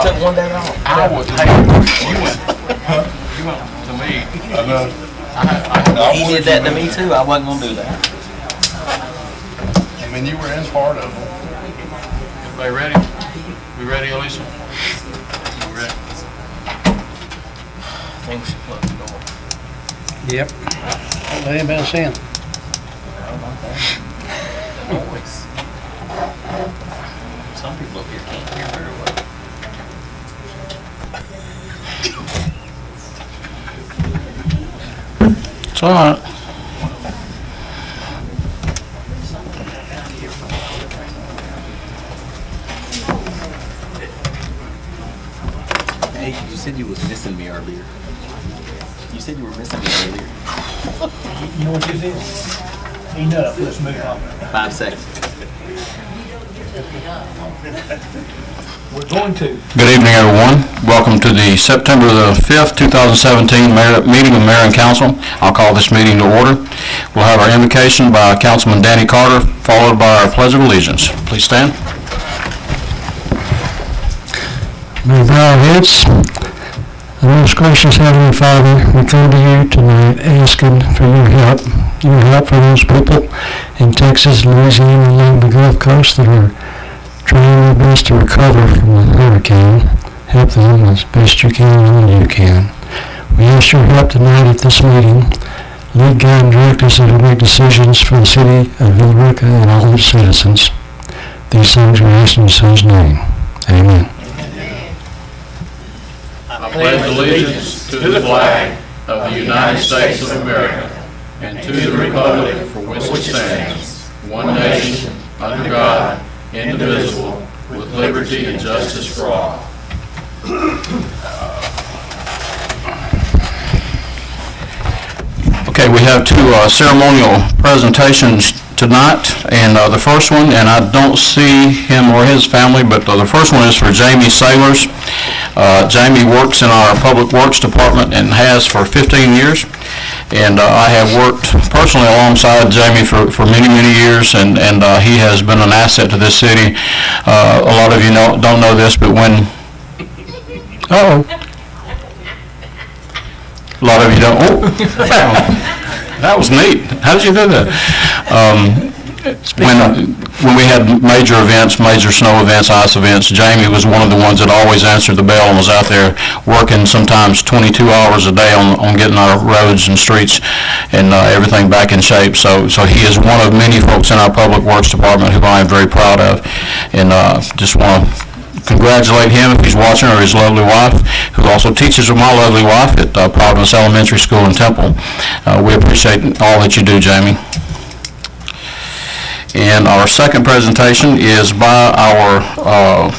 We took one day off. I would, take you went, you went to me. I know. I, He did that to me too. I wasn't gonna do that. I mean, you were in part of them. Everybody ready? We ready, Elisa? We ready? I think she closed the door. Yep. Let anybody see him. Noise. Some people up here can't hear very well. It's all right. To the September the 5th, 2017 meeting of mayor and council. I'll call this meeting to order. We'll have our invocation by Councilman Danny Carter, followed by our pledge of allegiance. Please stand. May bow our heads. The most gracious Heavenly Father, we come to you tonight asking for your help, your help for those people in Texas, Louisiana, along the Gulf Coast that are trying their best to recover from the hurricane. Help them as best you can when you can. We ask your help tonight at this meeting. Lead, guide, and direct us as we make decisions for the city of Villa Rica and all its citizens. These things we ask in your son's name. Amen. I pledge allegiance to the flag of the United States of America and to the republic for which it stands, one nation, under God, indivisible, with liberty and justice for all. Okay, we have two uh, ceremonial presentations tonight, and uh, the first one, and I don't see him or his family, but uh, the first one is for Jamie Sailors. Uh, Jamie works in our Public Works Department and has for 15 years, and uh, I have worked personally alongside Jamie for for many, many years, and and uh, he has been an asset to this city. A lot of you know don't know this, but when, uh-oh. A lot of you don't, oh, that was neat. How did you do that? Um, When, when we had major events, major snow events, ice events, Jamie was one of the ones that always answered the bell and was out there working sometimes 22 hours a day on, on getting our roads and streets and uh, everything back in shape. So, so he is one of many folks in our Public Works Department who I am very proud of. And uh, just want to congratulate him if he's watching, or his lovely wife, who also teaches with my lovely wife at uh, Providence Elementary School in Temple. Uh, We appreciate all that you do, Jamie. And our second presentation is by our uh,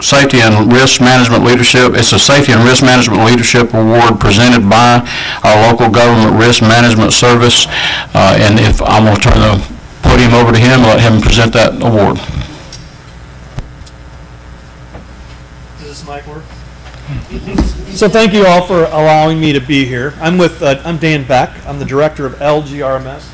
Safety and Risk Management Leadership. It's a Safety and Risk Management Leadership Award presented by our local government risk management service. Uh, And if, I'm going to turn the podium over to him, let him present that award. Does this mic work? So thank you all for allowing me to be here. I'm with, uh, I'm Dan Beck. I'm the director of LGRMS.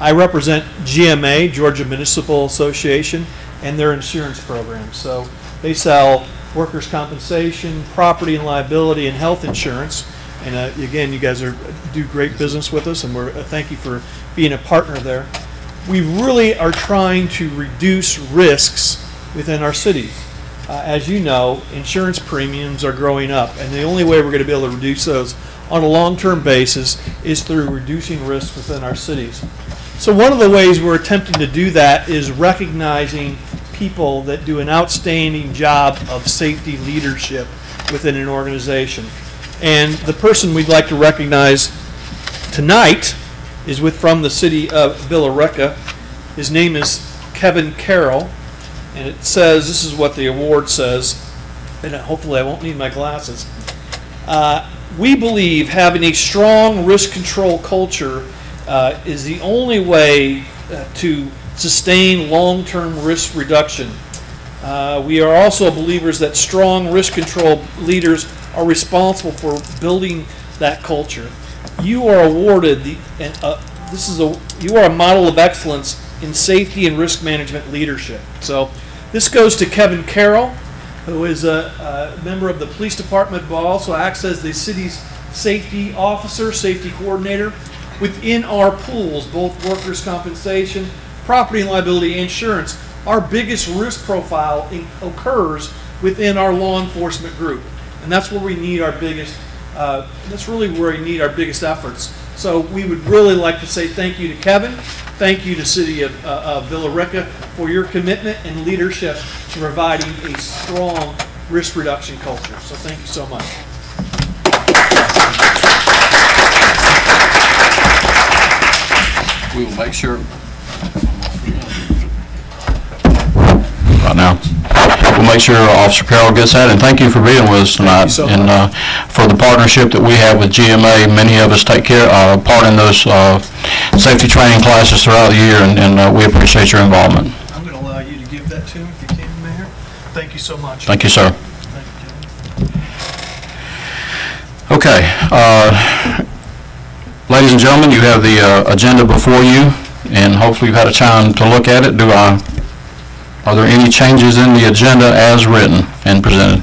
I represent GMA, Georgia Municipal Association, and their insurance program. So they sell workers' compensation, property and liability, and health insurance. And uh, again, you guys are, do great business with us, and we're, uh, thank you for being a partner there. We really are trying to reduce risks within our cities. Uh, as you know, insurance premiums are growing up, and the only way we're going to be able to reduce those on a long-term basis is through reducing risks within our cities. So one of the ways we're attempting to do that is recognizing people that do an outstanding job of safety leadership within an organization. And the person we'd like to recognize tonight is with from the city of Villa Rica. His name is Kevin Carroll, and it says this is what the award says, and hopefully I won't need my glasses. Uh, we believe having a strong risk control culture uh, is the only way uh, to sustain long-term risk reduction. Uh, we are also believers that strong risk control leaders are responsible for building that culture. You are awarded the, uh, this is a, you are a model of excellence in safety and risk management leadership. So this goes to Kevin Carroll, who is a, a member of the police department, but also acts as the city's safety officer, safety coordinator within our pools, both workers' compensation, property and liability, insurance. Our biggest risk profile in, occurs within our law enforcement group, and that's where we need our biggest. Uh, that's really where we need our biggest efforts. So we would really like to say thank you to Kevin, thank you to City of, uh, of Villa Rica for your commitment and leadership to providing a strong risk reduction culture. So thank you so much. We will make sure, right now. We'll make sure Officer Carroll gets that, and thank you for being with us tonight. so And uh, for the partnership that we have with GMA, many of us take care, uh, part in those uh, safety training classes throughout the year, and- and uh, we appreciate your involvement. I'm going to allow you to give that to him if you can, Mayor. Thank you so much. Thank you, sir. Thank you, Okay. uh, Ladies and gentlemen, you have the uh, agenda before you, and hopefully you've had a time to look at it. Do I, are there any changes in the agenda as written and presented?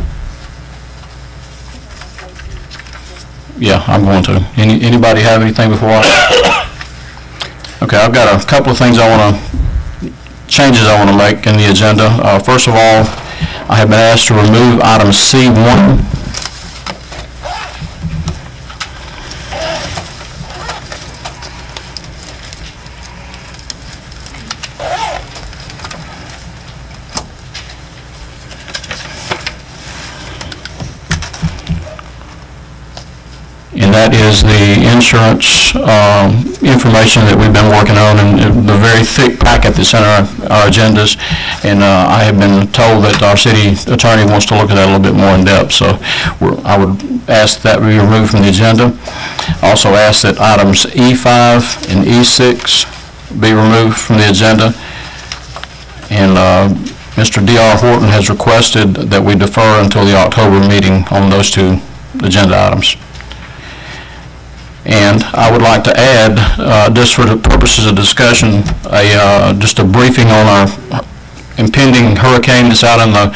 Yeah, I'm going to. Any Anybody have anything before I? Okay, I've got a couple of things I want to, changes I want to make in the agenda. Uh, First of all, I have been asked to remove item C1 and that is the insurance um, information that we've been working on, and the very thick packet that's in our our agendas, and uh, I have been told that our city attorney wants to look at that a little bit more in depth, so I would ask that be removed from the agenda. Also ask that items E5 and E6 be removed from the agenda. And uh, Mr. D.R. Horton has requested that we defer until the October meeting on those two agenda items. And I would like to add, uh, just for the purposes of discussion, a, uh, just a briefing on our impending hurricane that's out in the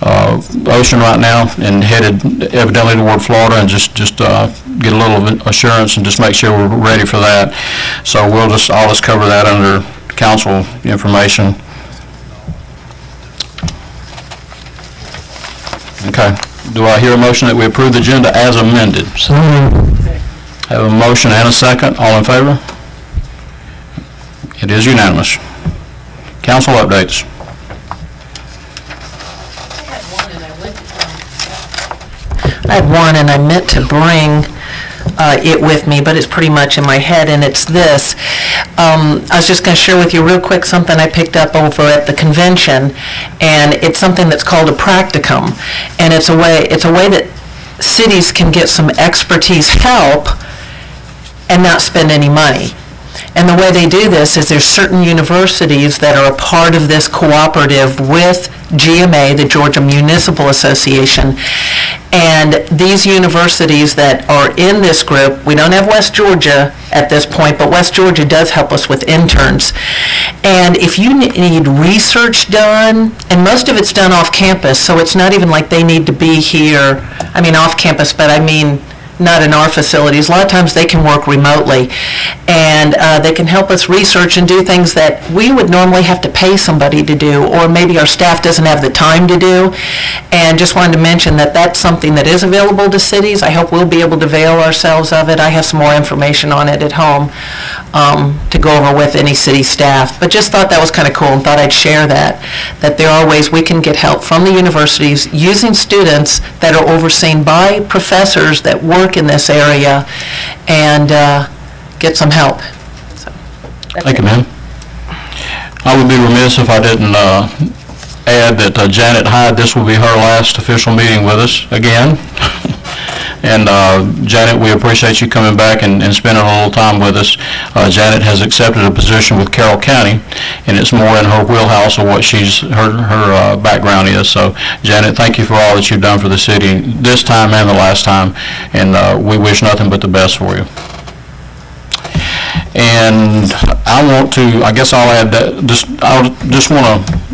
uh, ocean right now and headed evidently toward Florida, and just, just uh, get a little assurance and just make sure we're ready for that. So we'll just, I'll just cover that under council information. Okay. Do I hear a motion that we approve the agenda as amended? So moved. Have a motion and a second. All in favor? It is unanimous. Council updates. I had one, and I meant to bring uh, it with me, but it's pretty much in my head, and it's this. Um, I was just going to share with you real quick something I picked up over at the convention, and it's something that's called a practicum, and it's a way, it's a way that cities can get some expertise help and not spend any money. And the way they do this is there's certain universities that are a part of this cooperative with GMA, the Georgia Municipal Association. And these universities that are in this group, we don't have West Georgia at this point, but West Georgia does help us with interns. And if you need research done, and most of it's done off campus, so it's not even like they need to be here, I mean off campus, but I mean not in our facilities. A lot of times they can work remotely, and uh, they can help us research and do things that we would normally have to pay somebody to do, or maybe our staff doesn't have the time to do. And just wanted to mention that that's something that is available to cities. I hope we'll be able to avail ourselves of it. I have some more information on it at home um, to go over with any city staff. But just thought that was kind of cool and thought I'd share that, that there are ways we can get help from the universities using students that are overseen by professors that work in this area and uh, get some help. So, Thank you, ma'am. I would be remiss if I didn't uh, add that uh, Janet Hyde, this will be her last official meeting with us again. And uh, Janet, we appreciate you coming back and and spending a little time with us. Uh, Janet has accepted a position with Carroll County, and it's more in her wheelhouse of what she's, her her uh, background is. So Janet, thank you for all that you've done for the city this time and the last time, and uh, we wish nothing but the best for you. And I want to, I guess I'll add that, just, I just want to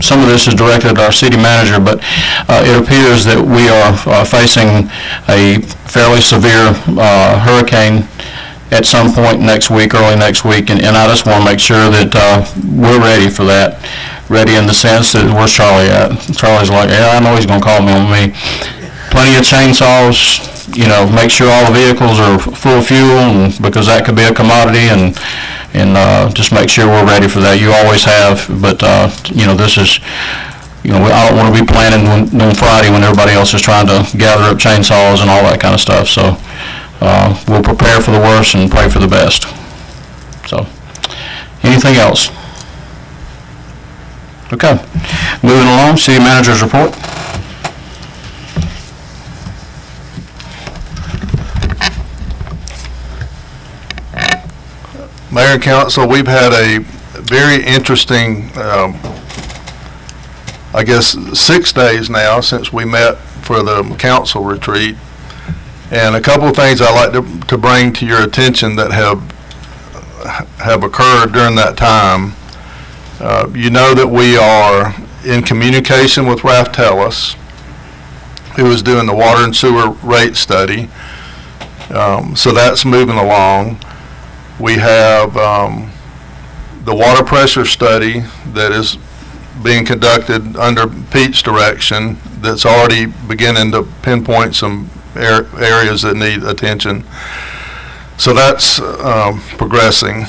some of this is directed at our city manager, but uh, it appears that we are uh, facing a fairly severe uh, hurricane at some point next week, early next week, and and I just want to make sure that uh, we're ready for that. Ready in the sense that, where's Charlie at? Charlie's like, yeah, I know he's going to call me on me. Plenty of chainsaws, you know, make sure all the vehicles are full of fuel, and because that could be a commodity, and and uh, just make sure we're ready for that. You always have, but, uh, you know, this is, you know, I don't want to be planning when- on Friday when everybody else is trying to gather up chainsaws and all that kind of stuff, so uh, we'll prepare for the worst and pray for the best. So, anything else? Okay, moving along, city manager's report. Mayor and council, we've had a very interesting, um, I guess, six days now since we met for the council retreat. And a couple of things I'd like to, to bring to your attention that have, have occurred during that time. Uh, You know that we are in communication with Raftelis, who is doing the water and sewer rate study. Um, So that's moving along. We have um, the water pressure study that is being conducted under Pete's direction that's already beginning to pinpoint some ar- areas that need attention. So that's um, progressing.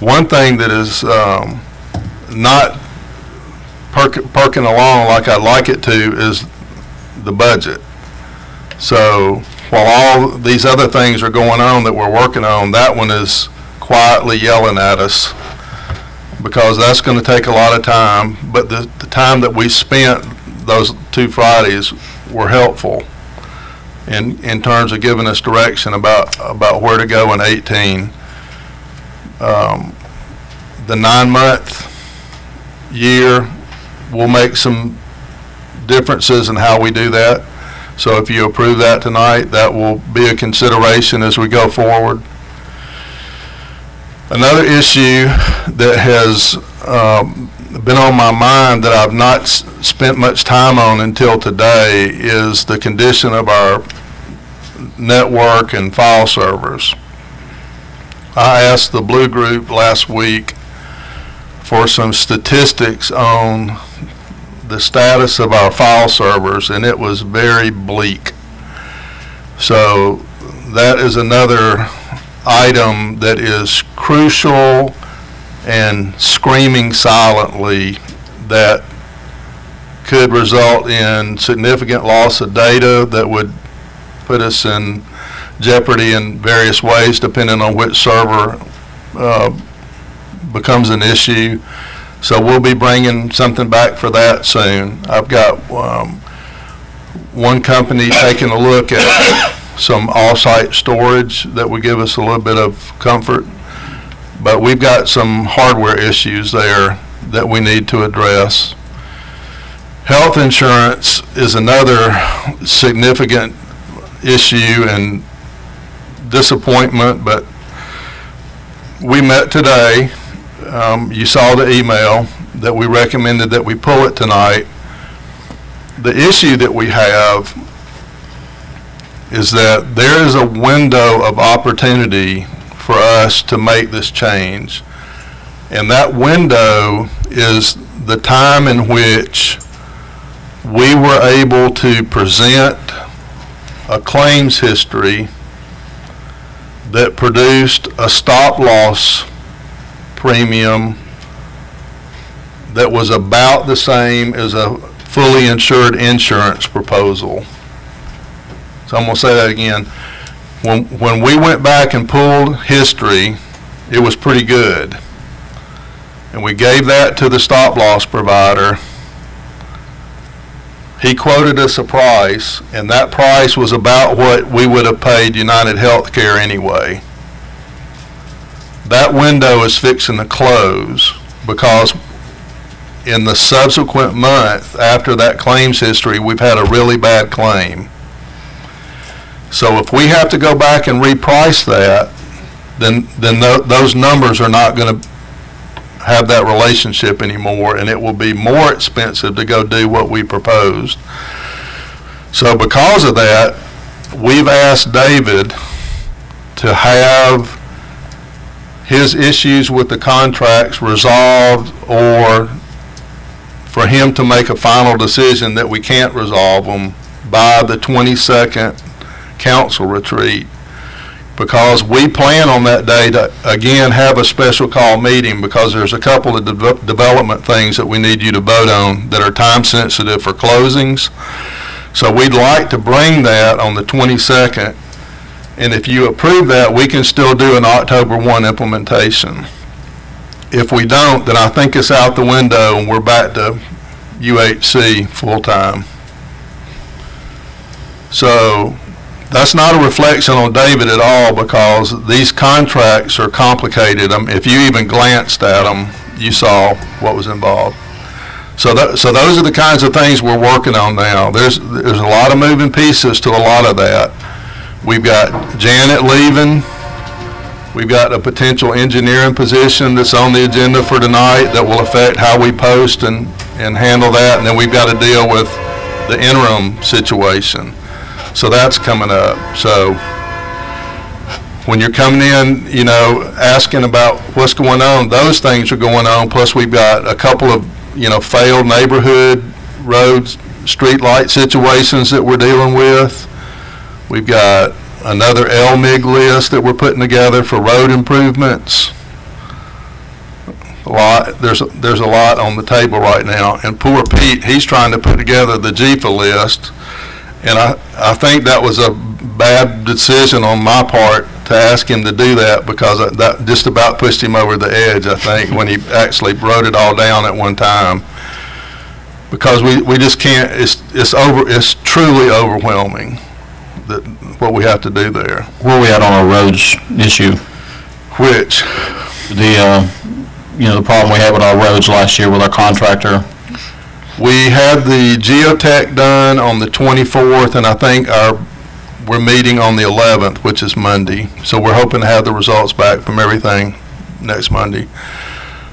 One thing that is um, not perk- perking along like I'd like it to is the budget. So while all these other things are going on that we're working on, that one is quietly yelling at us because that's going to take a lot of time. But the, the time that we spent those two Fridays were helpful in, in terms of giving us direction about, about where to go in 18. Um, the nine-month year will make some differences in how we do that. So if you approve that tonight, that will be a consideration as we go forward. Another issue that has um, been on my mind that I've not spent much time on until today is the condition of our network and file servers. I asked the Blue Group last week for some statistics on the status of our file servers, and it was very bleak. So that is another item that is crucial and screaming silently that could result in significant loss of data that would put us in jeopardy in various ways depending on which server uh, becomes an issue. So we'll be bringing something back for that soon. I've got um, one company taking a look at some off-site storage that would give us a little bit of comfort. But we've got some hardware issues there that we need to address. Health insurance is another significant issue and disappointment, but we met today. Um, You saw the email that we recommended that we pull it tonight. The issue that we have is that there is a window of opportunity for us to make this change. And that window is the time in which we were able to present a claims history that produced a stop-loss premium that was about the same as a fully insured insurance proposal. So I'm going to say that again. When, when we went back and pulled history, it was pretty good. And we gave that to the stop-loss provider. he quoted us a price, and that price was about what we would have paid United Healthcare anyway. That window is fixing to close because in the subsequent month after that claims history, we've had a really bad claim. So if we have to go back and reprice that, then, then tho- those numbers are not going to have that relationship anymore, and it will be more expensive to go do what we proposed. So because of that, we've asked David to have his issues with the contracts resolved or for him to make a final decision that we can't resolve them by the 22nd council retreat. Because we plan on that day to, again, have a special call meeting because there's a couple of de- development things that we need you to vote on that are time sensitive for closings. So we'd like to bring that on the 22nd. And if you approve that, we can still do an October 1 implementation. If we don't, then I think it's out the window and we're back to UHC full-time. So that's not a reflection on David at all because these contracts are complicated. Um, If you even glanced at them, you saw what was involved. So that, so those are the kinds of things we're working on now. There's, there's a lot of moving pieces to a lot of that. We've got Janet leaving. We've got a potential engineering position that's on the agenda for tonight that will affect how we post and, and handle that. And then we've got to deal with the interim situation. So that's coming up. So when you're coming in, you know, asking about what's going on, those things are going on. Plus, we've got a couple of, you know, failed neighborhood roads, street light situations that we're dealing with. We've got another LMIG list that we're putting together for road improvements. A lot, there's, a- there's a lot on the table right now. And poor Pete, he's trying to put together the GEFA list. And I, I think that was a bad decision on my part to ask him to do that because that just about pushed him over the edge, I think, when he actually wrote it all down at one time. Because we, we just can't, it's, it's over, it's truly overwhelming, that, what we have to do there. Where are we at on our roads issue? Which, The, uh, you know, the problem we had with our roads last year with our contractor, we had the geotech done on the 24th, and I think our, we're meeting on the 11th, which is Monday. So we're hoping to have the results back from everything next Monday.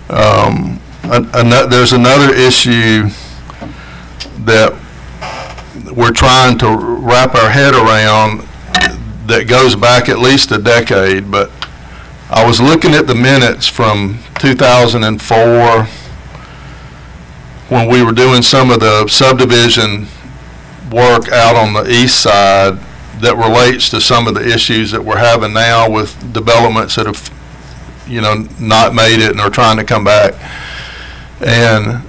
Um, an- ano- There's another issue that we're trying to wrap our head around that goes back at least a decade, but I was looking at the minutes from 2004 when we were doing some of the subdivision work out on the east side that relates to some of the issues that we're having now with developments that have, you know, not made it and are trying to come back. And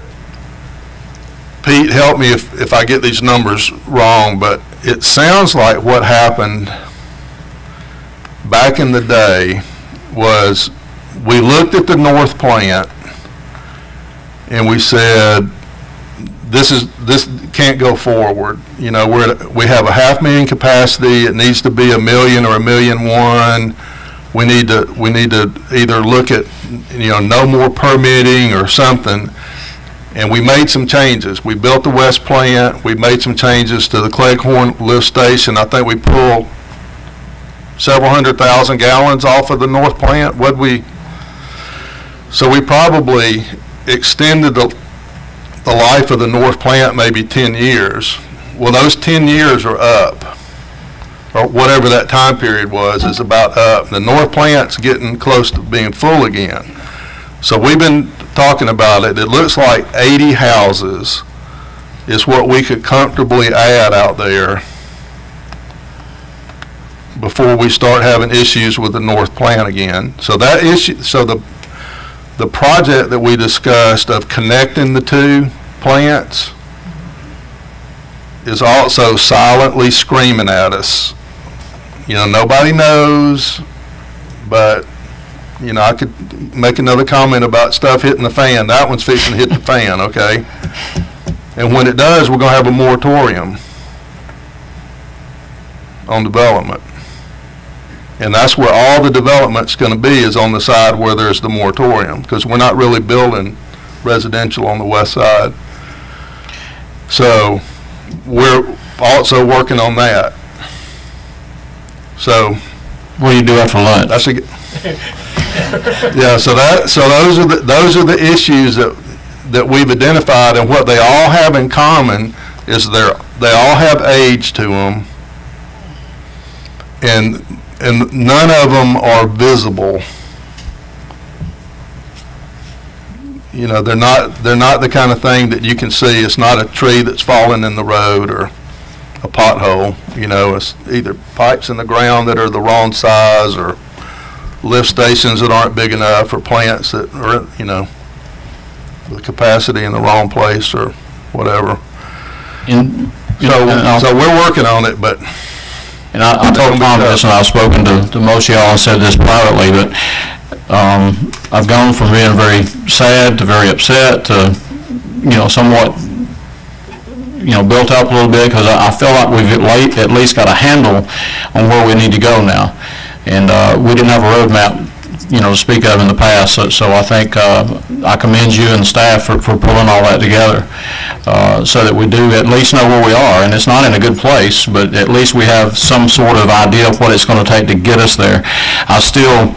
Pete, help me if, if I get these numbers wrong, but it sounds like what happened back in the day was we looked at the north plant and we said, this is, this can't go forward. You know, we're, we have a half million capacity, it needs to be a million or a million one. We need to, we need to either look at, you know, no more permitting or something. And we made some changes. We built the west plant, we made some changes to the Cleghorn lift station. I think we pulled several hundred thousand gallons off of the north plant. What'd we, so we probably extended the, the life of the north plant maybe 10 years. Well, those 10 years are up, or whatever that time period was, is about up. The north plant's getting close to being full again. So we've been talking about it. It looks like 80 houses is what we could comfortably add out there before we start having issues with the north plant again. So that issue, so the, the project that we discussed of connecting the two plants is also silently screaming at us. You know, nobody knows, but, you know, I could make another comment about stuff hitting the fan. That one's fixing to hit the fan, okay? And when it does, we're gonna have a moratorium on development. And that's where all the development's gonna be, is on the side where there's the moratorium, because we're not really building residential on the west side. So, we're also working on that. So, What do you do after lunch? that's a, yeah, so that, so those are the, those are the issues that, that we've identified, and what they all have in common is they're, they all have age to them. And, and none of them are visible. You know, they're not, they're not the kind of thing that you can see. It's not a tree that's fallen in the road or a pothole, you know, it's either pipes in the ground that are the wrong size or lift stations that aren't big enough or plants that are, you know, the capacity in the wrong place or whatever. And, So, know, and so we're working on it, but And I, I told Tom this, and I've spoken to, to most of y'all and said this privately, but, um, I've gone from being very sad to very upset to, you know, somewhat, you know, built up a little bit, because I, I feel like we've at late, at least got a handle on where we need to go now. And, uh, we didn't have a roadmap, you know, to speak of in the past, so, so I think, uh, I commend you and staff for, for pulling all that together, uh, so that we do at least know where we are, and it's not in a good place, but at least we have some sort of idea of what it's gonna take to get us there. I still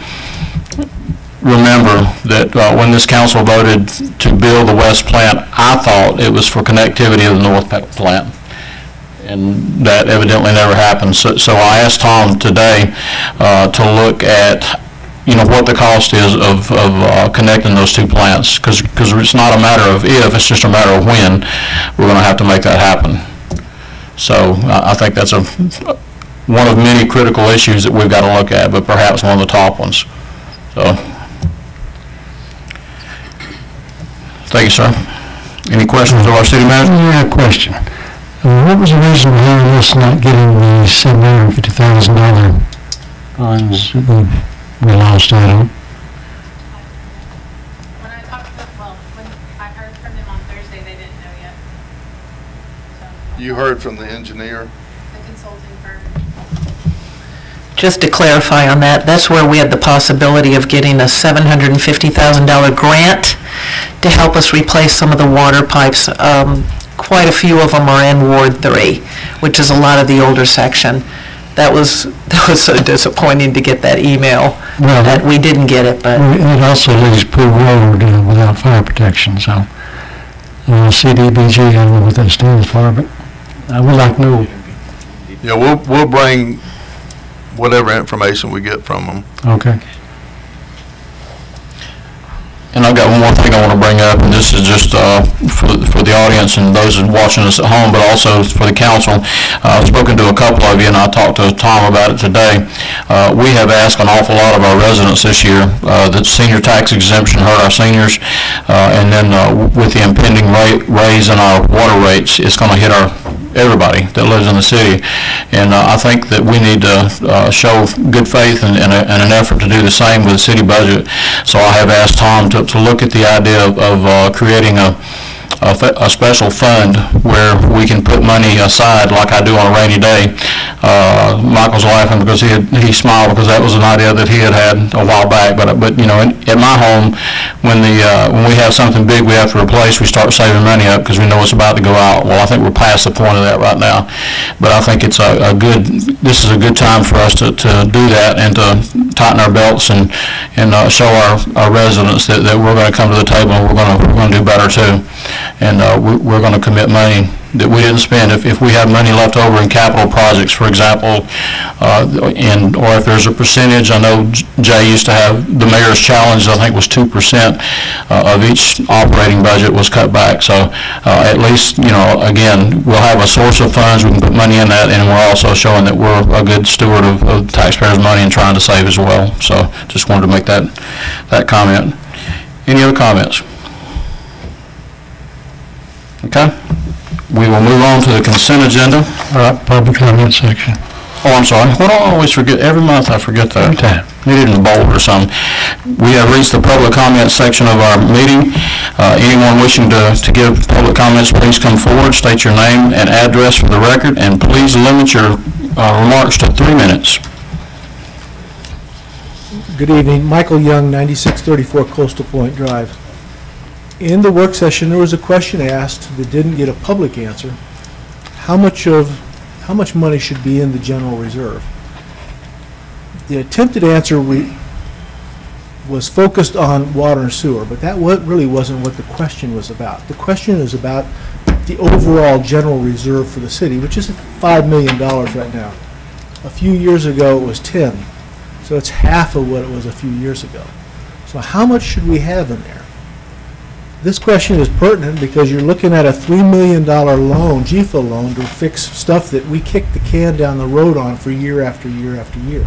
remember that, uh, when this council voted to build the west plant, I thought it was for connectivity of the north plant and that evidently never happened. So, so I asked Tom today, uh, to look at, you know, what the cost is of, of, uh, connecting those two plants, because, it's not a matter of if, it's just a matter of when we're gonna have to make that happen. So, I, I think that's a, one of many critical issues that we've got to look at, but perhaps one of the top ones. So, thank you, sir. Any questions of our city manager? Yeah, question. Uh, What was the reason behind us not getting the seven hundred and fifty thousand dollar funds that we, we lost out on? When I talked to, well, when I heard from them on Thursday, they didn't know yet. So, you heard from the engineer. the consulting firm. Just to clarify on that, that's where we had the possibility of getting a $750,000 grant to help us replace some of the water pipes. Um, Quite a few of them are in Ward 3, which is a lot of the older section. That was, that was so disappointing to get that email, Well, that we didn't get it, but It also leaves Pool Road uh, without fire protection, so, uh, CDBG, I don't know what that stands for, but I would like to know. Yeah, we'll, we'll bring whatever information we get from them. Okay. And I've got one more thing I want to bring up, and this is just uh, for for the audience and those watching us at home, but also for the council. Uh, I've spoken to a couple of you, and I talked to Tom about it today. Uh, We have asked an awful lot of our residents this year uh, that senior tax exemption hurt our seniors, uh, and then uh, with the impending raise in our water rates, it's going to hit our, everybody that lives in the city. And uh, I think that we need to uh, show good faith and and a- and an effort to do the same with the city budget. So I have asked Tom to to look at the idea of- of uh, creating a a a special fund where we can put money aside like I do on a rainy day. Uh, Michael's laughing because he had, he smiled because that was an idea that he had had a while back. But, but, you know, in- at my home, when the, uh, when we have something big we have to replace, we start saving money up because we know it's about to go out. Well, I think we're past the point of that right now. But I think it's a, a good, this is a good time for us to, to do that and to tighten our belts and, and, uh, show our, our residents that, that we're gonna come to the table and we're gonna, we're gonna do better too. And, uh, we, we're gonna commit money that we didn't spend. If, if we have money left over in capital projects, for example, uh, and, or if there's a percentage, I know Jay used to have, the mayor's challenge, I think was two percent uh, of each operating budget was cut back. So, uh, at least, you know, again, we'll have a source of funds, we can put money in that, and we're also showing that we're a good steward of, of taxpayers' money and trying to save as well. So, just wanted to make that, that comment. Any other comments? Okay. We will move on to the consent agenda. All right, public comment section. Oh, I'm sorry. What do I always forget? Every month I forget that. Every time. Need it in bold or something. We have reached the public comment section of our meeting. Uh, Anyone wishing to, to give public comments, please come forward, state your name and address for the record, and please limit your uh, remarks to three minutes. Good evening. Michael Young, 9634 Coastal Point Drive. In the work session, there was a question asked that didn't get a public answer. How much of, how much money should be in the general reserve? The attempted answer we, was focused on water and sewer, but that really wasn't what the question was about. The question is about the overall general reserve for the city, which is $5 million right now. A few years ago, it was 10. So it's half of what it was a few years ago. So how much should we have in there? This question is pertinent because you're looking at a $3 million loan, GFA loan, to fix stuff that we kicked the can down the road on for year after year after year.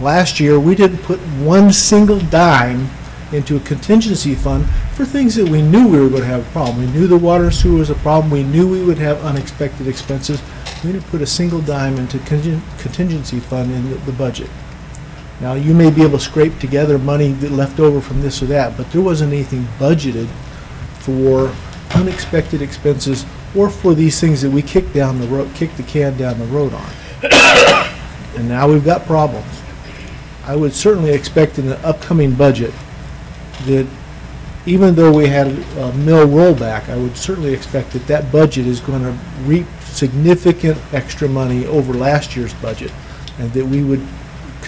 Last year, we didn't put one single dime into a contingency fund for things that we knew we were going to have a problem. We knew the water sewer was a problem. We knew we would have unexpected expenses. We didn't put a single dime into contin- contingency fund in the- the budget. Now, you may be able to scrape together money that left over from this or that, but there wasn't anything budgeted for unexpected expenses or for these things that we kicked down the road, kicked the can down the road on. And now we've got problems. I would certainly expect in the upcoming budget that even though we had a mill rollback, I would certainly expect that that budget is going to reap significant extra money over last year's budget, and that we would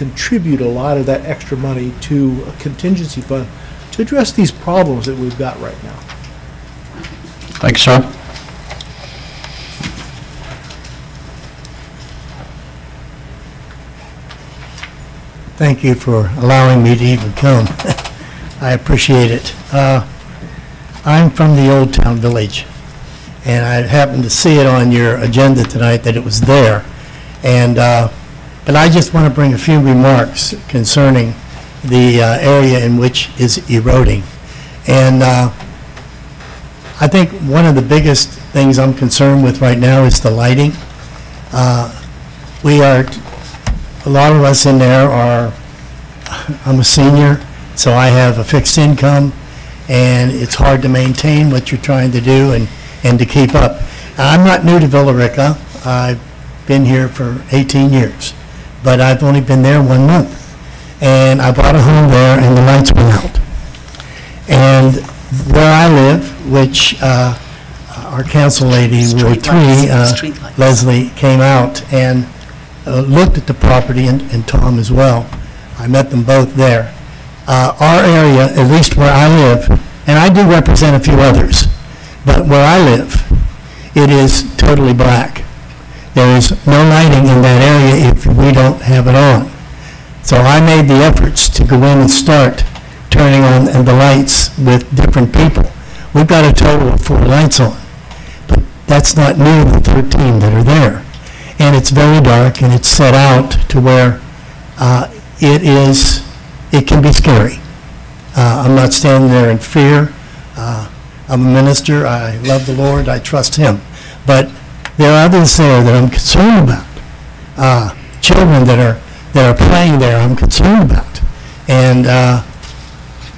contribute a lot of that extra money to a contingency fund to address these problems that we've got right now. Thank you, sir. Thank you for allowing me to even come. I appreciate it. Uh, I'm from the Old Town Village, and I happened to see it on your agenda tonight that it was there. And, uh, but I just want to bring a few remarks concerning the uh, area in which is eroding. And uh, I think one of the biggest things I'm concerned with right now is the lighting. Uh, We are a lot of us in there are, I'm a senior, so I have a fixed income, and it's hard to maintain what you're trying to do and, and to keep up. I'm not new to Villa Rica. I've been here for 18 years, but I've only been there one month. And I bought a home there, and the lights went out. And where I live, which uh, our council lady, Ward 3, uh. Leslie, came out and uh, looked at the property, and and Tom as well. I met them both there. Uh, Our area, at least where I live, and I do represent a few others, but where I live, it is totally black. There is no lighting in that area if we don't have it on. So I made the efforts to go in and start turning on the lights with different people. We've got a total of four lights on, but that's not near the 13 that are there and it's very dark, and it's set out to where uh, it is, it can be scary. Uh, I'm not standing there in fear. Uh, I'm a minister, I love the Lord, I trust Him. But there are others there that I'm concerned about. Uh, Children that are, that are playing there, I'm concerned about. And uh,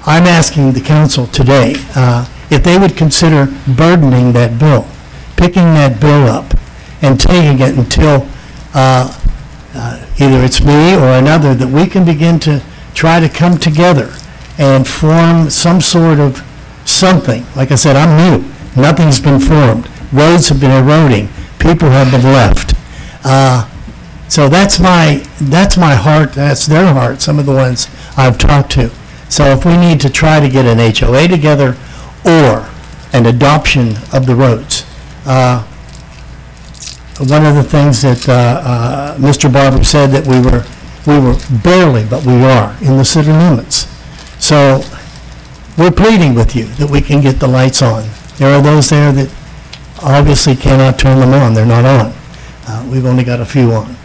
I'm asking the council today uh, if they would consider burdening that bill, picking that bill up and taking it until uh, uh, either it's me or another, that we can begin to try to come together and form some sort of something. Like I said, I'm new. Nothing's been formed. Roads have been eroding. People have been left. Uh, So that's my, that's my heart, that's their heart, some of the ones I've talked to. So if we need to try to get an HOA together or an adoption of the roads. Uh, One of the things that uh, uh, Mr. Barber said that we were, we were barely, but we are, in the city limits. So we're pleading with you that we can get the lights on. There are those there that obviously cannot turn them on, they're not on. Uh, We've only got a few on.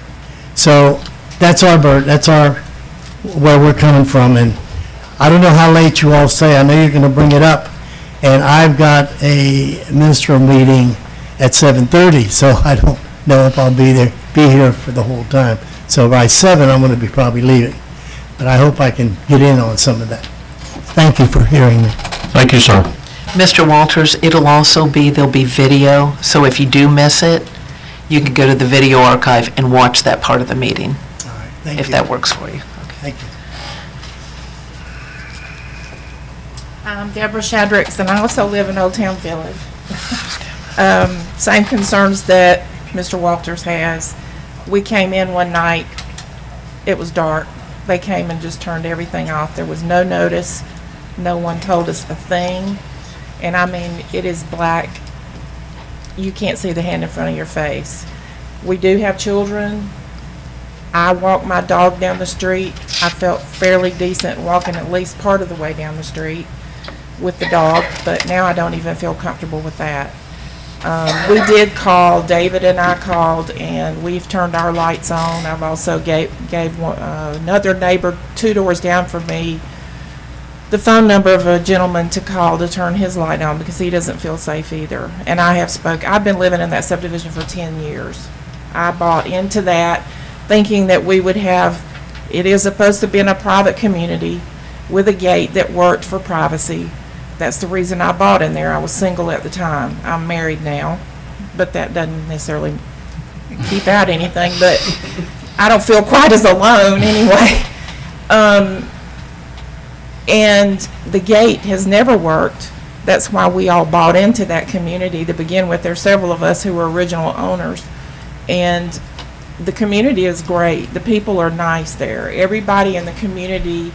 So that's our bird, that's our, where we're coming from, and I don't know how late you all say, I know you're going to bring it up, and I've got a ministerial meeting at 7:30, so I don't know if I'll be there be here for the whole time. So by seven, I'm going to be probably leaving. But I hope I can get in on some of that. Thank you for hearing me. Thank you, sir. Mr. Walters, it'll also be, there'll be video, so if you do miss it, you can go to the video archive and watch that part of the meeting, All right, thank if you. that works for you. Thank you. I'm Deborah Shadricks, and I also live in Old Town Village. Um, Same concerns that Mr. Walters has. We came in one night, it was dark. They came and just turned everything off. There was no notice, no one told us a thing. And I mean, it is black. You can't see the hand in front of your face. We do have children. I walk my dog down the street. I felt fairly decent walking at least part of the way down the street with the dog, but now I don't even feel comfortable with that. Um, we did call, David and I called, and we've turned our lights on. I've also gave, gave one, uh, another neighbor two doors down from me the phone number of a gentleman to call to turn his light on because he doesn't feel safe either. And I have spoke, I've been living in that subdivision for ten years. I bought into that thinking that we would have, it is supposed to be in a private community with a gate that worked for privacy. That's the reason I bought in there. I was single at the time. I'm married now, but that doesn't necessarily keep out anything, but I don't feel quite as alone anyway. Um, and the gate has never worked. That's why we all bought into that community to begin with. There's several of us who were original owners. And the community is great. The people are nice there. Everybody in the community,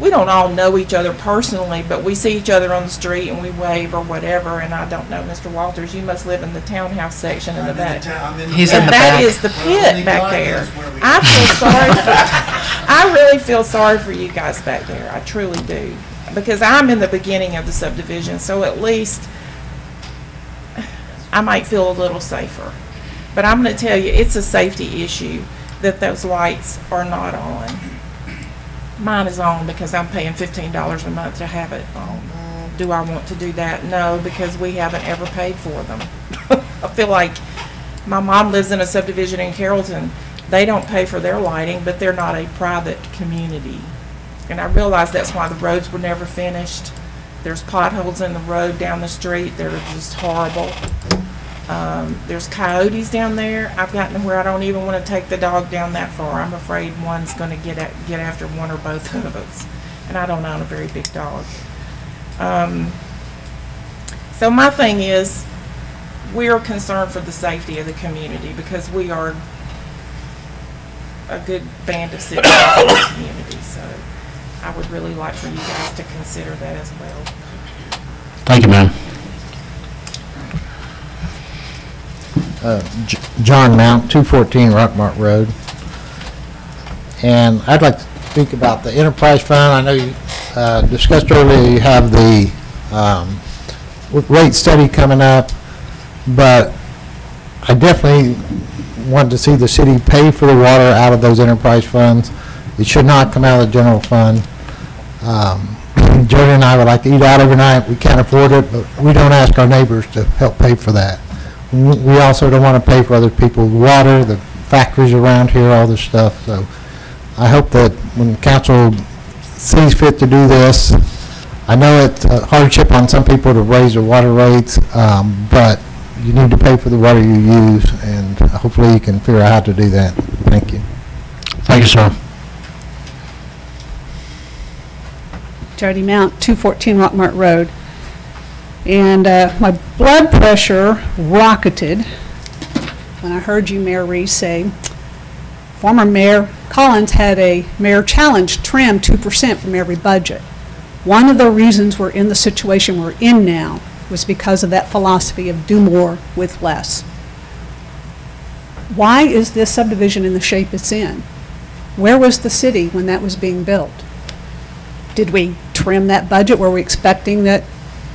we don't all know each other personally, but we see each other on the street and we wave or whatever. And I don't know, Mr. Walters, you must live in the townhouse section in the back. He's in And the that back. is the pit back there. I feel sorry for, I really feel sorry for you guys back there. I truly do. Because I'm in the beginning of the subdivision, so at least I might feel a little safer. But I'm gonna tell you, it's a safety issue that those lights are not on. Mine is on because I'm paying fifteen dollars a month to have it on. Do I want to do that? No, because we haven't ever paid for them. I feel like my mom lives in a subdivision in Carrollton. They don't pay for their lighting, but they're not a private community. And I realize that's why the roads were never finished. There's potholes in the road down the street They're just horrible. Um, there's coyotes down there. I've gotten to where I don't even want to take the dog down that far. I'm afraid one's going to get at, get after one or both of us. And I don't own a very big dog. Um, so my thing is, we are concerned for the safety of the community because we are a good band of citizens in the community. So I would really like for you guys to consider that as well. Thank you, ma'am. Uh, John Mount, 214 Rockmart Road. And I'd like to speak about the enterprise fund. I know you uh, discussed earlier, you have the um, rate study coming up, but I definitely want to see the city pay for the water out of those enterprise funds. It should not come out of the general fund. Um, and I would like to eat out every night. We can't afford it, but we don't ask our neighbors to help pay for that. W- We also don't want to pay for other people's water, the factories around here, all this stuff. So I hope that when council sees fit to do this, I know it's a hardship on some people to raise their water rates, um, but you need to pay for the water you use, and hopefully you can figure out how to do that. Thank you. Thank you, sir. Jody Mount, 214 Rockmart Road. And uh, my blood pressure rocketed when I heard you, Mayor Reese, say, former Mayor Collins had a mayor challenge trim 2% from every budget. One of the reasons we're in the situation we're in now was because of that philosophy of do more with less. Why is this subdivision in the shape it's in? Where was the city when that was being built? Did we trim that budget? Were we expecting that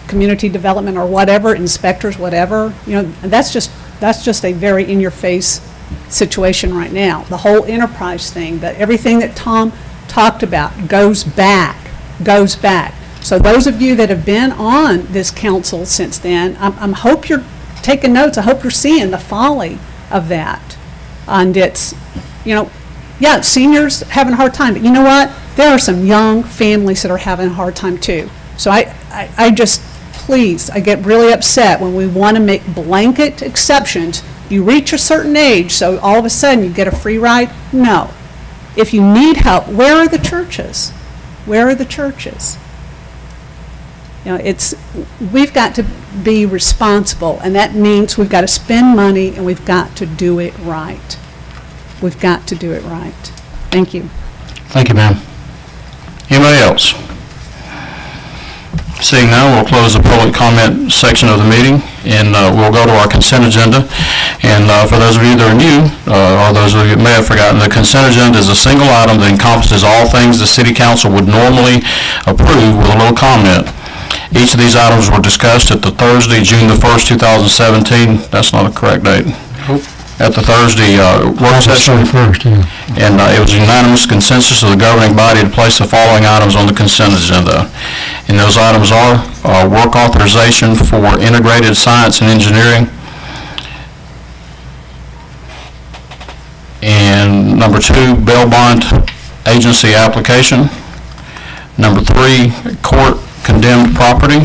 community development or whatever, inspectors, whatever? You know, that's just, that's just a very in-your-face situation right now. The whole enterprise thing, that everything that Tom talked about goes back, goes back. So those of you that have been on this council since then, I'm, I'm hope you're taking notes. I hope you're seeing the folly of that. And it's, you know, yeah, seniors having a hard time, but you know what? There are some young families that are having a hard time too. So I, I, I just, please, I get really upset when we want to make blanket exceptions. You reach a certain age, so all of a sudden you get a free ride? No. If you need help, where are the churches? Where are the churches? You know, it's, we've got to be responsible, and that means we've got to spend money and we've got to do it right. We've got to do it right. Thank you. Thank you, ma'am. Anybody else? Seeing none, we'll close the public comment section of the meeting, and uh, we'll go to our consent agenda. And uh, for those of you that are new, uh, or those of you that may have forgotten, the consent agenda is a single item that encompasses all things the city council would normally approve with a little comment. Each of these items were discussed at the Thursday, June the 1st, 2017, that's not a correct date, at the Thursday uh, work session. First, yeah. And uh, it was unanimous consensus of the governing body to place the following items on the consent agenda. And those items are uh, work authorization for integrated science and engineering. And number two, bail bond agency application. Number three, court condemned property.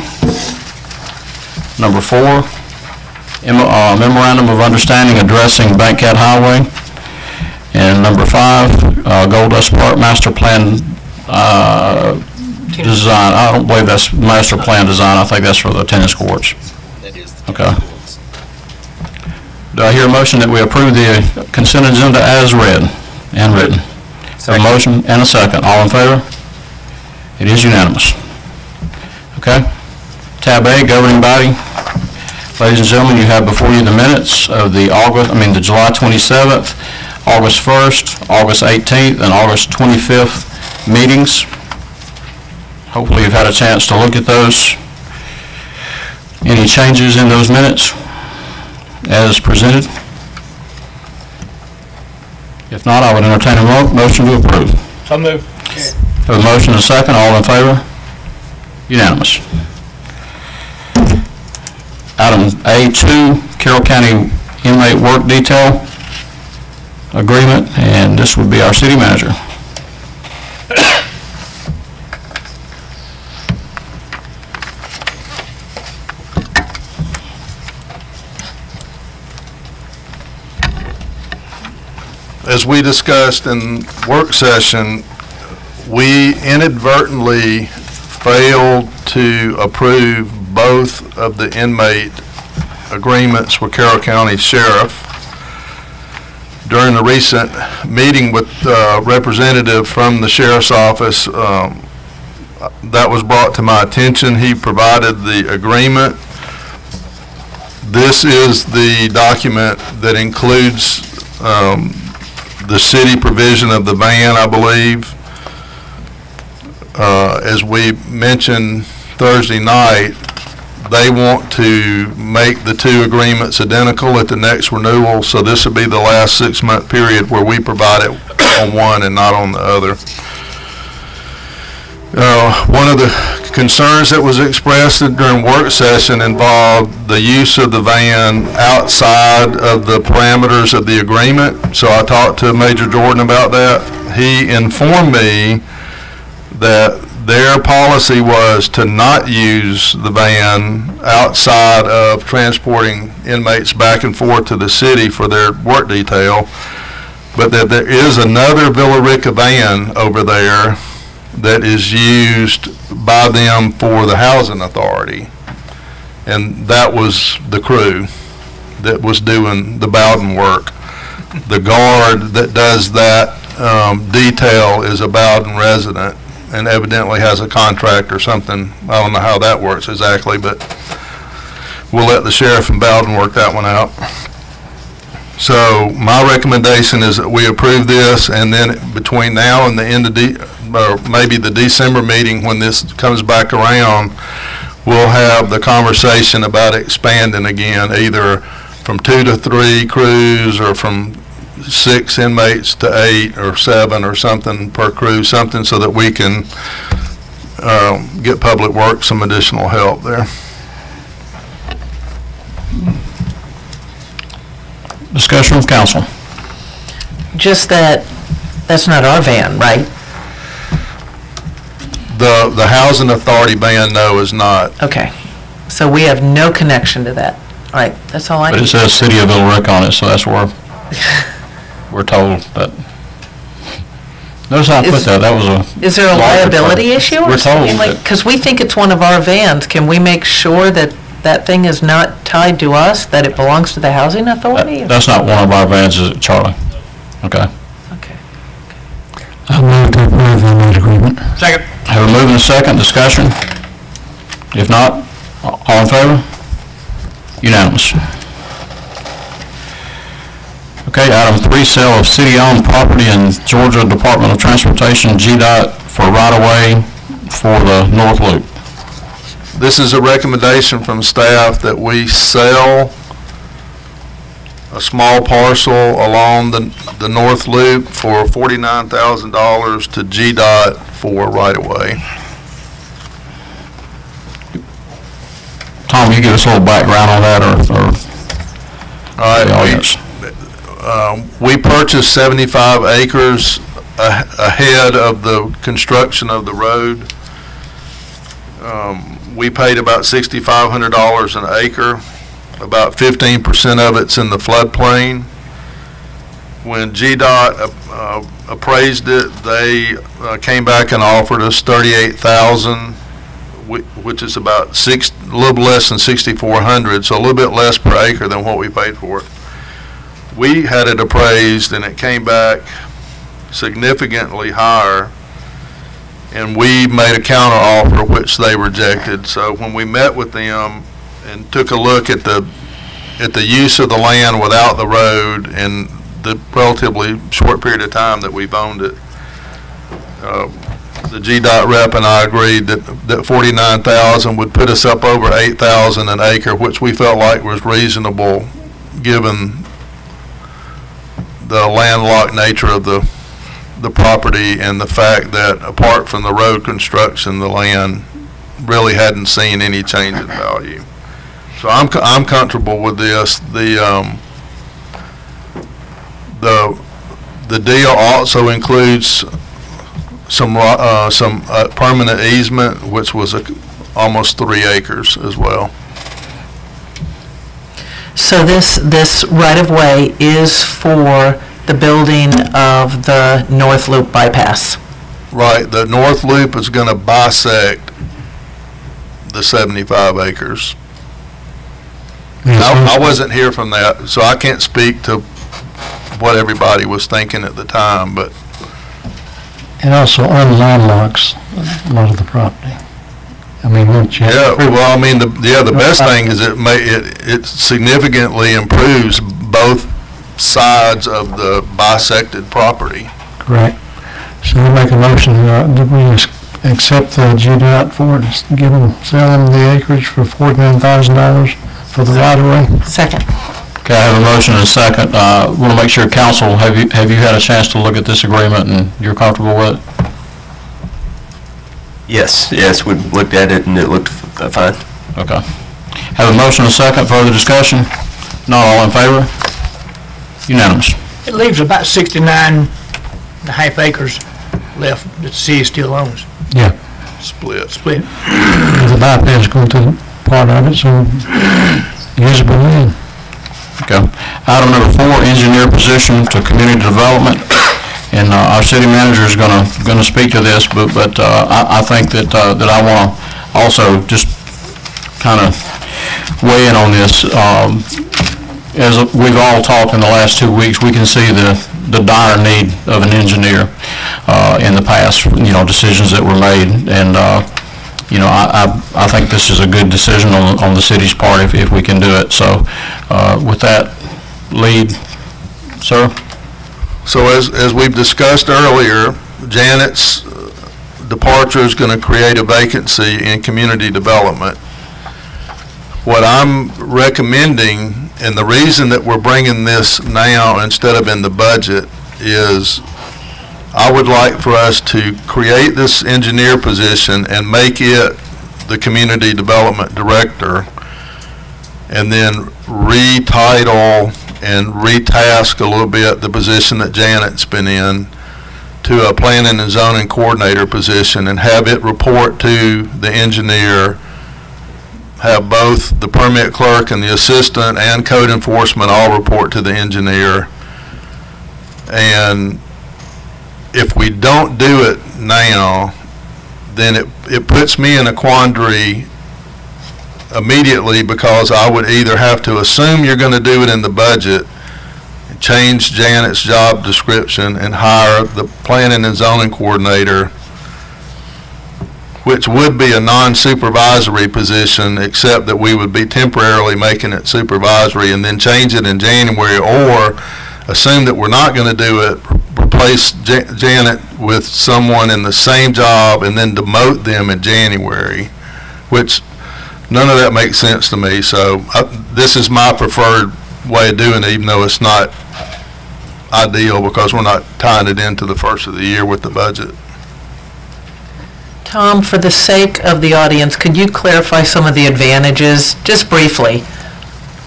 Number four, uh, memorandum of understanding addressing Bankhead Highway. And number five, uh, Gold Dust Park Master Plan uh, Design. I don't believe that's master plan design. I think that's for the tennis courts. That is. Okay. Do I hear a motion that we approve the consent agenda as read and written? A motion and a second. All in favor? It is unanimous. Okay? Tab A, governing body. Ladies and gentlemen, you have before you the minutes of the August, I mean, the July 27th, August 1st, August 18th, and August 25th meetings. Hopefully you've had a chance to look at those. Any changes in those minutes as presented? If not, I would entertain a mo- motion to approve. So moved. Have a motion and a second, all in favor? Unanimous. Item A2, Carroll County inmate work detail agreement, and this would be our city manager. as we discussed in work session, we inadvertently failed to approve both of the inmate agreements with Carroll County Sheriff. During the recent meeting with uh representative from the sheriff's office, um, that was brought to my attention. He provided the agreement. This is the document that includes um, the city provision of the van, I believe. Uh, As we mentioned Thursday night, they want to make the two agreements identical at the next renewal, so this would be the last six-month period where we provide it on one and not on the other. Uh, One of the concerns that was expressed during work session involved the use of the van outside of the parameters of the agreement. So I talked to Major Jordan about that. He informed me that their policy was to not use the van outside of transporting inmates back and forth to the city for their work detail, but that there is another Villa Rica van over there that is used by them for the housing authority. And that was the crew that was doing the Bowdon work. The guard that does that um, detail is a Bowdon resident and evidently has a contract or something. I don't know how that works exactly, but we'll let the sheriff and Bowdon work that one out. So my recommendation is that we approve this, and then between now and the end of or maybe the December meeting, when this comes back around, we'll have the conversation about expanding again, either from two to three crews, or from six inmates to eight, or seven, or something per crew, something so that we can um, get Public Works some additional help there. Discussion with council. Just that, that's not our van, right? The, the Housing Authority van, no, is not. Okay. So we have no connection to that. All right, that's all I But it says City of Little on it, so that's where we're told that. Notice how I put Is- that, that was a. Is there a liability part. issue or We're told something like, because we think it's one of our vans. Can we make sure that that thing is not tied to us, that it belongs to the housing authority? that- That's not one of our vans, is it, Charlie? Okay. Okay. I move to approve on that agreement. Second. Have a move and a second, discussion? If not, all in favor? Unanimous. Okay, item three, sale of city-owned property in Georgia Department of Transportation, GDOT, for right-of-way for the North Loop. This is a recommendation from staff that we sell a small parcel along the, the North Loop for forty-nine thousand dollars to GDOT for right-of-way. Tom, you give us a little background on that, or, or All right, the we- audience? Um, We purchased 75 acres a- ahead of the construction of the road. Um, We paid about $6,500 an acre. About 15% of it's in the floodplain. When GDOT uh, appraised it, they uh, came back and offered us 38,000, whi- which is about six, a little less than 6,400, so a little bit less per acre than what we paid for it we had it appraised and it came back significantly higher. And we made a counter offer, which they rejected. So when we met with them and took a look at the, at the use of the land without the road and the relatively short period of time that we've owned it, uh, the GDOT rep and I agreed that, that forty-nine thousand would put us up over eight thousand an acre, which we felt like was reasonable, given the landlocked nature of the, the property and the fact that apart from the road construction, the land really hadn't seen any change in value. So I'm, I'm comfortable with this. The, um, the, the deal also includes some, uh, some, uh, permanent easement, which was a, almost three acres as well. So this, this right-of-way is for the building of the North Loop bypass? Right, the north loop is gonna bisect the seventy-five acres. I, I wasn't here from that, so I can't speak to what everybody was thinking at the time, but It also unlandlocks a lot of the property. I mean, once you... Yeah, well, I mean, the, yeah, the best thing is it may, it, it significantly improves both sides of the bisected property. Correct. So I make a motion uh, that we ac- accept the GDOT for it, s- give them, sell them the acreage for forty-nine thousand dollars for the right-of-way. Second. Okay, I have a motion and a second. Uh, want to make sure, council, have you, have you had a chance to look at this agreement and you're comfortable with it? Yes, yes, we looked at it and it looked uh, fine. Okay. Have a motion and a second, further discussion? Not all in favor? Unanimous. It leaves about 69 and a half acres left that the city still owns. Yeah. Split. Split. The bypass going to part of it, so usable land. Okay. Item number four, engineer position to community development. And uh, our city manager is gonna, gonna speak to this, but, but uh, I, I think that, uh, that I wanna also just kind of weigh in on this. Um, As we've all talked in the last two weeks, we can see the, the dire need of an engineer uh, in the past, you know, decisions that were made. And, uh, you know, I, I, I think this is a good decision on, on the city's part if, if we can do it. So uh, with that, lead, sir? So as, as we've discussed earlier, Janet's uh, departure is going to create a vacancy in community development. What I'm recommending, and the reason that we're bringing this now instead of in the budget, is I would like for us to create this engineer position and make it the community development director, and then retitle and retask a little bit the position that Janet's been in to a planning and zoning coordinator position and have it report to the engineer, have both the permit clerk and the assistant and code enforcement all report to the engineer. And if we don't do it now, then it, it puts me in a quandary immediately because I would either have to assume you're gonna do it in the budget, change Janet's job description and hire the planning and zoning coordinator, which would be a non-supervisory position, except that we would be temporarily making it supervisory and then change it in January, or assume that we're not gonna do it, replace Ja- Janet with someone in the same job and then demote them in January, which none of that makes sense to me. So I- this is my preferred way of doing it, even though it's not ideal because we're not tying it into the first of the year with the budget. Tom, for the sake of the audience, could you clarify some of the advantages, just briefly?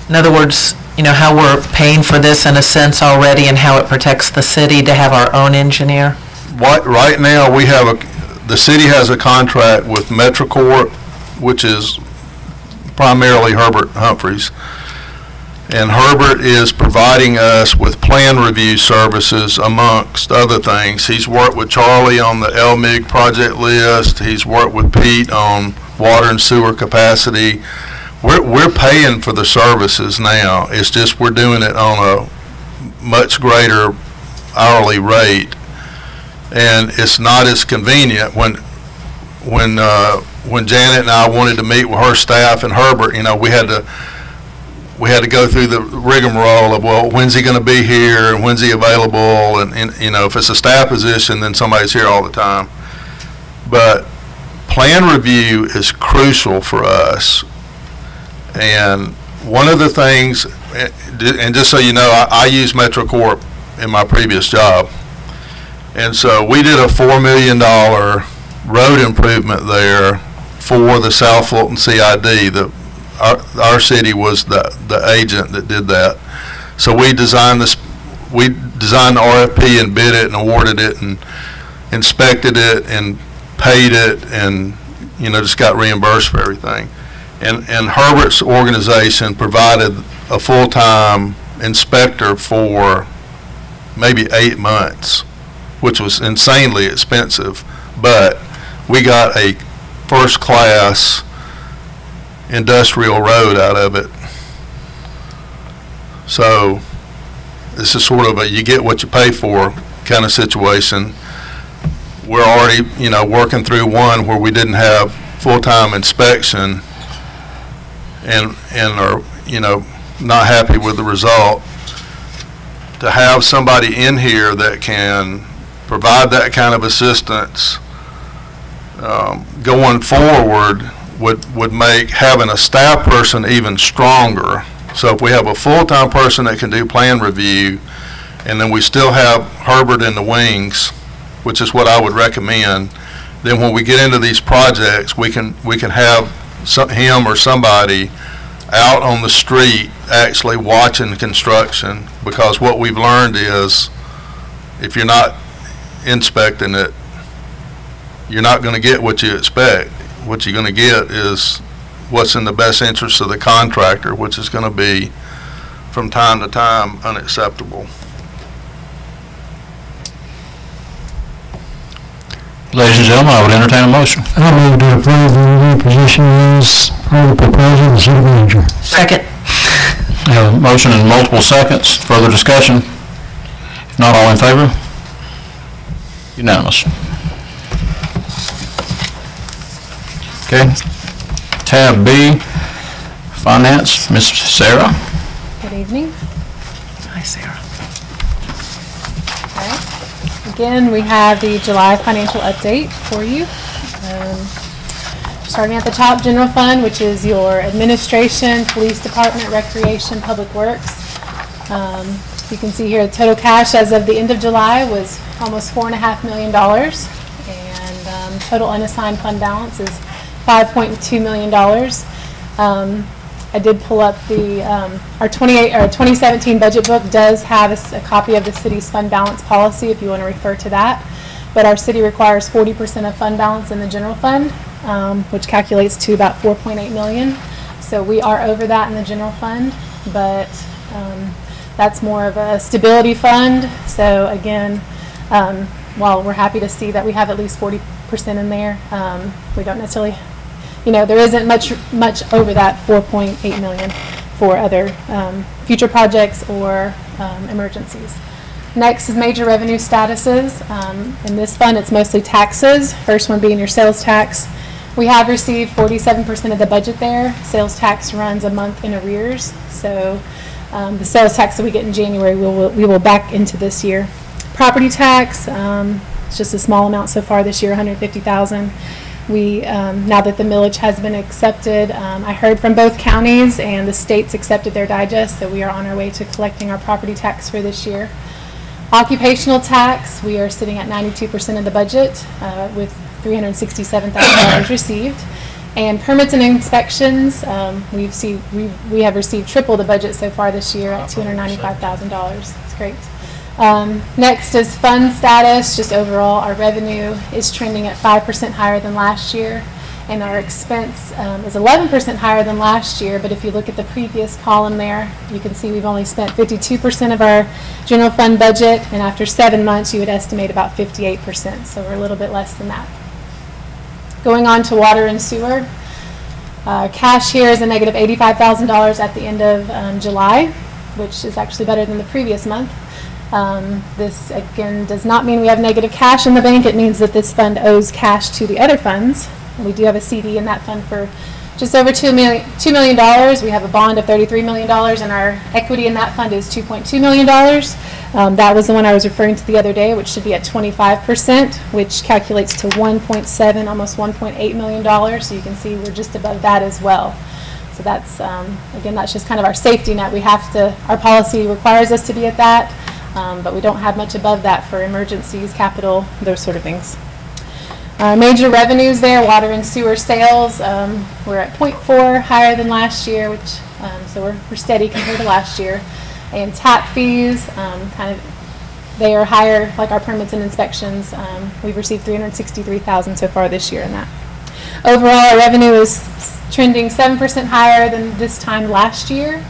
In other words, you know, how we're paying for this in a sense already and how it protects the city to have our own engineer? Right, right now, we have a, the city has a contract with MetroCorp, which is primarily Herbert Humphreys. And Herbert is providing us with plan review services amongst other things. He's worked with Charlie on the LMIG project list. He's worked with Pete on water and sewer capacity. We're, we're paying for the services now. It's just we're doing it on a much greater hourly rate. And it's not as convenient when, when, uh, when Janet and I wanted to meet with her staff and Herbert, you know, we had to, we had to go through the rigmarole of, well, when's he gonna be here, and when's he available, and, and, you know, if it's a staff position, then somebody's here all the time. But plan review is crucial for us. And one of the things, eh, and just so you know, I, I used MetroCorp in my previous job. And so we did a four million dollar road improvement there for the South Fulton CID. The, our, our city was the, the agent that did that. So we designed this, we designed the RFP and bid it and awarded it and inspected it and paid it and, you know, just got reimbursed for everything. And, and Herbert's organization provided a full-time inspector for maybe eight months, which was insanely expensive. But we got a first-class industrial road out of it. So this is sort of a you get what you pay for kind of situation. We're already, you know, working through one where we didn't have full-time inspection and, and are, you know, not happy with the result. To have somebody in here that can provide that kind of assistance um, going forward would, would make having a staff person even stronger. So if we have a full-time person that can do plan review, and then we still have Herbert in the wings, which is what I would recommend, then when we get into these projects, we can, we can have some, him or somebody out on the street actually watching construction, because what we've learned is, if you're not inspecting it, you're not gonna get what you expect. What you're gonna get is what's in the best interest of the contractor, which is gonna be, from time to time, unacceptable. Ladies and gentlemen, I would entertain a motion. I move to approve the review position as per the proposal of the city manager. Second. I have a motion in multiple seconds. Further discussion? If not, all in favor? Unanimous. Okay. Tab B, Finance, Ms. Sarah. Good evening. Hi, Sarah. Okay. Again, we have the July financial update for you. Um, Starting at the top, general fund, which is your administration, police department, recreation, public works. Um, You can see here, the total cash as of the end of July was almost four and a half million dollars. And um, total unassigned fund balance is $5.2 million. Um, I did pull up the, um, our 28, our 2017 budget book does have a copy of the city's fund balance policy, if you want to refer to that. But our city requires 40% of fund balance in the general fund, um, which calculates to about 4.8 million. So we are over that in the general fund, but um, that's more of a stability fund. So again, um, while we're happy to see that we have at least 40% in there, um, we don't necessarily, you know, there isn't much, much over that 4.8 million for other um, future projects or um, emergencies. Next is major revenue statuses. Um, In this fund, it's mostly taxes, first one being your sales tax. We have received 47% of the budget there. Sales tax runs a month in arrears, so um, the sales tax that we get in January, we will, we will back into this year. Property tax, um, it's just a small amount so far this year, 150,000. We, um, now that the millage has been accepted, um, I heard from both counties and the states accepted their digest, so we are on our way to collecting our property tax for this year. Occupational tax, we are sitting at 92% of the budget uh, with $367,000 received. And permits and inspections, um, we've seen, we we have received triple the budget so far this year at $295,000. It's great. Um, Next is fund status, just overall, our revenue is trending at 5% higher than last year, and our expense um, is 11% higher than last year, but if you look at the previous column there, you can see we've only spent 52% of our general fund budget, and after seven months, you would estimate about 58%, so we're a little bit less than that. Going on to water and sewer. Uh, Cash here is a negative $85,000 at the end of um, July, which is actually better than the previous month. Um, This, again, does not mean we have negative cash in the bank. It means that this fund owes cash to the other funds. We do have a CD in that fund for just over $2 million. $2 million. We have a bond of $33 million, and our equity in that fund is $2.2 million. Um, That was the one I was referring to the other day, which should be at 25%, which calculates to 1.7, almost $1.8 million. So you can see we're just above that as well. So that's, um, again, that's just kind of our safety net. We have to, our policy requires us to be at that, um, but we don't have much above that for emergencies, capital, those sort of things. Uh, Major revenues there, water and sewer sales, um, we're at .4 higher than last year, which, um, so we're we're steady compared to last year. And tap fees, um, kind of, they are higher, like our permits and inspections. Um, We've received 363,000 so far this year in that. Overall, our revenue is trending 7% higher than this time last year,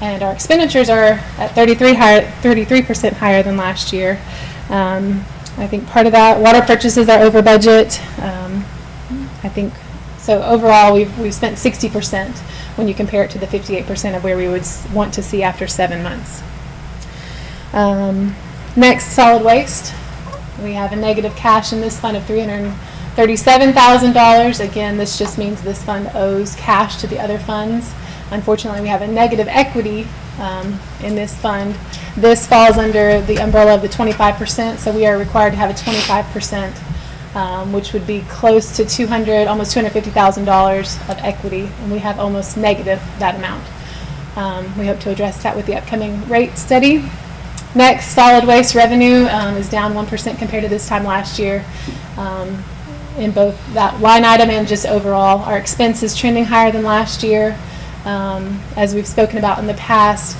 and our expenditures are at 33 higher, 33% higher than last year. Um, I think part of that, water purchases are over budget. Um, I think, so overall, we've, we've spent 60% when you compare it to the 58% of where we would want to see after seven months. Um, Next, solid waste. We have a negative cash in this fund of $337,000. Again, this just means this fund owes cash to the other funds. Unfortunately, we have a negative equity um, in this fund. This falls under the umbrella of the 25%, so we are required to have a 25%, um, which would be close to 200, almost $250,000 of equity, and we have almost negative that amount. Um, We hope to address that with the upcoming rate study. Next, solid waste revenue um, is down 1% compared to this time last year um, in both that line item and just overall. Our expense is trending higher than last year. Um, As we've spoken about in the past,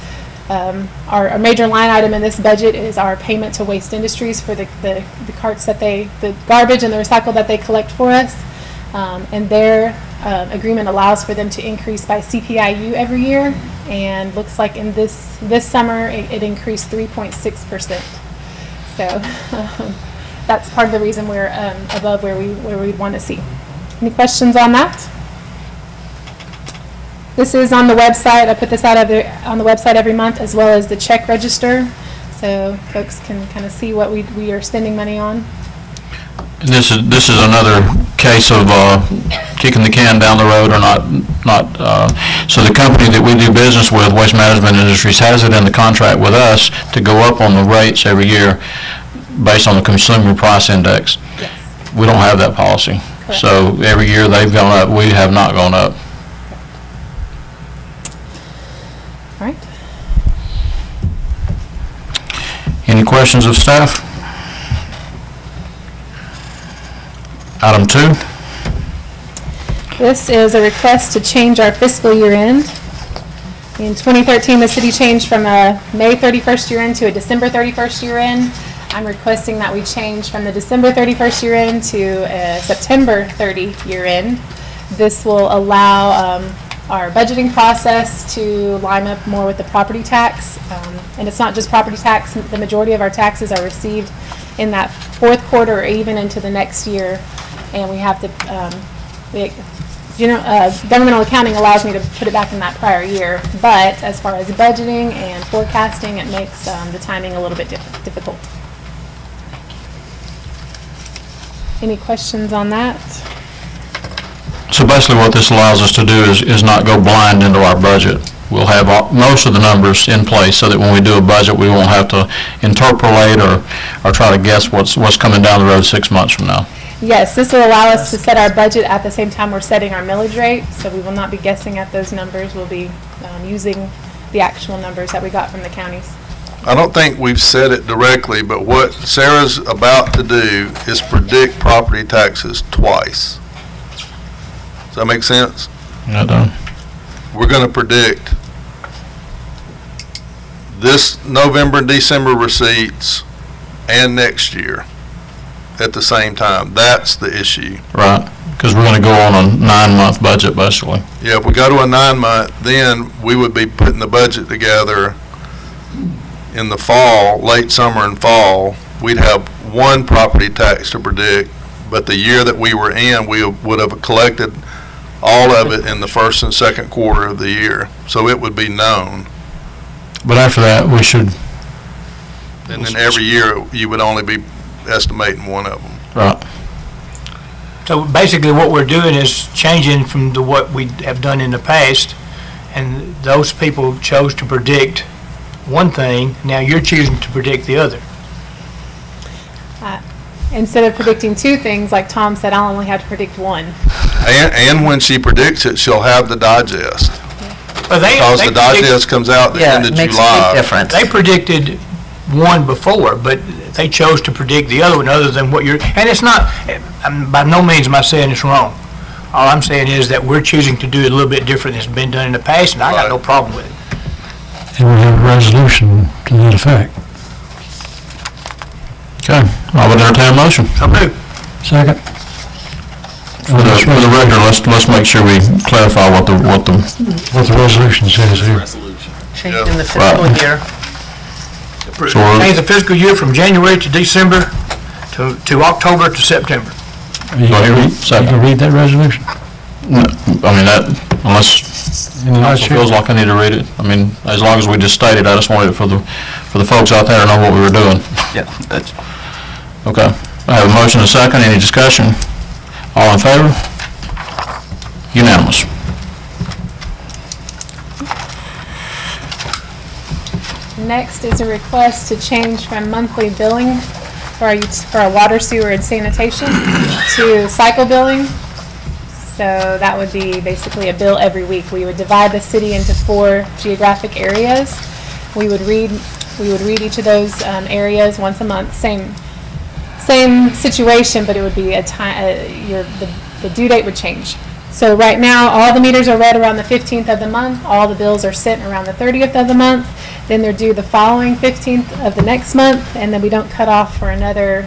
um, our our major line item in this budget is our payment to Waste Industries for the the the carts that they, the garbage and the recycle that they collect for us. Um, And their uh, agreement allows for them to increase by CPIU every year. And looks like in this, this summer, it it increased 3.6%. So um, that's part of the reason we're um, above where we, where we want to see. Any questions on that? This is on the website. I put this out every, on the website every month, as well as the check register, so folks can kind of see what we, we are spending money on. This is, this is another case of uh, kicking the can down the road or not, not, uh, so the company that we do business with, Waste Management Industries, has it in the contract with us to go up on the rates every year based on the consumer price index. We don't have that policy. So every year they've gone up, we have not gone up. All right. Any questions of staff? Item two, This is a request to change our fiscal year end. In 2013, the city changed from a May 31st year end to a December 31st year end. I'm requesting that we change from the December 31st year end to a September 30 year end. This will allow um, our budgeting process to line up more with the property tax. Um, And it's not just property tax, the majority of our taxes are received in that fourth quarter or even into the next year. And we have to, um, we- you know, uh, governmental accounting allows me to put it back in that prior year. But as far as budgeting and forecasting, it makes um, the timing a little bit diff- difficult. Any questions on that? So basically what this allows us to do is, is not go blind into our budget. We'll have all- most of the numbers in place so that when we do a budget, we won't have to interpolate or, or try to guess what's, what's coming down the road six months from now. Yes, this will allow us to set our budget at the same time we're setting our millage rate, so we will not be guessing at those numbers. We'll be um, using the actual numbers that we got from the counties. I don't think we've said it directly, but what Sarah's about to do is predict property taxes twice. Does that make sense? Not done. We're gonna predict this November and December receipts and next year at the same time. That's the issue. Right, because we're going to go on a nine-month budget basically. Yeah, if we go to a nine-month, then we would be putting the budget together in the fall, late summer and fall. We'd have one property tax to predict, but the year that we were in, we would have collected all of it in the first and second quarter of the year. So it would be known. But after that, we should, And then every year, you would only be estimating one of them. right, So basically, what we're doing is changing from the, what we have done in the past, and those people chose to predict one thing, now you're choosing to predict the other. Instead of predicting two things, like Tom said, I'll only have to predict one. And, and when she predicts it, she'll have the digest. But they- Because they the predict- digest comes out the Yeah, end it of makes a July. big difference. They predicted one before, but they chose to predict the other one other than what you're, and it's not, I'm- by no means am I saying it's wrong. All I'm saying is that we're choosing to do it a little bit different than it's been done in the past, and I got no problem with it. And we have a resolution to that effect. Okay. I would entertain a motion. So move. Second? For the, for the record, let's, let's make sure we clarify what the, what the, What the resolution says here. Resolution. Changing the fiscal Right. year. So we're- Change the fiscal year from January to December to, to October to September. You Do I hear you? can Second. read that resolution? No, I mean, that, unless In the council feels like I need to read it. I mean, as long as we just stated, I just wanted it for the, for the folks out there to know what we were doing. Yeah, that's, Okay. I have a motion and a second. Any discussion? All in favor? Unanimous. Next is a request to change from monthly billing for our, for our water, sewer, and sanitation to cycle billing. So that would be basically a bill every week. We would divide the city into four geographic areas. We would read, we would read each of those um, areas once a month, same, same situation, but it would be a time, your, the the due date would change. So right now, all the meters are read around the 15th of the month, all the bills are sent around the 30th of the month, then they're due the following 15th of the next month, and then we don't cut off for another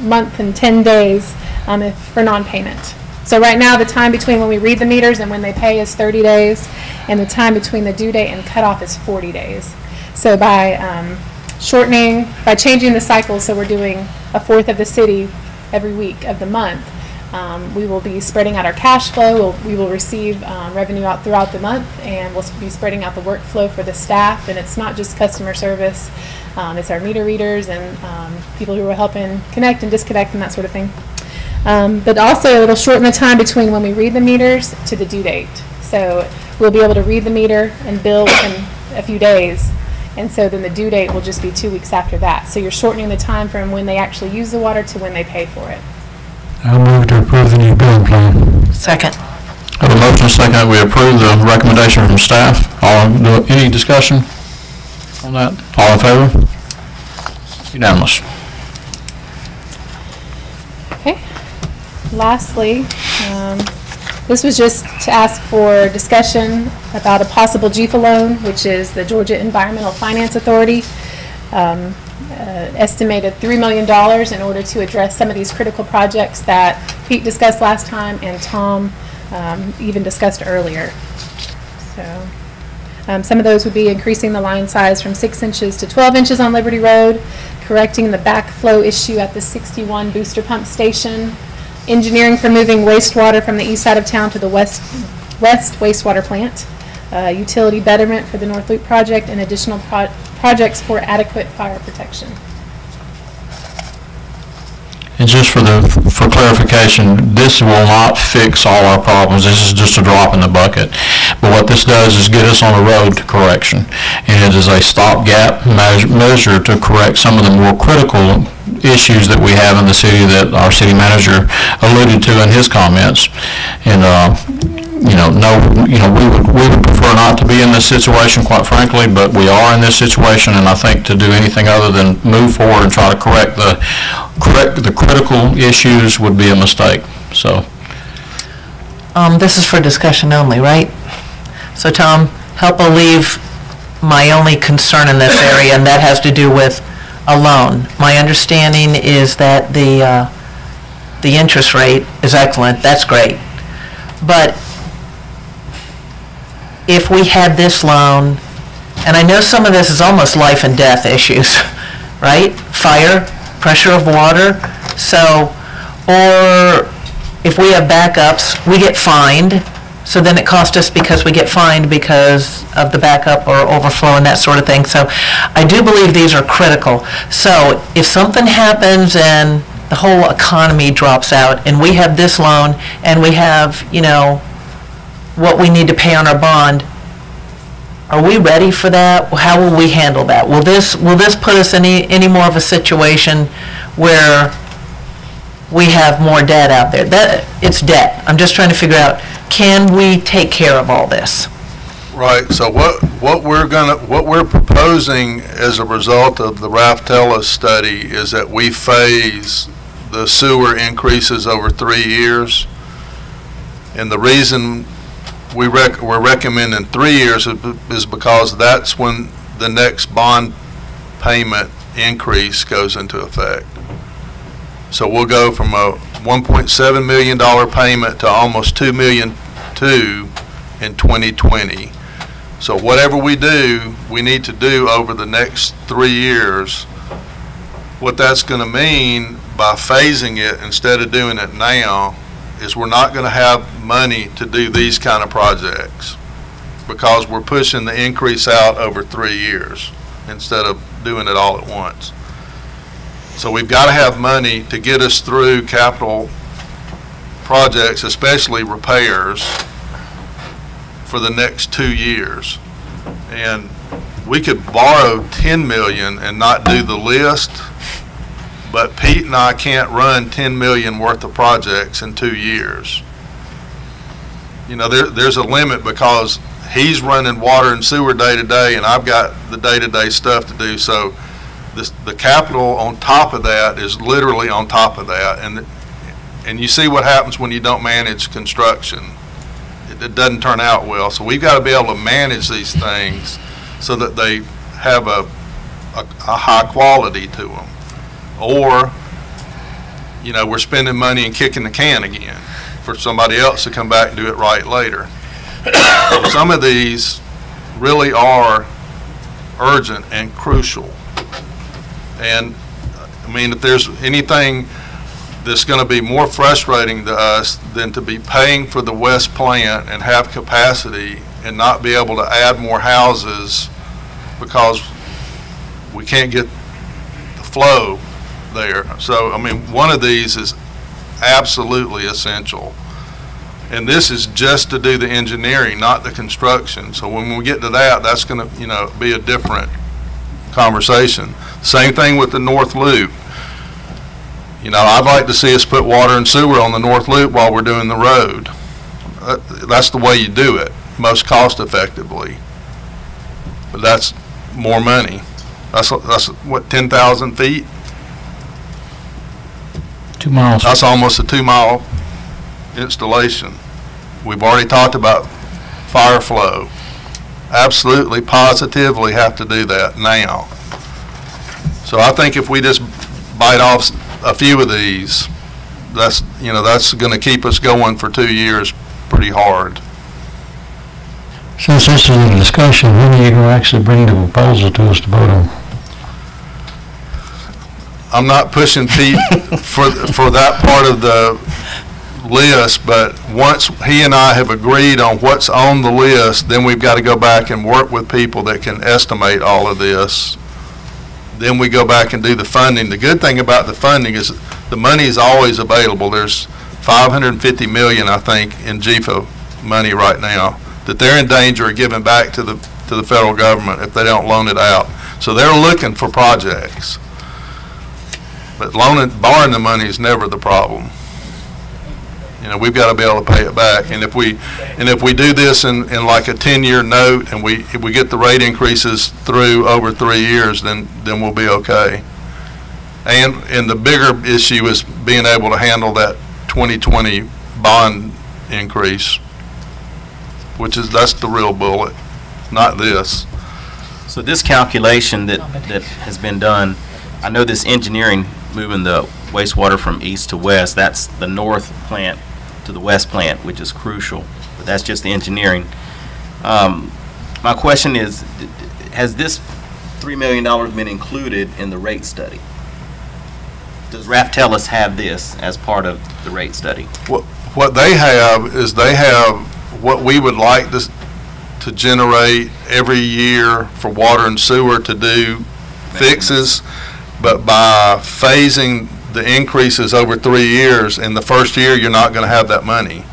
month and 10 days um, if, for non-payment. So right now, the time between when we read the meters and when they pay is 30 days, and the time between the due date and cutoff is 40 days. So by um, shortening, by changing the cycle, so we're doing a fourth of the city every week of the month, um, we will be spreading out our cash flow, we'll, we will receive um, revenue out throughout the month, and we'll be spreading out the workflow for the staff, and it's not just customer service, um, it's our meter readers and um, people who are helping connect and disconnect and that sort of thing. Um, but also, it'll shorten the time between when we read the meters to the due date. So we'll be able to read the meter and bill in a few days. And so then the due date will just be two weeks after that. So you're shortening the time from when they actually use the water to when they pay for it. I'll move to approve the new billing plan. Second. Have a motion and second that we approve the recommendation from staff. All, any discussion on that? All in favor? Unanimous. Okay. Lastly, um, This was just to ask for discussion about a possible GEFA loan, which is the Georgia Environmental Finance Authority. Um, uh, Estimated $3 million in order to address some of these critical projects that Pete discussed last time and Tom um, even discussed earlier. So, um, some of those would be increasing the line size from six inches to 12 inches on Liberty Road, correcting the backflow issue at the 61 booster pump station, engineering for moving wastewater from the east side of town to the west, west wastewater plant, uh, utility betterment for the North Loop project, and additional pro- projects for adequate fire protection. And just for the, for clarification, this will not fix all our problems. This is just a drop in the bucket. But what this does is get us on a road to correction. And it is a stopgap measure to correct some of the more critical issues that we have in the city that our city manager alluded to in his comments. And, uh, you know, no, you know, we would, we would prefer not to be in this situation, quite frankly, but we are in this situation, and I think to do anything other than move forward and try to correct the, correct the critical issues would be a mistake, so. Um, this is for discussion only, right? So Tom, help alleviate my only concern in this area, and that has to do with a loan. My understanding is that the, uh, the interest rate is excellent, that's great. But if we had this loan, and I know some of this is almost life and death issues, right? Fire, pressure of water, so, or if we have backups, we get fined, so then it costs us because we get fined because of the backup or overflow and that sort of thing. So I do believe these are critical. So if something happens and the whole economy drops out, and we have this loan, and we have, you know, what we need to pay on our bond, are we ready for that? How will we handle that? Will this, will this put us in any, any more of a situation where we have more debt out there? That, it's debt. I'm just trying to figure out, can we take care of all this? Right, so what, what we're gonna, what we're proposing as a result of the Raftelis study is that we phase the sewer increases over three years. And the reason we rec, we're recommending three years is is because that's when the next bond payment increase goes into effect. So we'll go from a $1.7 million payment to almost 2 million two in 2020. So whatever we do, we need to do over the next three years. What that's going to mean by phasing it instead of doing it now is we're not going to have money to do these kind of projects because we're pushing the increase out over three years instead of doing it all at once. So we've got to have money to get us through capital projects, especially repairs, for the next two years. And we could borrow 10 million and not do the list, but Pete and I can't run 10 million worth of projects in two years. You know, there, there's a limit because he's running water and sewer day to day and I've got the day-to-day stuff to do. So this, the capital on top of that is literally on top of that. And, and you see what happens when you don't manage construction. It, it doesn't turn out well. So we've got to be able to manage these things so that they have a, a, a high quality to them. Or, you know, we're spending money and kicking the can again for somebody else to come back and do it right later. Some of these really are urgent and crucial. And, I mean, if there's anything that's going to be more frustrating to us than to be paying for the west plant and have capacity and not be able to add more houses because we can't get the flow there. So, I mean, one of these is absolutely essential. And this is just to do the engineering, not the construction. So when we get to that, that's going to, you know, be a different conversation. Same thing with the North Loop. You know, I'd like to see us put water and sewer on the North Loop while we're doing the road. Uh, That's the way you do it, most cost effectively. But that's more money. That's, that's what, 10,000 feet? Two miles. That's almost a two-mile installation. We've already talked about fire flow. Absolutely, positively have to do that now. So I think if we just bite off a few of these, that's, you know, that's gonna keep us going for two years pretty hard. Since this is a discussion, when are you going to actually bring the proposal to us to vote on? I'm not pushing Pete for, for that part of the list, but once he and I have agreed on what's on the list, then we've got to go back and work with people that can estimate all of this. Then we go back and do the funding. The good thing about the funding is the money is always available. There's 550 million, I think, in GEFA money right now, that they're in danger of giving back to the, to the federal government if they don't loan it out. So they're looking for projects. But loaning, borrowing the money is never the problem. You know, we've got to be able to pay it back. And if we, and if we do this in, in like a 10-year note and we, if we get the rate increases through over three years, then, then we'll be okay. And, and the bigger issue is being able to handle that 2020 bond increase, which is, that's the real bullet, not this. So this calculation that, that has been done, I know this engineering, moving the wastewater from east to west, that's the north plant to the west plant, which is crucial, but that's just the engineering. Um, My question is, has this $3 million been included in the rate study? Does Raftelis have this as part of the rate study? What, what they have is they have what we would like to, to generate every year for water and sewer to do fixes, but by phasing the increases over three years, in the first year, you're not gonna have that money.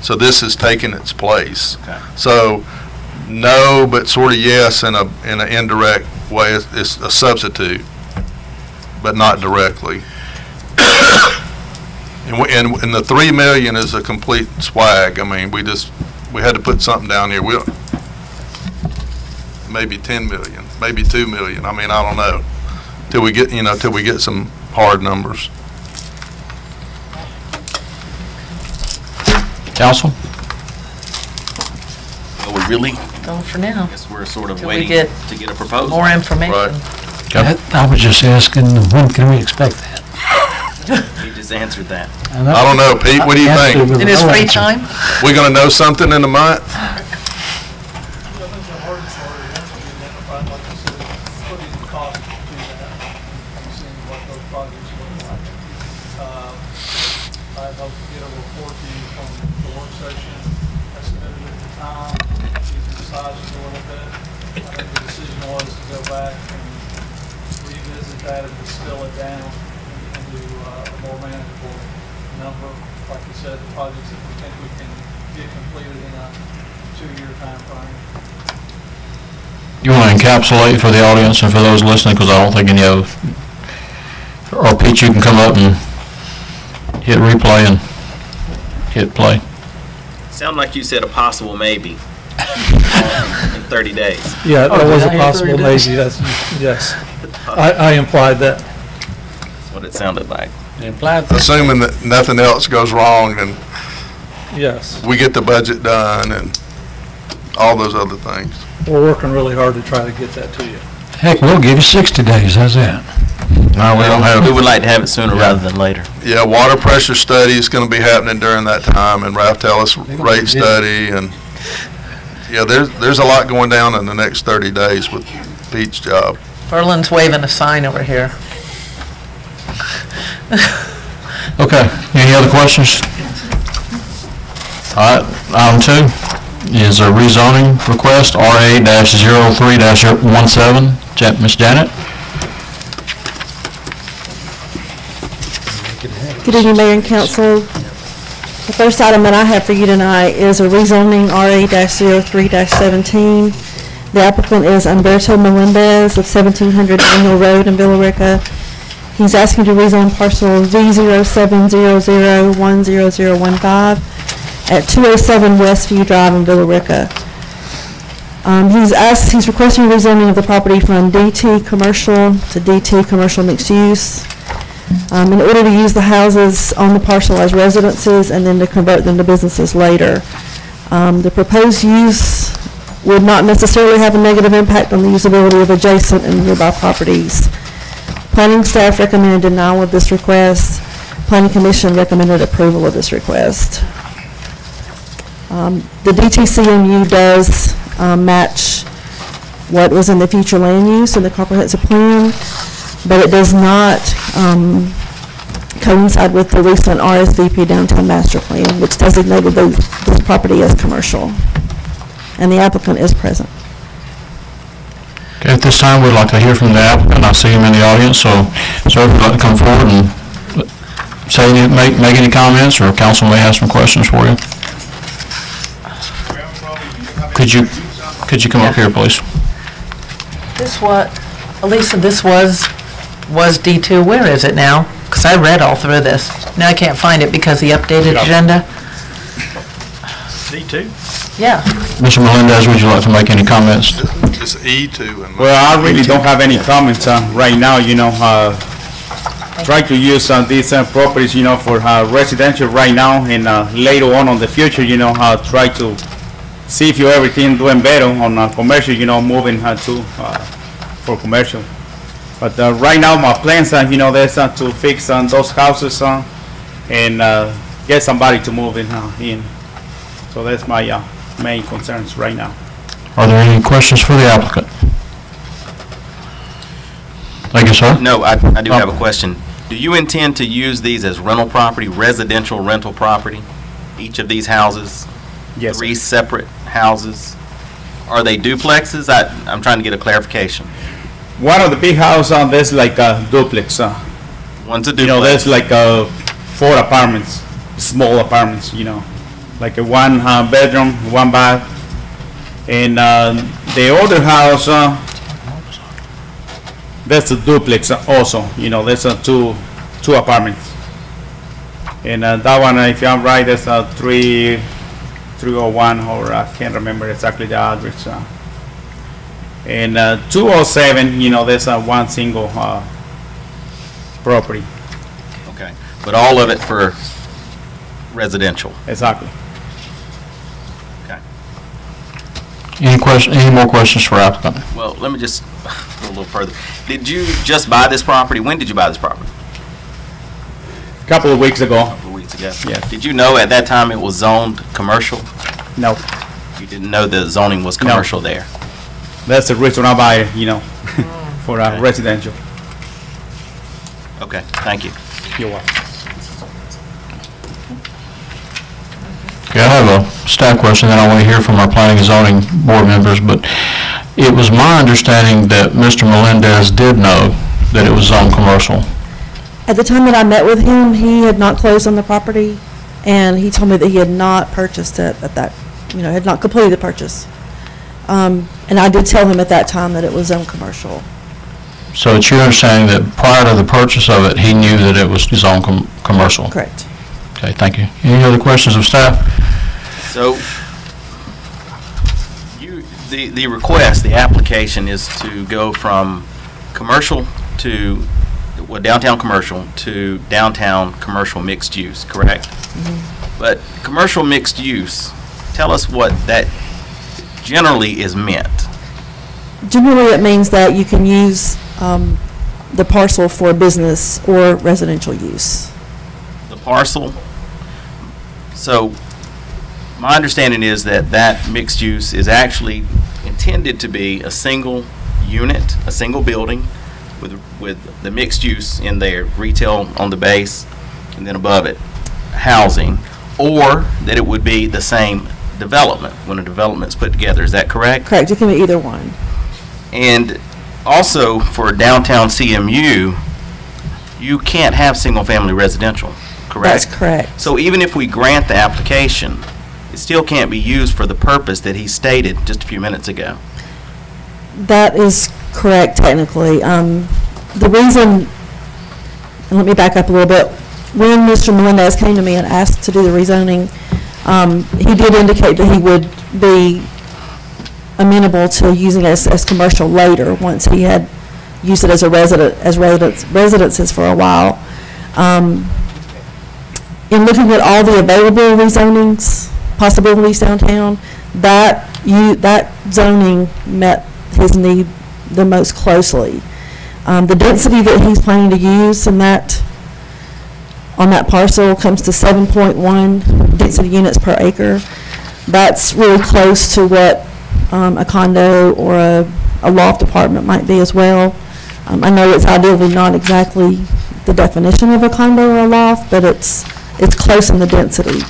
So this is taking its place. Okay. So, no, but sort of yes in a, in an indirect way, it's, it's a substitute, but not directly. And, we- and, and the three million is a complete swag. I mean, we just, we had to put something down here. We, maybe ten million, maybe two million. I mean, I don't know. Till we get, you know, till we get some hard numbers. Council? Are we really? Go for now. Guess we're sort of Till we waiting get to get a proposal. More information. That- I was just asking, when can we expect that? You just answered that. I don't know, Pete, what do you think? In his free time? We gonna know something in a month? I hope to get a report to you from the work session estimated at the time, if you decide to go a little bit. I think the decision was to go back and revisit that and distill it down into uh, a more manageable number. Like you said, the projects that we think we can get completed in a two-year timeframe. You want to encapsulate for the audience and for those listening, because I don't think any of, or Pete, you can come up and hit replay and hit play. Sound like you said a possible maybe um, in 30 days. Yeah, Oh, that was a did I hear possible maybe, days? that's, yes. Uh, I, I implied that. That's what it sounded like. Implied. Assuming that nothing else goes wrong and Yes. we get the budget done and all those other things. We're working really hard to try to get that to you. Heck, we'll give you 60 days, how's that? No, we don't have. We would like to have it sooner rather than later. Yeah, water pressure study is gonna be happening during that time, and Raftelis rate study, and, yeah, there's, there's a lot going down in the next thirty days with Pete's job. Berlin's waving a sign over here. Okay, any other questions? All right, item two is a rezoning request, RA-03-17. Ja- Ms. Janet? Good evening, Mayor and Council. The first item that I have for you tonight is a rezoning RA-03-17. The applicant is Umberto Melendez of 1700 Daniel Road in Villa Rica. He's asking to rezone parcel V0700100015 at 207 Westview Drive in Villa Rica. Um, He's asked, he's requesting rezoning of the property from DT Commercial to DT Commercial Mixed Use um, in order to use the houses on the parcel as residences and then to convert them to businesses later. Um, The proposed use would not necessarily have a negative impact on the usability of adjacent and nearby properties. Planning staff recommended denial of this request. Planning commission recommended approval of this request. Um, The DTCMU does um, match what was in the future land use in the comprehensive plan, but it does not um, coincide with the recent RSVP downtown master plan, which designated those- this property as commercial. And the applicant is present. Okay, at this time, we'd like to hear from the applicant. I see him in the audience, so, sir, if you'd like to come forward and say, make, make any comments, or council may have some questions for you. Could you, could you come up here, please? This what, Elisa, this was, was D2. Where is it now? Because I read all through this. Now I can't find it because the updated agenda. D2? Yeah. Mr. Melendez, would you like to make any comments? It's E2 and. Well, I really don't have any comments uh, right now, you know, uh, try to use uh, these uh, properties, you know, for uh, residential right now, and uh, later on on the future, you know, uh, try to see if you everything doing better on uh, commercial, you know, moving uh, to, uh, for commercial. But uh, right now, my plans are, you know, there's uh, to fix on those houses uh, and uh, get somebody to move in, uh, in. So that's my uh, main concerns right now. Are there any questions for the applicant? Thank you, sir. No, I, I do have a question. Do you intend to use these as rental property, residential rental property? Each of these houses? Yes, sir. Three separate houses? Are they duplexes? I, I'm trying to get a clarification. One of the big house on this like a duplex. Uh, One's a you know, there's like uh, four apartments, small apartments. You know, like a one uh, bedroom, one bath, and uh, the other house. Uh, that's a duplex also. You know, there's a two two apartments, and uh, that one, uh, if I'm right, there's a three. 301 or I can't remember exactly the address. Uh, and uh, 207, you know, there's a one single uh, property. Okay. But all of it for residential? Exactly. Okay. Any question, any more questions for applicant? Well, let me just go a little further. Did you just buy this property? When did you buy this property? A couple of weeks ago. A couple of weeks ago? Yes. Did you know at that time it was zoned commercial? No. You didn't know the zoning was No. commercial there? That's the reason I buy it, you know, for uh, Okay. residential. Okay, thank you. You're welcome. Okay, I have a staff question that I want to hear from our planning and zoning board members, but it was my understanding that Mr. Melendez did know that it was zone commercial. At the time that I met with him, he had not closed on the property, and he told me that he had not purchased it at that, you know, had not completed the purchase. Um, And I did tell him at that time that it was zone commercial. So it's your understanding that prior to the purchase of it, he knew that it was zone com- commercial? Correct. Okay, thank you. Any other questions of staff? So, you, the, the request, the application is to go from commercial to, well, downtown commercial to downtown commercial mixed use, correct? But commercial mixed use, tell us what that generally is meant. Generally, it means that you can use um, the parcel for business or residential use. the parcel. So, my understanding is that that mixed use is actually intended to be a single unit, a single building with, with the mixed use in there, retail on the base, and then above it, housing, or that it would be the same development when a development's put together. Is that correct? Correct, it can be either one. And also for downtown CMU, you can't have single-family residential, correct? That's correct. So even if we grant the application, it still can't be used for the purpose that he stated just a few minutes ago. That is correct technically. Um, The reason, and let me back up a little bit, when Mr. Melendez came to me and asked to do the rezoning, um, he did indicate that he would be amenable to using it as, as commercial later, once he had used it as a resident, as residence, residences for a while. Um, In looking at all the available rezonings possibilities downtown, that you, that zoning met his need the most closely. Um, the density that he's planning to use in that, on that parcel comes to seven point one density units per acre. That's really close to what, um, a condo or a, a loft apartment might be as well. Um, I know it's ideally not exactly the definition of a condo or a loft, but it's, it's close in the density.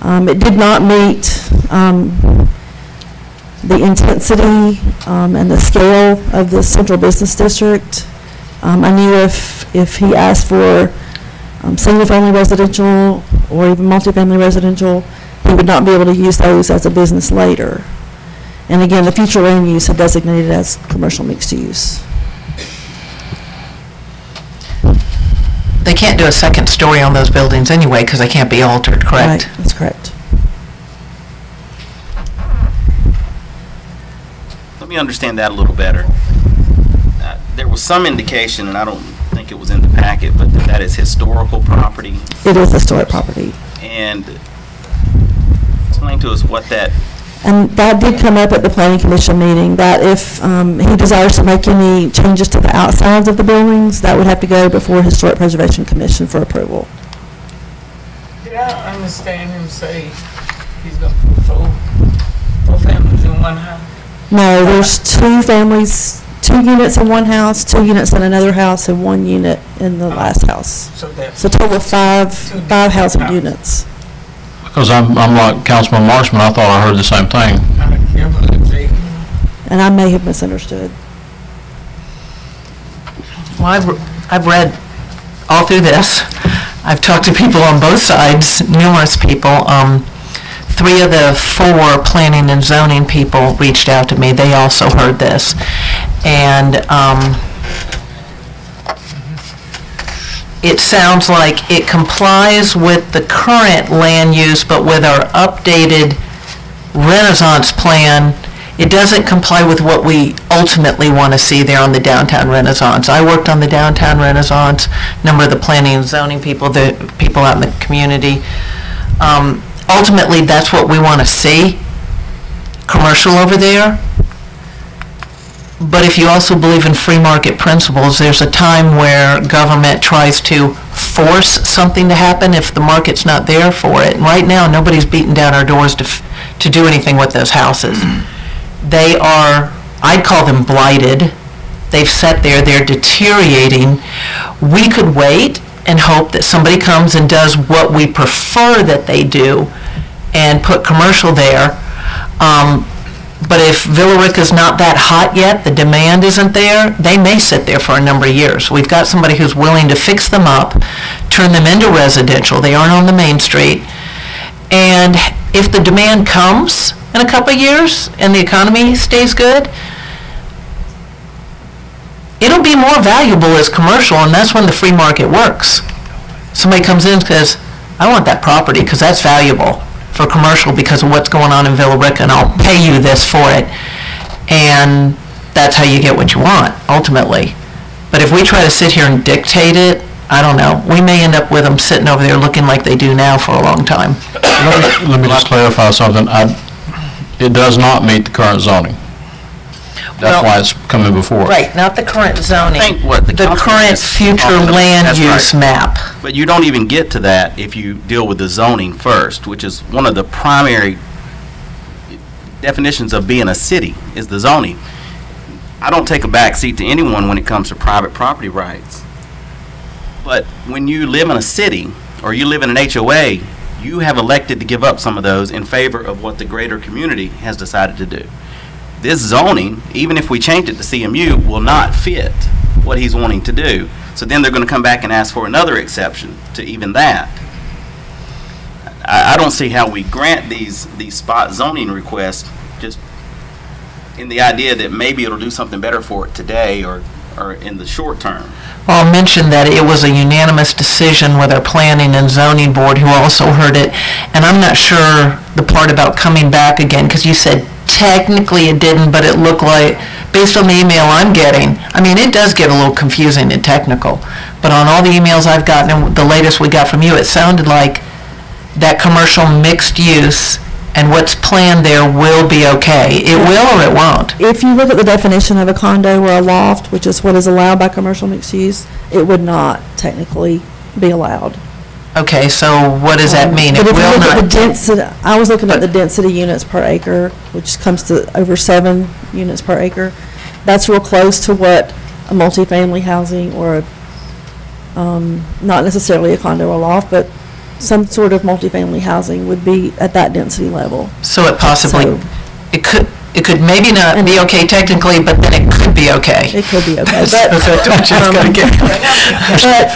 Um, it did not meet, um, the intensity, um, and the scale of the central business district. Um, I knew if, if he asked for, um, single-family residential or even multifamily residential, he would not be able to use those as a business later. And again, the future land use had designated as commercial mixed use. They can't do a second story on those buildings anyway, because they can't be altered, correct? Right, That's correct. Let me understand that a little better. Uh, There was some indication, and I don't think it was in the packet, but that that is historical property. It is historic property. And explain to us what that, And that did come up at the planning commission meeting, that if um, he desires to make any changes to the outsides of the buildings, that would have to go before Historic Preservation Commission for approval. Did I understand him say he's gonna put four, four families in one house? No, there's two families, two units in one house, two units in another house, and one unit in the last house. So that's So total of five, five housing units. Because I'm, I'm like Councilman Marshman, I thought I heard the same thing. And I may have misunderstood. Well, I've, I've read all through this. I've talked to people on both sides, numerous people. Um, three of the four planning and zoning people reached out to me. They also heard this. And, um, it sounds like it complies with the current land use, but with our updated Renaissance plan, it doesn't comply with what we ultimately want to see there on the downtown Renaissance. I worked on the downtown Renaissance, number of the planning and zoning people, the people out in the community. Um, Ultimately, that's what we want to see, commercial over there. But if you also believe in free market principles, there's a time where government tries to force something to happen if the market's not there for it. And right now, nobody's beating down our doors to, to do anything with those houses. They are, I'd call them blighted. They've sat there, they're deteriorating. We could wait and hope that somebody comes and does what we prefer that they do and put commercial there. Um, but if Villa Rica's not that hot yet, the demand isn't there, they may sit there for a number of years. We've got somebody who's willing to fix them up, turn them into residential, they aren't on the main street. And if the demand comes in a couple of years and the economy stays good, it'll be more valuable as commercial, and that's when the free market works. Somebody comes in and says, I want that property because that's valuable for commercial because of what's going on in Villa Rica, and I'll pay you this for it. And that's how you get what you want, ultimately. But if we try to sit here and dictate it, I don't know, we may end up with them sitting over there looking like they do now for a long time. Let me- let me just clarify something. I- It does not meet the current zoning. That's Well- why it's coming before. Right, not the current zoning. I think what the The current future land That's right. use map. But you don't even get to that if you deal with the zoning first, which is one of the primary definitions of being a city, is the zoning. I don't take a back seat to anyone when it comes to private property rights. But when you live in a city, or you live in an HOA, you have elected to give up some of those in favor of what the greater community has decided to do. This zoning, even if we change it to CMU, will not fit what he's wanting to do. So then they're going to come back and ask for another exception to even that. I, I don't see how we grant these, these spot zoning requests just in the idea that maybe it'll do something better for it today or, or in the short term. Well, I'll mention that it was a unanimous decision with our planning and zoning board who also heard it. And I'm not sure the part about coming back again, because you said technically it didn't, but it looked like, based on the email I'm getting, I mean, it does get a little confusing and technical. But on all the emails I've gotten, and the latest we got from you, it sounded like that commercial mixed use and what's planned there will be okay. It will or it won't? If you look at the definition of a condo or a loft, which is what is allowed by commercial mixed use, it would not technically be allowed. Okay, so what does that mean? It But if you will look at the not? density, I was looking at the density units per acre, which comes to over seven units per acre. That's real close to what a multifamily housing or, a, um, not necessarily a condo or loft, but some sort of multifamily housing would be at that density level. So it possibly, So- it could, it could maybe not be okay technically, but then it could be okay. It could be okay, That's- but. that's what you gotta um, get. But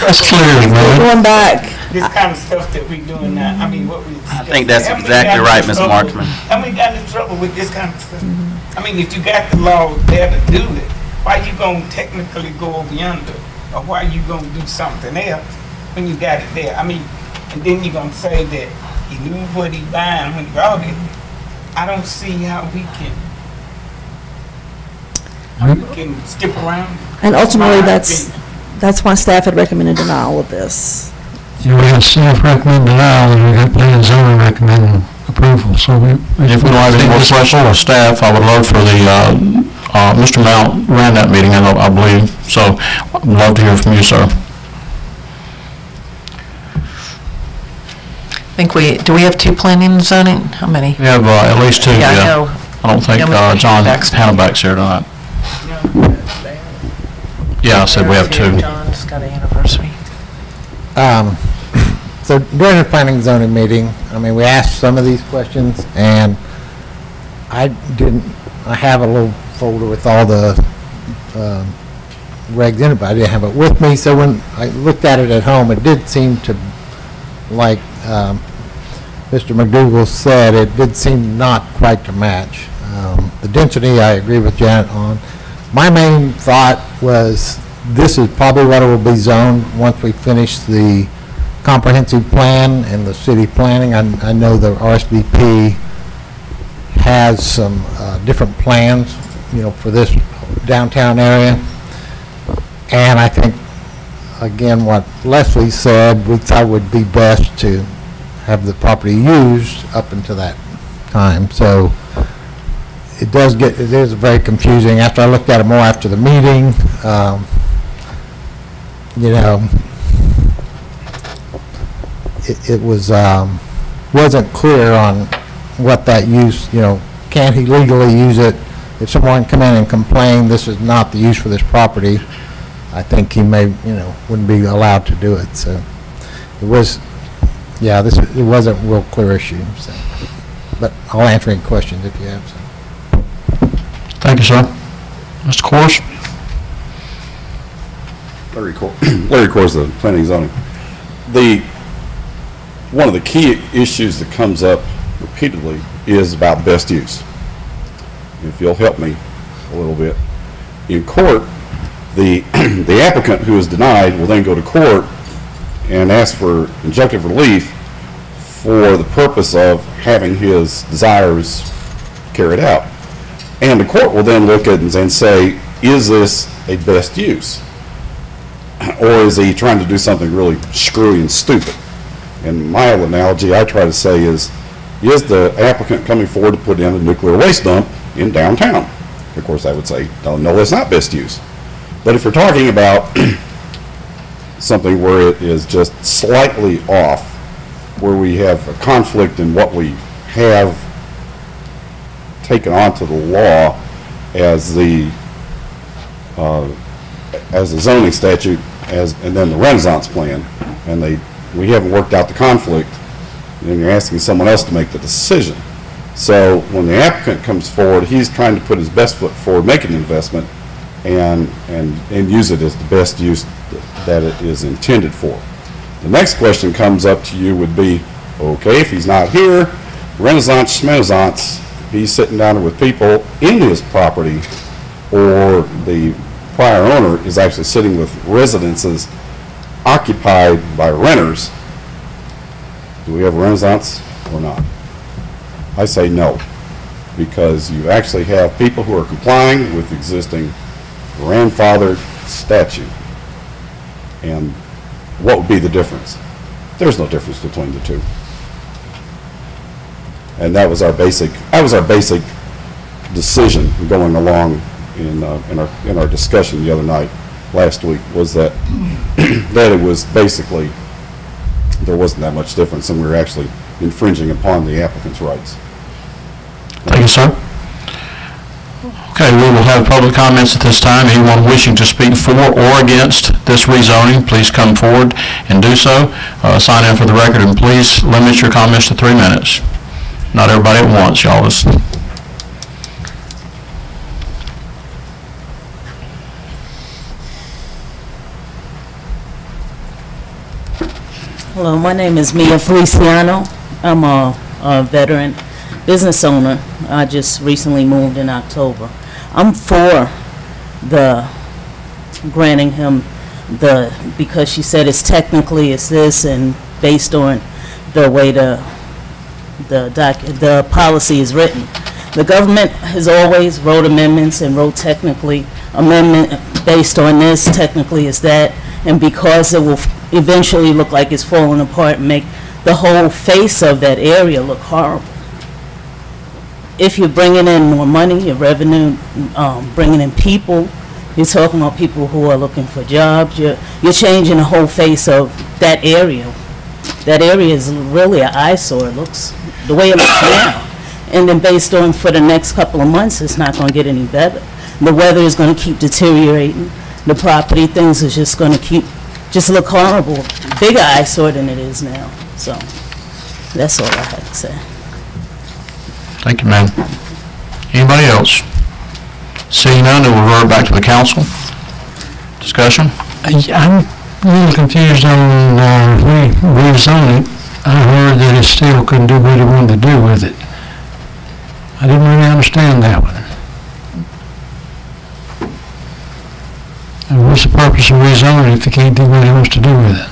That's clear, if Going back, This kind of stuff that we doing now, I mean, what we. I think that's exactly right, Ms. Marksman. How many got in trouble with this kind of stuff? Mm-hmm. I mean, if you got the law there to do it, why you gonna technically go over yonder? Or why you gonna do something else when you got it there? I mean, and then you gonna say that he knew what he buying when he bought it. I don't see how we can, how we can skip around. and ultimately, My that's, that's why staff had recommended denial of this. You know, we had staff recommend denial, and we got planning zoning recommending approval, so we. If we don't have any more questions on staff, I would love for the, uh, uh, Mr. Mount ran that meeting, I know- I believe, so I'd love to hear from you, sir. I think we, do we have two planning and zoning? How many? We have uh, at least two, Yeah, I yeah. know. I don't think Yeah, we- uh, John Hannibac's- Hannibac's here tonight. Yeah, I said we have two. John's got an anniversary. Um, So during the planning zoning meeting, I mean, we asked some of these questions, and I didn't, I have a little folder with all the um, regs in it, but I didn't have it with me, so when I looked at it at home, it did seem to, like um, Mr. McDougal said, it did seem not quite to match. Um, The density, I agree with Janet on. My main thought was, this is probably what it will be zoned once we finish the comprehensive plan and the city planning. I, I know the RSVP has some, uh, different plans, you know, for this downtown area. And I think, again, what Leslie said, we thought would be best to have the property used up until that time. So it does get, it is very confusing. After I looked at it more after the meeting, um, you know, it, it was, um, wasn't clear on what that use, you know, can he legally use it? If someone come in and complain, this is not the use for this property, I think he may, you know, wouldn't be allowed to do it, so. It was, yeah, this, it wasn't a real clear issue, so. But I'll answer any questions if you have some. Thank you, sir. Mr. Corse? Larry Cor, Larry Corrs, the planning zoning. The, one of the key issues that comes up repeatedly is about best use. If you'll help me a little bit. In court, the, the applicant who is denied will then go to court and ask for injunctive relief for the purpose of having his desires carried out. And the court will then look at and say, is this a best use? Or is he trying to do something really screwy and stupid? And my analogy I try to say is, is the applicant coming forward to put in a nuclear waste dump in downtown? Of course, I would say, no, no, that's not best use. But if we're talking about something where it is just slightly off, where we have a conflict in what we have taken onto the law as the, uh, as the zoning statute, as, and then the Renaissance plan, and they, we haven't worked out the conflict, then you're asking someone else to make the decision. So when the applicant comes forward, he's trying to put his best foot forward, make an investment, and, and, and use it as the best use that it is intended for. The next question comes up to you would be, okay, if he's not here, Renaissance schmenaissance, he's sitting down with people in his property, or the prior owner is actually sitting with residences occupied by renters. Do we have a Renaissance or not? I say no, because you actually have people who are complying with existing grandfathered statute. And what would be the difference? There's no difference between the two. And that was our basic, that was our basic decision going along in, uh, in our, in our discussion the other night, last week, was that, that it was basically, there wasn't that much difference, and we were actually infringing upon the applicant's rights. Thank you, sir. Okay, we will have public comments at this time. Anyone wishing to speak for or against this rezoning, please come forward and do so. Uh, Sign in for the record, and please limit your comments to three minutes. Not everybody at once, y'all. Hello, my name is Mia Feliciano. I'm a, a veteran business owner. I just recently moved in October. I'm for the granting him the, because she said it's technically it's this and based on the way the, the doc, the policy is written. The government has always wrote amendments and wrote technically amendment based on this, technically is that, and because it will eventually look like it's falling apart and make the whole face of that area look horrible. If you're bringing in more money, your revenue, um, bringing in people, you're talking about people who are looking for jobs, you're, you're changing the whole face of that area. That area is really an eyesore, it looks, the way it looks now. And then based on for the next couple of months, it's not gonna get any better. The weather is gonna keep deteriorating, the property, things are just gonna keep, just look horrible, bigger eyesore than it is now, so, that's all I had to say. Thank you, ma'am. Anybody else? Seeing none, we'll revert back to the council. Discussion? I'm a little confused on, uh, we rezone it. I heard that it still couldn't do what it wanted to do with it. I didn't really understand that one. And what's the purpose of rezoning if he can't do what he wants to do with it?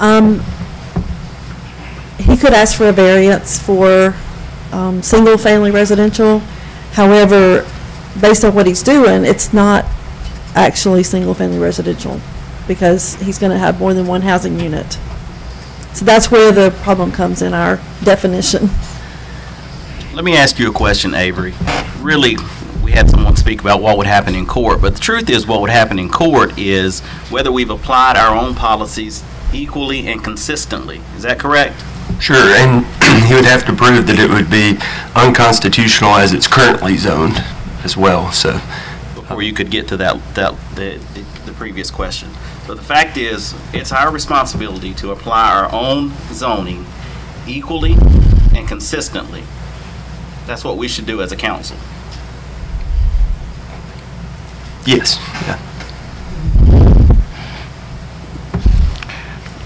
Um, he could ask for a variance for, um, single-family residential. However, based on what he's doing, it's not actually single-family residential because he's gonna have more than one housing unit. So that's where the problem comes in our definition. Let me ask you a question, Avery. Really, we had someone speak about what would happen in court, but the truth is what would happen in court is whether we've applied our own policies equally and consistently. Is that correct? Sure, and he would have to prove that it would be unconstitutional as it's currently zoned as well, so. Before you could get to that, that, the, the- the previous question. So the fact is, it's our responsibility to apply our own zoning equally and consistently. That's what we should do as a council. Yes, yeah.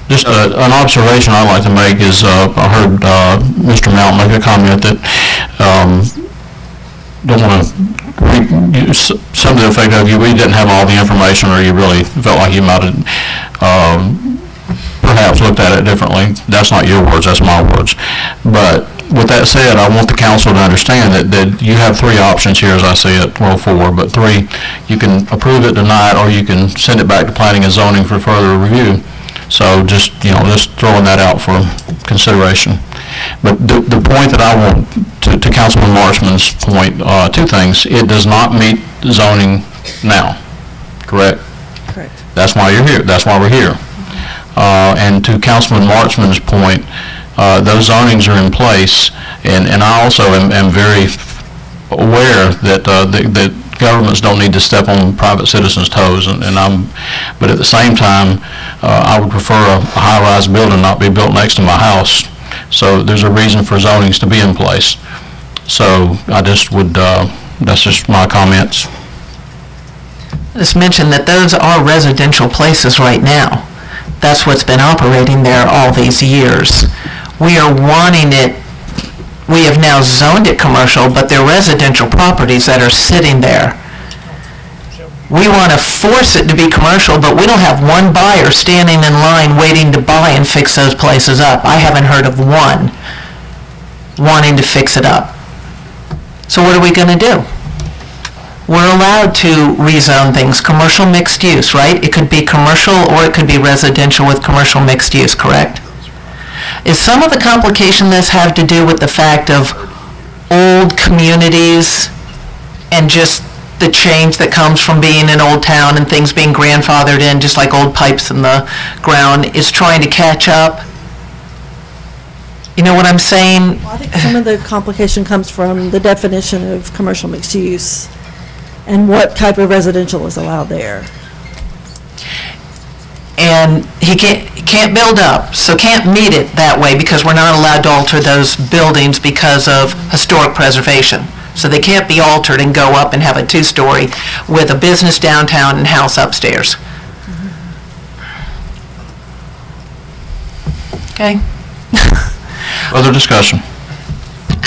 Just a- an observation I'd like to make is, uh, I heard uh, Mr. Mount make a comment that, um, don't want to, some of the effect of you, we didn't have all the information, or you really felt like you might have um, perhaps looked at it differently. That's not your words, that's my words. But with that said, I want the council to understand that, that you have three options here, as I see it, well, four, but three. You can approve it, tonight, or you can send it back to planning and zoning for further review. So just, you know, just throwing that out for consideration. But the, the point that I want, to, to Councilman Marshman's point, uh, two things. It does not meet zoning now, correct? Correct. That's why you're here, that's why we're here. Uh, and to Councilman Marchman's point, uh, those zonings are in place, and, and I also am, am very aware that, uh, that, that governments don't need to step on private citizens' toes, and, and I'm, but at the same time, uh, I would prefer a high-rise building not be built next to my house. So there's a reason for zonings to be in place. So I just would, uh, that's just my comments. Just mention that those are residential places right now. That's what's been operating there all these years. We are wanting it, we have now zoned it commercial, but they're residential properties that are sitting there. We want to force it to be commercial, but we don't have one buyer standing in line waiting to buy and fix those places up. I haven't heard of one wanting to fix it up. So what are we going to do? We're allowed to rezone things, commercial mixed use, right? It could be commercial or it could be residential with commercial mixed use, correct? Is some of the complication this have to do with the fact of old communities and just the change that comes from being an old town and things being grandfathered in, just like old pipes in the ground, is trying to catch up? You know what I'm saying? I think some of the complication comes from the definition of commercial mixed use and what type of residential is allowed there. And he can't, can't build up, so can't meet it that way because we're not allowed to alter those buildings because of historic preservation. So they can't be altered and go up and have a two-story with a business downtown and house upstairs. Okay? Other discussion?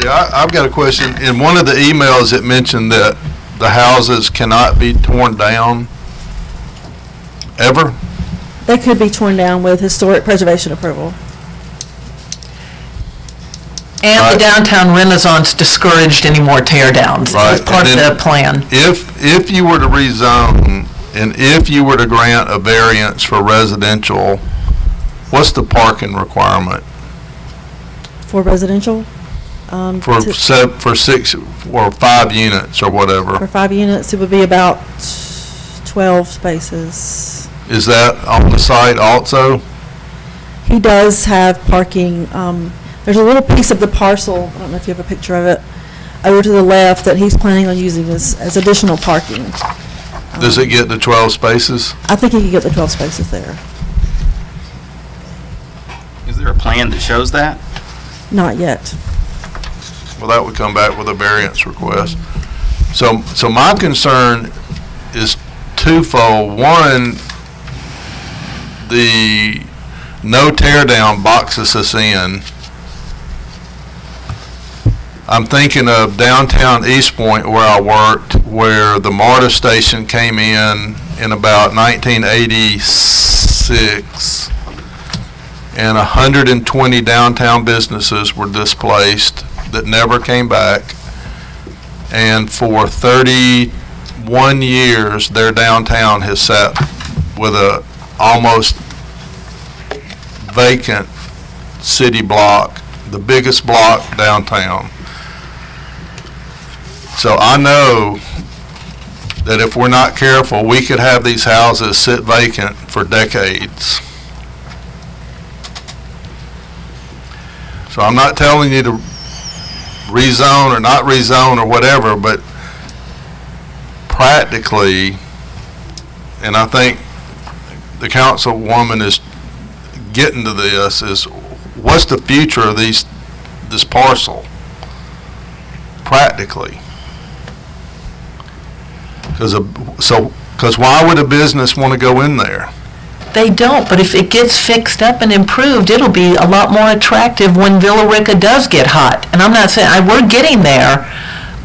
Yeah, I- I've got a question. In one of the emails, it mentioned that the houses cannot be torn down ever? They could be torn down with historic preservation approval. And the downtown renaissance discouraged any more tear downs. That was Right, part of and the plan. If, if you were to rezone, and if you were to grant a variance for residential, what's the parking requirement For residential, um, for to- se for six, or five units or whatever? for five units, it would be about 12 spaces. Is that on the site also? He does have parking, um, there's a little piece of the parcel, I don't know if you have a picture of it, over to the left that he's planning on using as, as additional parking. Does it get the 12 spaces? I think he could get the 12 spaces there. Is there a plan that shows that? Not yet. Well, that would come back with a variance request. So, so my concern is twofold. One, the no tear down boxes us in. I'm thinking of downtown East Point where I worked, where the MARTA station came in in about 1986 and 120 downtown businesses were displaced that never came back. And for 31 years, their downtown has sat with a almost vacant city block, the biggest block downtown. So I know that if we're not careful, we could have these houses sit vacant for decades. So I'm not telling you to rezone or not rezone or whatever, but practically, and I think the councilwoman is getting to this, is what's the future of these, this parcel? Practically. Because so, because why would a business want to go in there? They don't, but if it gets fixed up and improved, it'll be a lot more attractive when Villa Rica does get hot. And I'm not saying, I, we're getting there,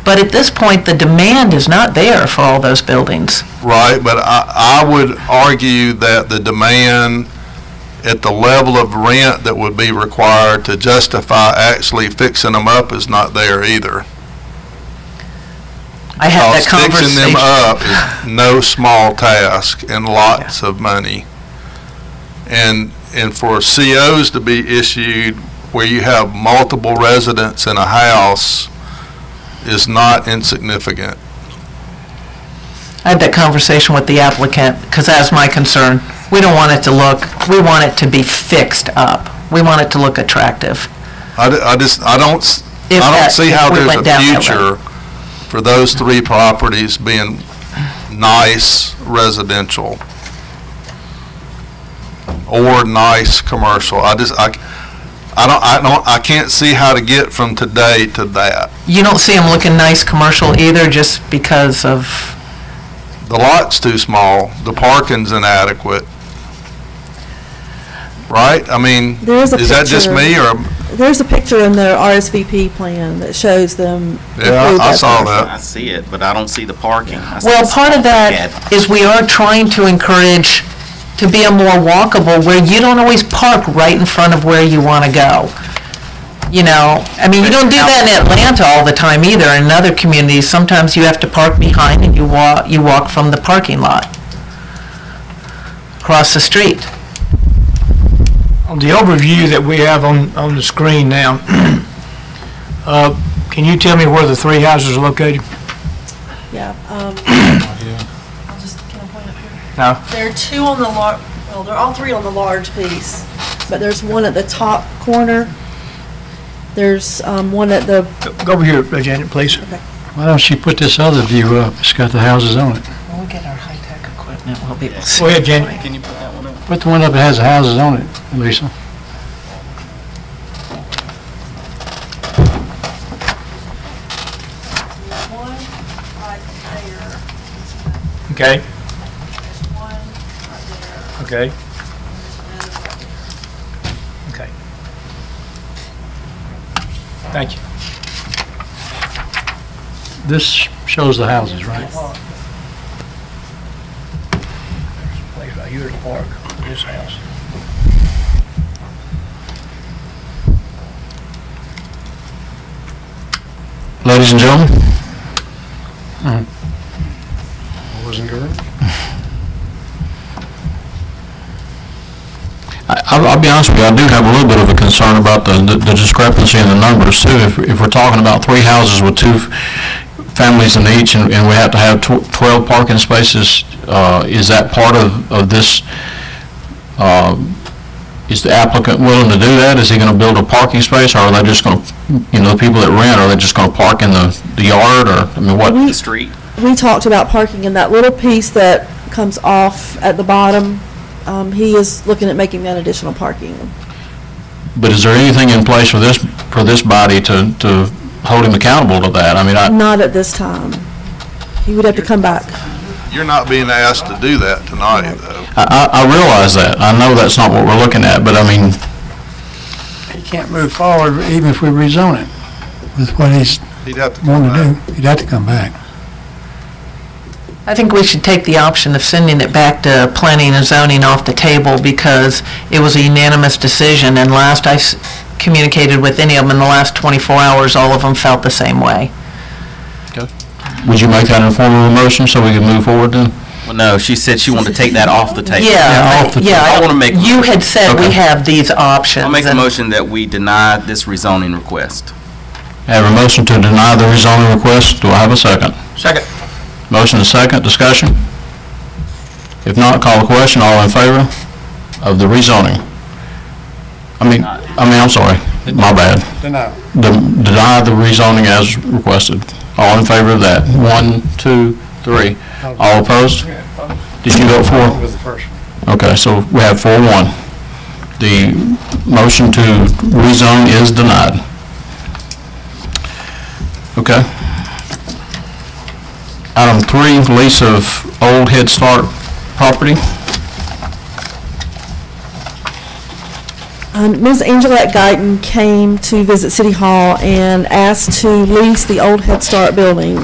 but at this point, the demand is not there for all those buildings. Right, but I, I would argue that the demand at the level of rent that would be required to justify actually fixing them up is not there either. I had that Because Fixing them up is no small task and lots of money. And, and for COs to be issued where you have multiple residents in a house is not insignificant. I had that conversation with the applicant, because that's my concern. We don't want it to look, we want it to be fixed up. We want it to look attractive. I, d- I just, I don't, If I don't that- see how we there's a future for those three properties being nice residential or nice commercial. I just, I, I don't, I don't, I can't see how to get from today to that. You don't see them looking nice commercial either, just because of, The lot's too small, the parking's inadequate. Right? I mean, There is a is that just picture. me or, There's a picture in the RSVP plan that shows them. Yeah, improved I saw definition. I see it, but I don't see the parking. I see well, the part of small that pad. is we are trying to encourage to be a more walkable, where you don't always park right in front of where you want to go. You know, I mean, you don't do that in Atlanta all the time either, in other communities, sometimes you have to park behind and you walk, you walk from the parking lot, across the street. On the overview that we have on, on the screen now, uh, can you tell me where the three houses are located? Yeah. um, I'll just, can I point up here? No? There are two on the lar, well, they're all three on the large piece, but there's one at the top corner. There's um, one at the, Go over here, Janet, please. Why don't you put this other view up? It's got the houses on it. When we get our high-tech equipment, we'll be able to see. Go ahead, Janet. Can you put that one up? Put the one up that has the houses on it, Lisa. one right there. Okay, There's one right there. Okay. Okay. Thank you. This shows the houses, right? There's a place right here to park, this house. Ladies and gentlemen, mm-hmm Wasn't good. I- I'll I'll be honest with you, I do have a little bit of a concern about the the discrepancy in the numbers, too. If if we're talking about three houses with two families in each, and and we have to have tw- 12 parking spaces, uh, is that part of of this, uh, is the applicant willing to do that? Is he going to build a parking space, or are they just going to, you know, the people that rent, are they just going to park in the the yard, or, I mean, what? The street? We talked about parking in that little piece that comes off at the bottom. Um, He is looking at making that additional parking. But is there anything in place for this, for this body to to hold him accountable to that? I mean, I... Not at this time. He would have to come back. You're not being asked to do that tonight, though. I, I I realize that. I know that's not what we're looking at, but I mean, He can't move forward even if we rezone it with what he's He'd have to wanting to do. He'd have to come back. I think we should take the option of sending it back to planning and zoning off the table because it was a unanimous decision, and last I s- communicated with any of them in the last 24 hours, all of them felt the same way. Okay. would you make that in form of a motion so we can move forward then? Well, no, she said she wanted to take that off the table. Yeah, off the yeah. I want to make. You had said we have these options. I'll make a motion that we deny this rezoning request. I Have a motion to deny the rezoning request. Do I have a second? Second. Motion and second, discussion? If not, call the question. All in favor of the rezoning? I mean, I mean, I'm sorry, my bad. Deny. Den- Deny the rezoning as requested. All in favor of that? One, two, three. All opposed? Did you vote for? Was the first. Okay, so we have four one. The motion to rezone is denied. Okay. Item three, lease of old Head Start property. Um, Ms. Angelette Guyton came to visit City Hall and asked to lease the old Head Start building.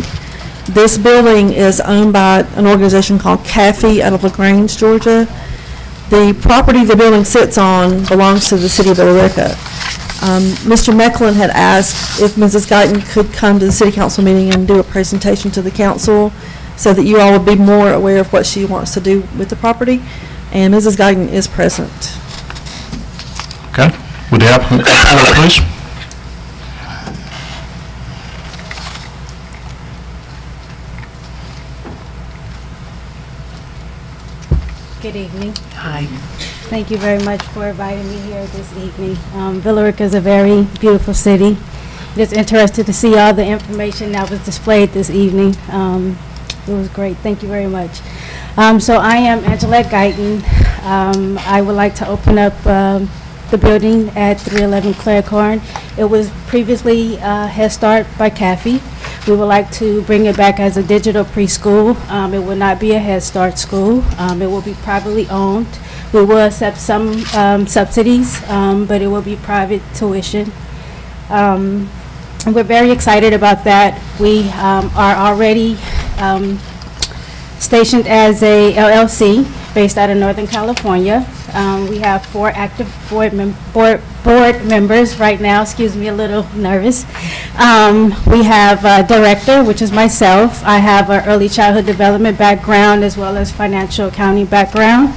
This building is owned by an organization called CAFI out of LaGrange, Georgia. The property the building sits on belongs to the city of Villa Rica. Um, Mr. Mecklin had asked if Mrs. Guyton could come to the city council meeting and do a presentation to the council so that you all would be more aware of what she wants to do with the property. And Mrs. Guyton is present. Okay. Would the applicant come forward, please? Good evening. Hi. Thank you very much for inviting me here this evening. Um, Villa Rica is a very beautiful city. Just interested to see all the information that was displayed this evening. Um, It was great. Thank you very much. Um, So I am Angelette Guyton. Um, I would like to open up um, the building at 311 Claire Corn. It was previously uh, Head Start by CAFI. We would like to bring it back as a digital preschool. Um, It will not be a Head Start school. Um, It will be privately owned. We will accept some um, subsidies, um, but it will be private tuition. Um, We're very excited about that. We um, are already um, stationed as a LLC based out of Northern California. Um, We have four active board mem- board board members right now, excuse me, a little nervous. Um, We have a director, which is myself. I have an early childhood development background as well as financial accounting background.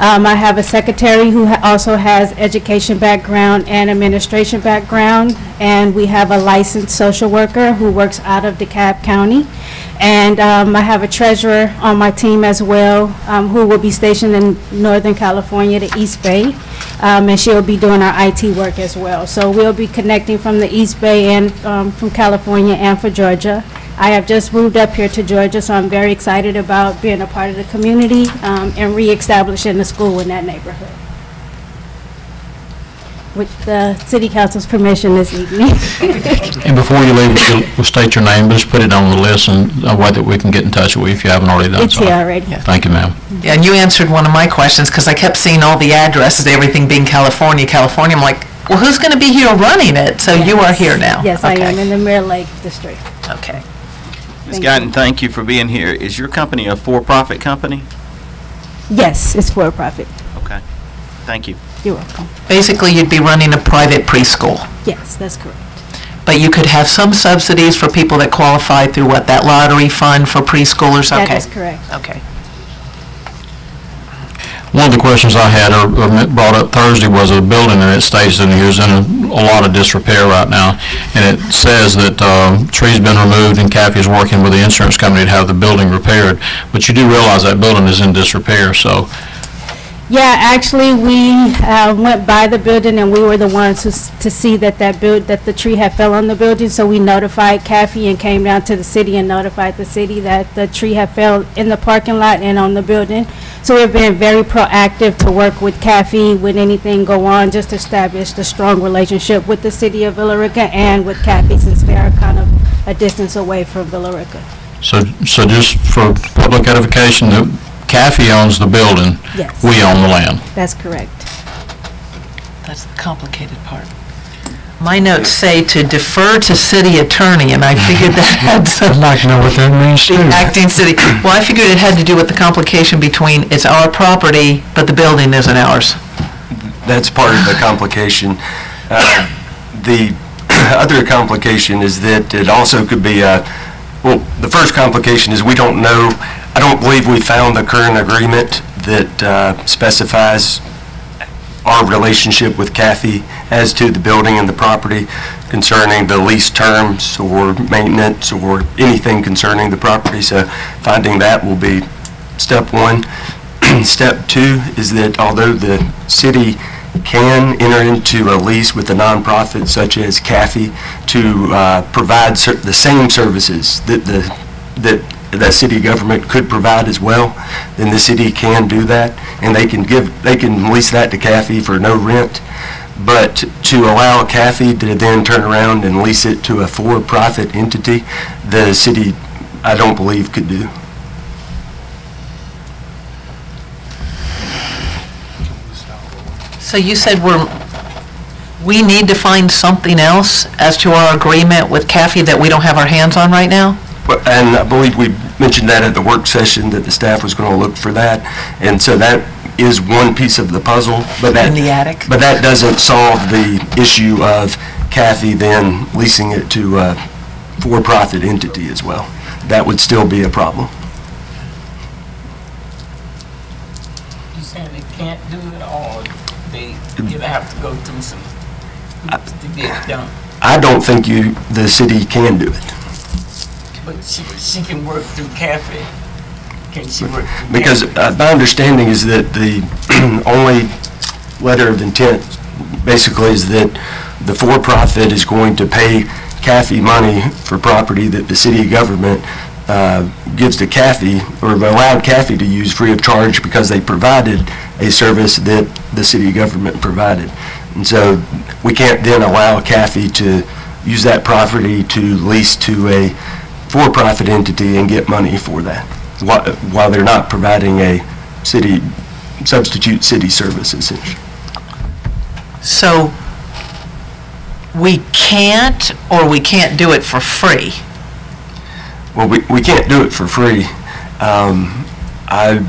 Um, I have a secretary who ha- also has education background and administration background, and we have a licensed social worker who works out of DeKalb County. And um, I have a treasurer on my team as well, um, who will be stationed in Northern California, the East Bay, um, and she'll be doing our IT work as well. So we'll be connecting from the East Bay and um, from California and for Georgia. I have just moved up here to Georgia, so I'm very excited about being a part of the community um, and reestablishing the school in that neighborhood. With the city council's permission this evening. And before you leave, we'll- we'll state your name, but just put it on the list and a way that we can get in touch with you if you haven't already done It's so. here already. Thank you, ma'am. Yeah, and you answered one of my questions, because I kept seeing all the addresses, everything being California, California. I'm like, well, who's going to be here running it? So you are here now? Yes, I am in the Mirror Lake District. Okay. Ms. Thank Guyton, thank you for being here. Is your company a for-profit company? Yes, it's for profit. Okay, thank you. You're welcome. Basically, you'd be running a private preschool, Yes, that's correct. but you could have some subsidies for people that qualify through what, that lottery fund for preschoolers? That Okay. is correct. Okay. One of the questions I had, or or brought up Thursday, was a building, and it states in here is in a a lot of disrepair right now, and it says that um, trees been removed and CAFI is working with the insurance company to have the building repaired, but you do realize that building is in disrepair, so Yeah, actually, we uh, went by the building and we were the ones to see that that build, that the tree had fell on the building. So we notified CAFI and came down to the city and notified the city that the tree had fell in the parking lot and on the building. So we've been very proactive to work with CAFI when anything go on, just to establish the strong relationship with the city of Villa Rica and with CAFI since they are kind of a distance away from Villa Rica. So, so just for public edification, the CAFI owns the building. Yes. We own the land. That's correct. That's the complicated part. My notes say to defer to city attorney, and I figured that had some... I'd like to know what that means too. The acting city, well, I figured it had to do with the complication between it's our property, but the building isn't ours. That's part of the complication. Uh, The other complication is that it also could be, uh, well, the first complication is we don't know, I don't believe we found the current agreement that uh, specifies our relationship with CAFI as to the building and the property concerning the lease terms or maintenance or anything concerning the property. So finding that will be step one. Step two is that although the city can enter into a lease with a nonprofit such as CAFI to uh, provide the same services that the, that the city government could provide as well, then the city can do that, and they can give, they can lease that to CAFI for no rent. But to allow CAFI to then turn around and lease it to a for-profit entity, the city, I don't believe, could do. So you said we're, we need to find something else as to our agreement with CAFI that we don't have our hands on right now? But- And I believe we mentioned that at the work session, that the staff was going to look for that. And so that is one piece of the puzzle, but that... In the attic? But that doesn't solve the issue of CAFI then leasing it to a for-profit entity as well. That would still be a problem. You saying they can't do it, all? they, you have to go through some hoops to get it done? I don't think you, the city can do it. But she, she can work through CAFI. Can she work? Because uh, my understanding is that the only letter of intent basically is that the for-profit is going to pay CAFI money for property that the city government uh, gives to CAFI, or allowed CAFI to use free of charge because they provided a service that the city government provided. And so we can't then allow CAFI to use that property to lease to a for-profit entity and get money for that, whi- while they're not providing a city, substitute city service essentially. So we can't, or we can't do it for free? Well, we, we can't do it for free. Um, I,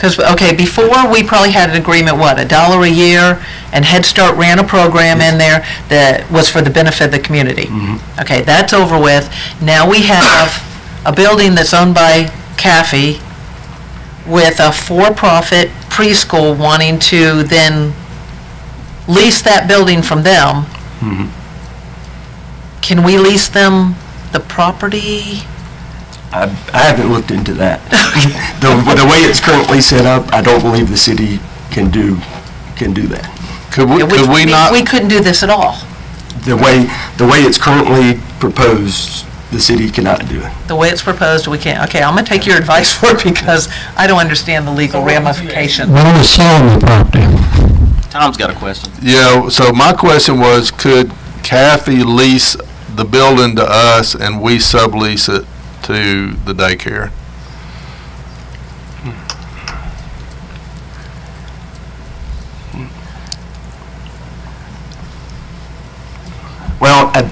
Because, okay, before, we probably had an agreement, what, a dollar a year? And Head Start ran a program in there that was for the benefit of the community. Mm-hmm. Okay, that's over with. Now we have a building that's owned by CAFI with a for-profit preschool wanting to then lease that building from them, mm-hmm. can we lease them the property? I, I haven't looked into that. The, the way it's currently set up, I don't believe the city can do, can do that. Could we, Yeah, could we not, We couldn't do this at all, The way, the way it's currently proposed, the city cannot do it. the way it's proposed, we can't. Okay, I'm gonna take your advice for it because I don't understand the legal ramifications. When is selling the property? Tom's got a question. yeah, so my question was, could CAFI lease the building to us and we sublease it to the daycare? Well, I-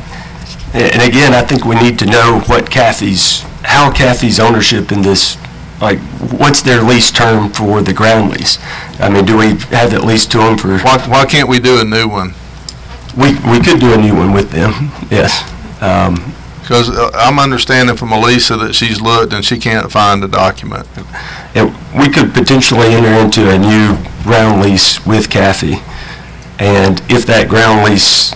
and again, I think we need to know what CAFI's, how CAFI's ownership in this, like, what's their lease term for the ground lease? I mean, do we have it leased to them for? Why, why can't we do a new one? We, we could do a new one with them, yes. Um, Because uh, I'm understanding from Elisa that she's looked and she can't find the document. And we could potentially enter into a new ground lease with CAFI. And if that ground lease,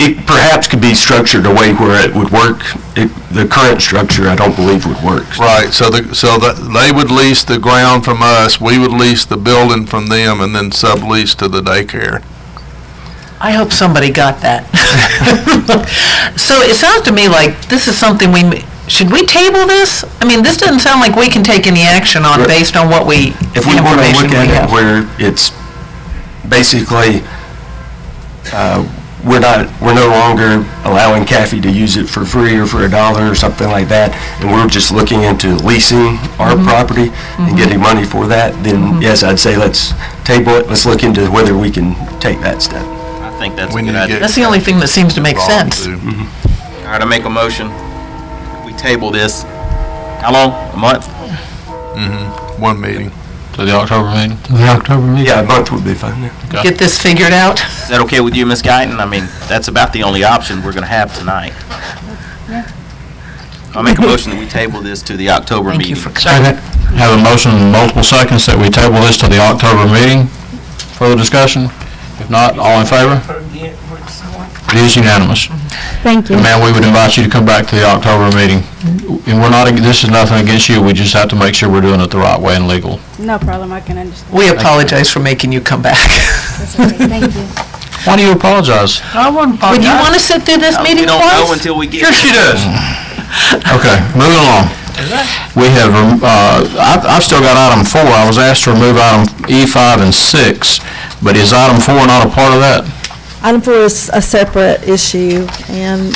it perhaps could be structured a way where it would work. It- The current structure, I don't believe would work. Right, so the, so that, they would lease the ground from us, we would lease the building from them, and then sublease to the daycare. I hope somebody got that. So it sounds to me like this is something we, should we table this? I mean, this doesn't sound like we can take any action on Right. based on what we, If we want to information look we at it have. where it's basically, uh, we're not, we're no longer allowing CAFI to use it for free or for a dollar or something like that, and we're just looking into leasing our Mm-hmm. property and getting money for that, then yes, I'd say let's table it, let's look into whether we can take that step. I think that's a We good need to idea. That's the only thing that seems to make sense. All right, I make a motion. We table this. How long? A month? Mm-hmm, one meeting. To the October meeting? To the October meeting? Yeah, a month would be fine, yeah. Get this figured out? Is that okay with you, Ms. Guyton? I mean, that's about the only option we're going to have tonight. I'll make a motion that we table this to the October Thank meeting. you for coming. Have a motion, in multiple seconds, that we table this to the October meeting. Further discussion? If not, all in favor? It is unanimous. Thank you. And ma'am, we would invite you to come back to the October meeting. And we're not, this is nothing against you, we just have to make sure we're doing it the right way and legal. No problem, I can understand. We apologize for making you come back. That's okay, thank you. Why do you apologize? I wouldn't Would you want to sit through this meeting We don't know twice? until we get. Sure she does. Okay, moving along. We have, um, uh, I've, I've still got item four. I was asked to remove item E5 and 6, but is item four not a part of that? Item four is a separate issue, and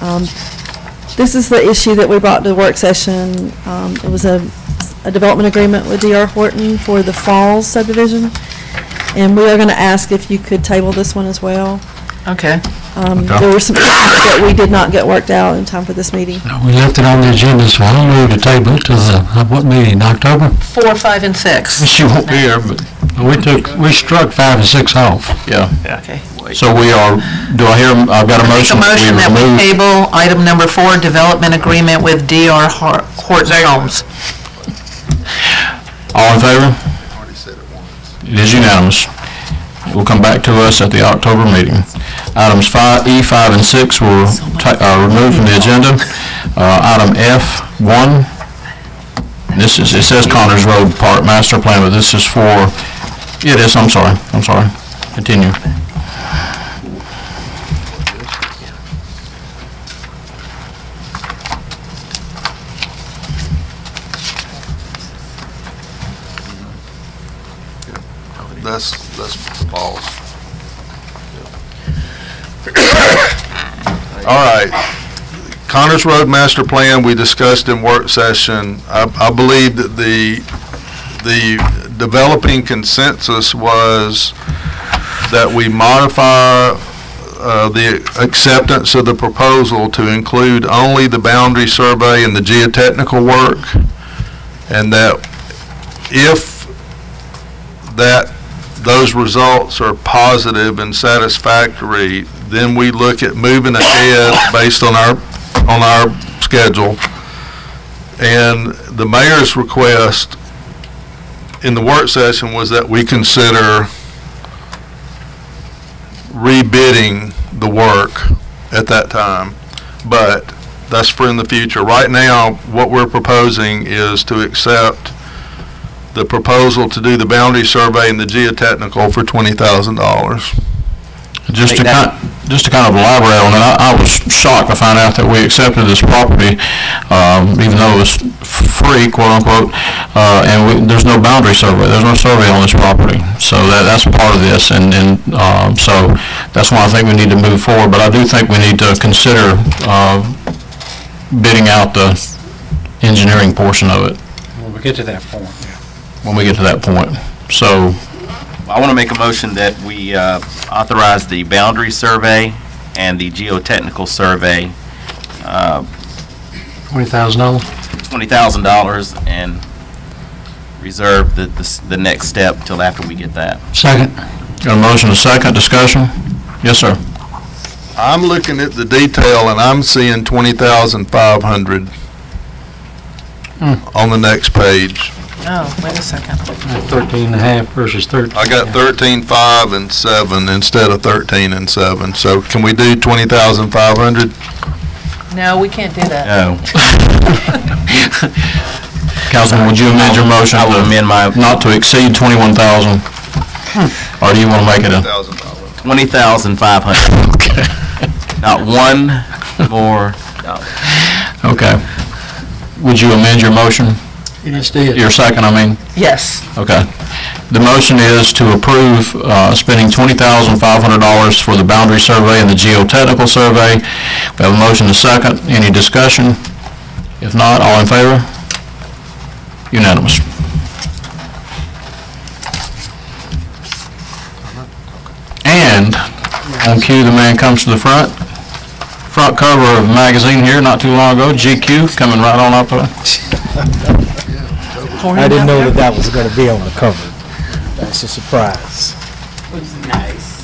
um, this is the issue that we brought to the work session. Um, It was a, a development agreement with DR Horton for the Falls subdivision, and we are going to ask if you could table this one as well. Okay. Um, There were some issues that we did not get worked out in time for this meeting. We left it on the agenda, so I'll move to table it to the, uh, what meeting, October? Four, five, and six. She won't be here, but, We took, we struck five and six off. yeah. Okay. So we are, do I hear, I've got a Make a motion. motion that we remove- table item number four, development agreement with D.R. Hor- Horton Homes. All in favor? It is unanimous. Will come back to us at the October meeting. Items five, E, five, and six were uh, removed from the agenda. Uh, Item F, one, this is, it says Connors Road Park Master Plan, but this is for, it is, I'm sorry, I'm sorry. Continue. That's, that's false. All right. Connors Road Master Plan, we discussed in work session. I, I believe that the, the developing consensus was that we modify uh, the acceptance of the proposal to include only the boundary survey and the geotechnical work, and that if that those results are positive and satisfactory, then we look at moving ahead based on our, on our schedule. And the mayor's request in the work session was that we consider rebidding the work at that time, but that's for in the future. Right now, what we're proposing is to accept the proposal to do the boundary survey and the geotechnical for twenty thousand dollars. Just to kind, just to kind of elaborate on it, I, I was shocked to find out that we accepted this property, um, even though it was free, quote unquote, uh, and we, there's no boundary survey, there's no survey on this property. So that, that's part of this, and, and, um, so that's why I think we need to move forward, but I do think we need to consider, uh, bidding out the engineering portion of it When we get to that point. when we get to that point. So, I want to make a motion that we uh, authorize the boundary survey and the geotechnical survey, uh, $20,000? $20,000, and reserve the, the s- the next step till after we get that. Second. got a motion, a second, discussion? Yes, sir. I'm looking at the detail and I'm seeing twenty thousand five hundred on the next page. Oh, wait a second. 13 and a half versus 13. I got thirteen five and seven instead of thirteen and seven, so can we do twenty thousand five hundred? No, we can't do that. No. Councilman, would you amend your motion I will to amend my, not to exceed 21,000? Hmm. Or do you want to make it a? twenty thousand five hundred. Okay. Not one more dollar. Okay. Would you amend your motion? You just did. Your second, I mean? Yes. Okay. The motion is to approve uh, spending $20,500 for the boundary survey and the geotechnical survey. We have a motion to second. Any discussion? If not, all in favor? Unanimous. And on cue, the man comes to the front. Front cover of a magazine here not too long ago, GQ, coming right on up. Uh, I didn't know that that was going to be on the cover. That's a surprise. Was nice.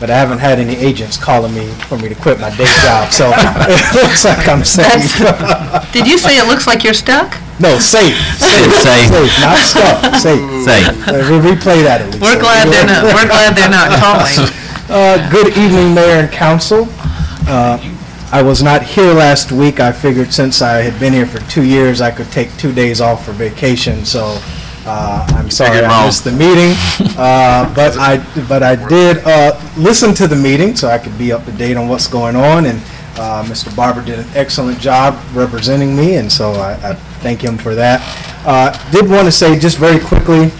But I haven't had any agents calling me for me to quit my day job, so it looks like I'm safe. Did you say it looks like you're stuck? No, safe. Safe. Safe. Not stuck, safe. Safe. Uh, we Replay that at least. We're glad they're not, we're glad they're not calling. Uh, Good evening, Mayor and Council. Uh, I was not here last week. I figured since I had been here for two years, I could take two days off for vacation, so uh, I'm sorry I missed the meeting. Uh, But I, but I did uh, listen to the meeting, so I could be up to date on what's going on, and uh, Mr. Barber did an excellent job representing me, and so I I thank him for that. Uh, Did want to say, just very quickly,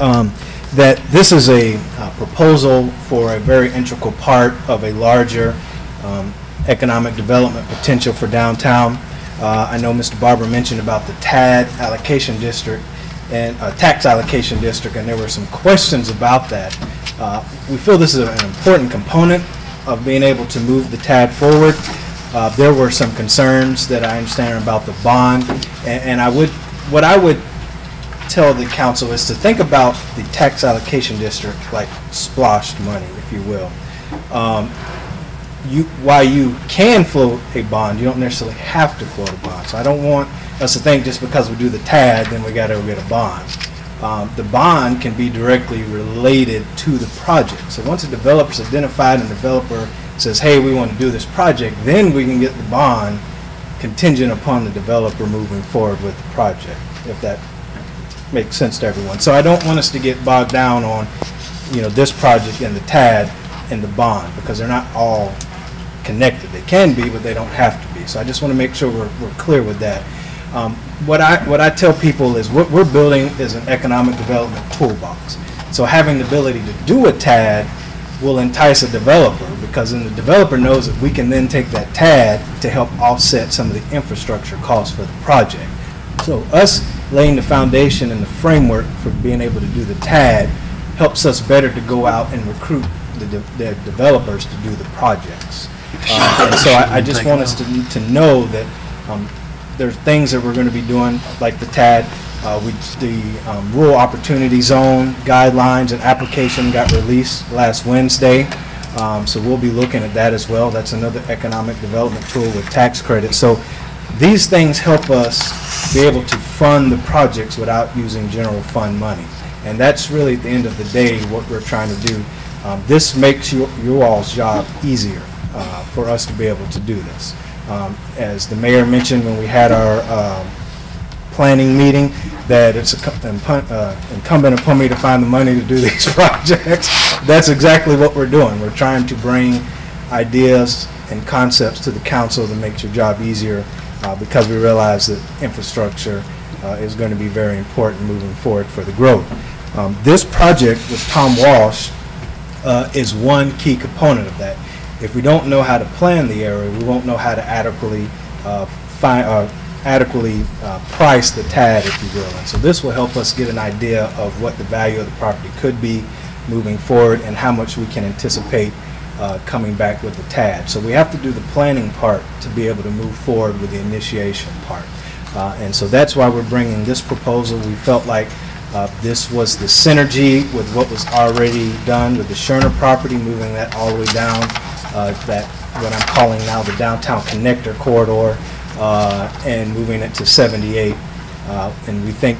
um, that this is a proposal for a very integral part of a larger um, economic development potential for downtown. Uh, I know Mr. Barber mentioned about the TAD allocation district and uh, tax allocation district, and there were some questions about that. Uh, We feel this is an important component of being able to move the TAD forward. Uh, There were some concerns that I understand about the bond, and and I would, what I would tell the council is to think about the tax allocation district like SPLOST money, if you will. Um, You, while you can float a bond, you don't necessarily have to float a bond. So I don't want us to think just because we do the TAD, then we gotta get a bond. Um, The bond can be directly related to the project. So once a developer's identified and the developer says, hey, we want to do this project, then we can get the bond contingent upon the developer moving forward with the project, if that makes sense to everyone. So I don't want us to get bogged down on, you know, this project and the TAD and the bond, because they're not all connected. They can be, but they don't have to be. So I just want to make sure we're, we're clear with that. Um, What I, what I tell people is what we're building is an economic development toolbox. So having the ability to do a TAD will entice a developer, because then the developer knows that we can then take that TAD to help offset some of the infrastructure costs for the project. So us laying the foundation and the framework for being able to do the TAD helps us better to go out and recruit the, de- the developers to do the projects. And so I, I just want us to, to know that, um, there's things that we're gonna be doing, like the TAD, uh, we, the, um, rural opportunity zone guidelines and application got released last Wednesday. Um, so we'll be looking at that as well. That's another economic development tool with tax credit. So these things help us be able to fund the projects without using general fund money. And that's really, at the end of the day, what we're trying to do. Um, This makes you, you all's job easier uh, for us to be able to do this. Um, As the mayor mentioned when we had our um, planning meeting, that it's uh, incumbent upon me to find the money to do these projects. That's exactly what we're doing. We're trying to bring ideas and concepts to the council to make your job easier, uh, because we realize that infrastructure uh, is going to be very important moving forward for the growth. Um, This project with Tom Walsh uh, is one key component of that. If we don't know how to plan the area, we won't know how to adequately uh, fi- uh, adequately uh, price the TAD, if you will. And so this will help us get an idea of what the value of the property could be moving forward and how much we can anticipate uh, coming back with the TAD. So we have to do the planning part to be able to move forward with the initiation part. Uh, And so that's why we're bringing this proposal. We felt like uh, this was the synergy with what was already done with the Sherner property, moving that all the way down, uh, that, what I'm calling now the downtown connector corridor, uh, and moving it to 78. Uh, And we think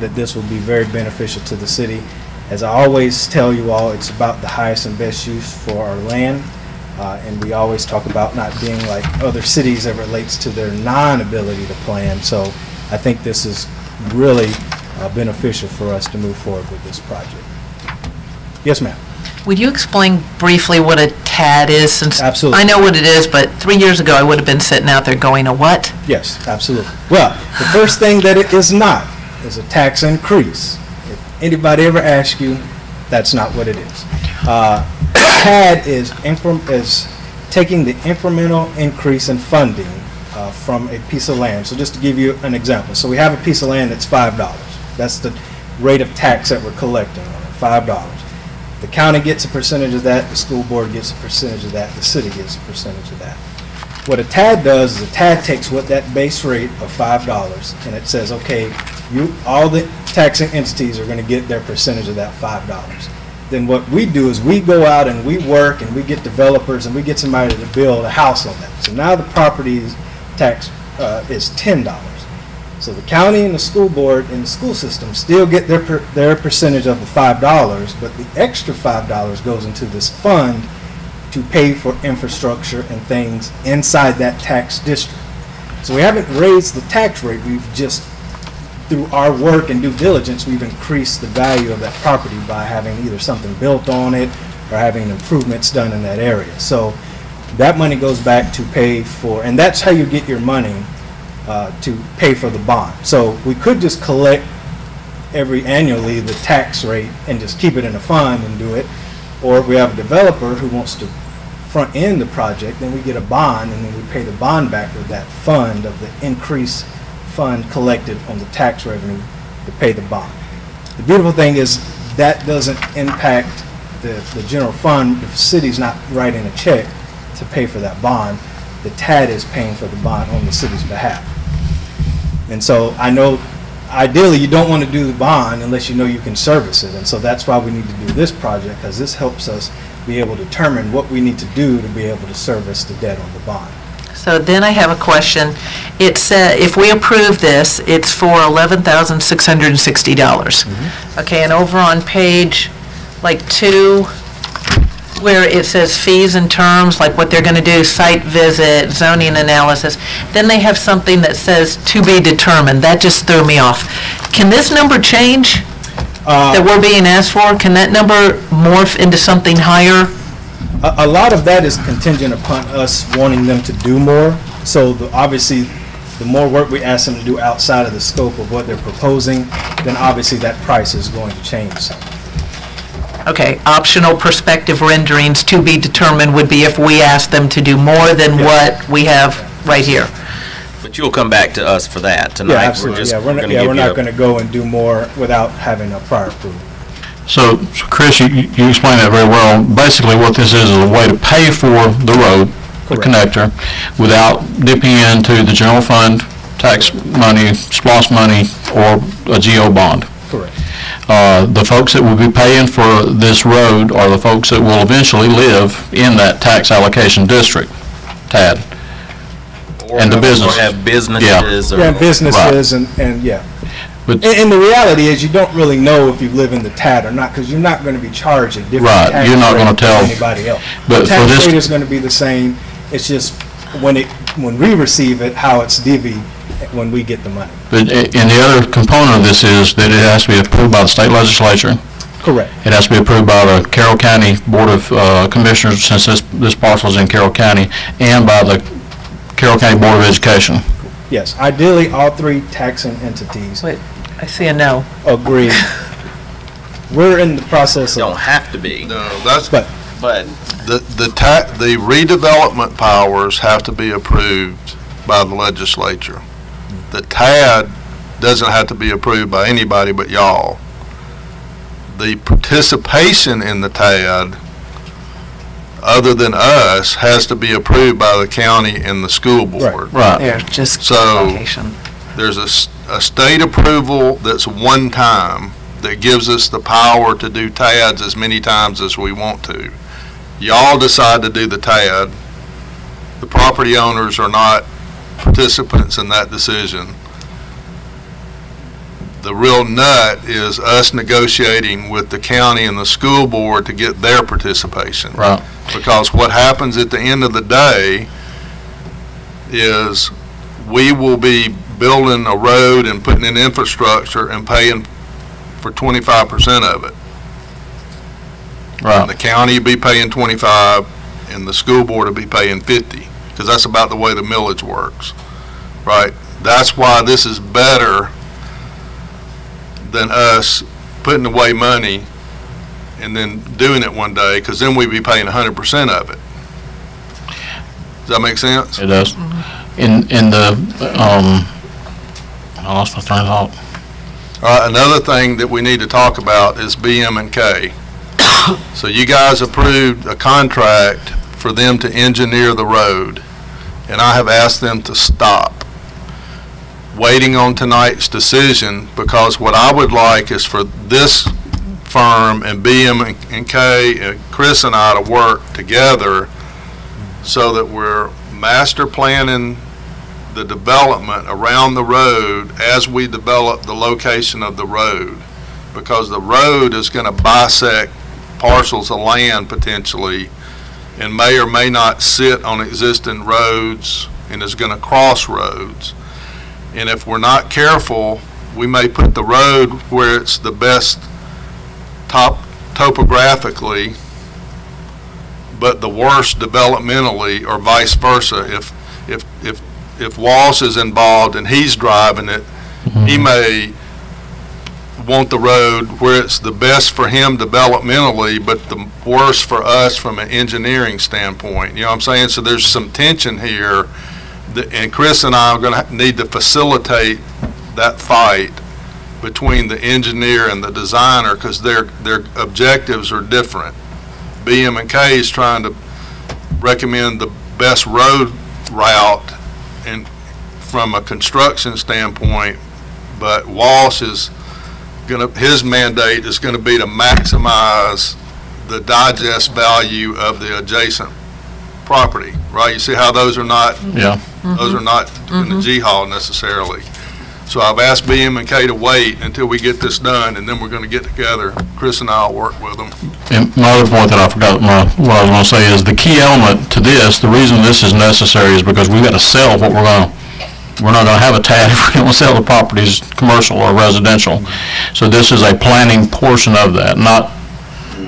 that this will be very beneficial to the city. As I always tell you all, it's about the highest and best use for our land. Uh, And we always talk about not being like other cities that relates to their non-ability to plan. So I think this is really uh, beneficial for us to move forward with this project. Yes, ma'am. Would you explain briefly what a Is? Since Absolutely. I know what it is, but three years ago, I would have been sitting out there going, a what? Yes, absolutely. Well, the first thing that it is not is a tax increase. If anybody ever asks you, that's not what it is. Uh, TAD is is taking the incremental increase in funding uh, from a piece of land. So just to give you an example, so we have a piece of land that's five dollars. That's the rate of tax that we're collecting on it, five dollars. The county gets a percentage of that, the school board gets a percentage of that, the city gets a percentage of that. What a TAD does is a TAD takes what that base rate of five dollars and it says, okay, you, all the taxing entities are gonna get their percentage of that five dollars. Then what we do is we go out and we work and we get developers and we get somebody to build a house on that. So now the property tax, uh, is ten dollars. So the county and the school board and the school system still get their, per- their percentage of the five dollars, but the extra five dollars goes into this fund to pay for infrastructure and things inside that tax district. So we haven't raised the tax rate, we've just, through our work and due diligence, we've increased the value of that property by having either something built on it or having improvements done in that area. So that money goes back to pay for, and that's how you get your money uh, to pay for the bond. So we could just collect every annually the tax rate and just keep it in a fund and do it. Or if we have a developer who wants to front end the project, then we get a bond and then we pay the bond back with that fund of the increased fund collected on the tax revenue to pay the bond. The beautiful thing is that doesn't impact the, the general fund. The city's not writing a check to pay for that bond, the TAD is paying for the bond on the city's behalf. And so I know ideally you don't want to do the bond unless you know you can service it. And so that's why we need to do this project because this helps us be able to determine what we need to do to be able to service the debt on the bond. So then I have a question. It said, if we approve this, it's for $11,660. Mm-hmm. Okay, and over on page, like, two, where it says fees and terms, like what they're going to do, site visit, zoning analysis, then they have something that says to be determined. That just threw me off. Can this number change uh, that we're being asked for? Can that number morph into something higher? A, a lot of that is contingent upon us wanting them to do more. So the, obviously, the more work we ask them to do outside of the scope of what they're proposing, then obviously that price is going to change. Okay, optional perspective renderings to be determined would be if we ask them to do more than what we have right here. But you'll come back to us for that Yeah, tonight. We're absolutely. just Yeah, we're not, gonna yeah, we're not going to go and do more without having a prior approval. So, so Chris, you, you explained that very well. Basically, what this is, is a way to pay for the road, the connector, without dipping into the general fund, tax money, SPLOST money, or a GO bond. Correct. Uh, the folks that will be paying for this road are the folks that will eventually live in that tax allocation district, TAD. And the business. Or have businesses or. Yeah, businesses and, and, yeah. And, and the reality is, you don't really know if you live in the TAD or not, because you're not going to be charged a different Right, tax you're not gonna than tell. anybody else. But The for this- tax rate is going to be the same, it's just when it, when we receive it, how it's divvied when we get the money. But, and the other component of this is that it has to be approved by the state legislature. Correct. It has to be approved by the Carroll County Board of uh, Commissioners, since this, this parcel is in Carroll County, and by the Carroll County Board of Education. Yes, ideally, all three taxing entities. Wait, I see a no. Agree. We're in the process of. Don't have to be. No, that's, But But the, the ta, the redevelopment powers have to be approved by the legislature. The TAD doesn't have to be approved by anybody but y'all. The participation in the TAD, other than us, has to be approved by the county and the school board. Right. There, just So- location. There's a, s- a state approval that's one time that gives us the power to do TADs as many times as we want to. Y'all decide to do the TAD. The property owners are not participants in that decision. The real nut is us negotiating with the county and the school board to get their participation. Right. Because what happens at the end of the day is we will be building a road and putting in infrastructure and paying for twenty-five percent of it. Right. And the county will be paying twenty-five, and the school board will be paying fifty, because that's about the way the millage works, right? That's why this is better than us putting away money and then doing it one day, because then we'd be paying hundred percent of it. Does that make sense? It does. In, in the, um, I lost my train of thought. All right, another thing that we need to talk about is BM and K. So you guys approved a contract for them to engineer the road, and I have asked them to stop waiting on tonight's decision, because what I would like is for this firm and BM and- K, and Chris and I to work together so that we're master planning the development around the road as we develop the location of the road. Because the road is going to bisect parcels of land potentially and may or may not sit on existing roads and is going to cross roads. And if we're not careful, we may put the road where it's the best top topographically, but the worst developmentally, or vice versa. If, if, if, if Walsh is involved and he's driving it, he mm-hmm. may want the road where it's the best for him developmentally, but the worst for us from an engineering standpoint. You know what I'm saying? So there's some tension here, that- and Chris and I are going to need to facilitate that fight between the engineer and the designer, because their, their objectives are different. BM and K is trying to recommend the best road route and from a construction standpoint, but Walsh is gonna, his mandate is gonna be to maximize the digest value of the adjacent property, right? You see how those are not? Yeah. Those are not mm-hmm. in the mm-hmm. G hall necessarily. So I've asked BM and K to wait until we get this done, and then we're gonna get together. Chris and I'll work with them. And my other point that I forgot, my, what I was gonna say is the key element to this, the reason this is necessary is because we've got to sell what we're gonna, we're not gonna have a TAD if we don't sell the properties, commercial or residential. So this is a planning portion of that, not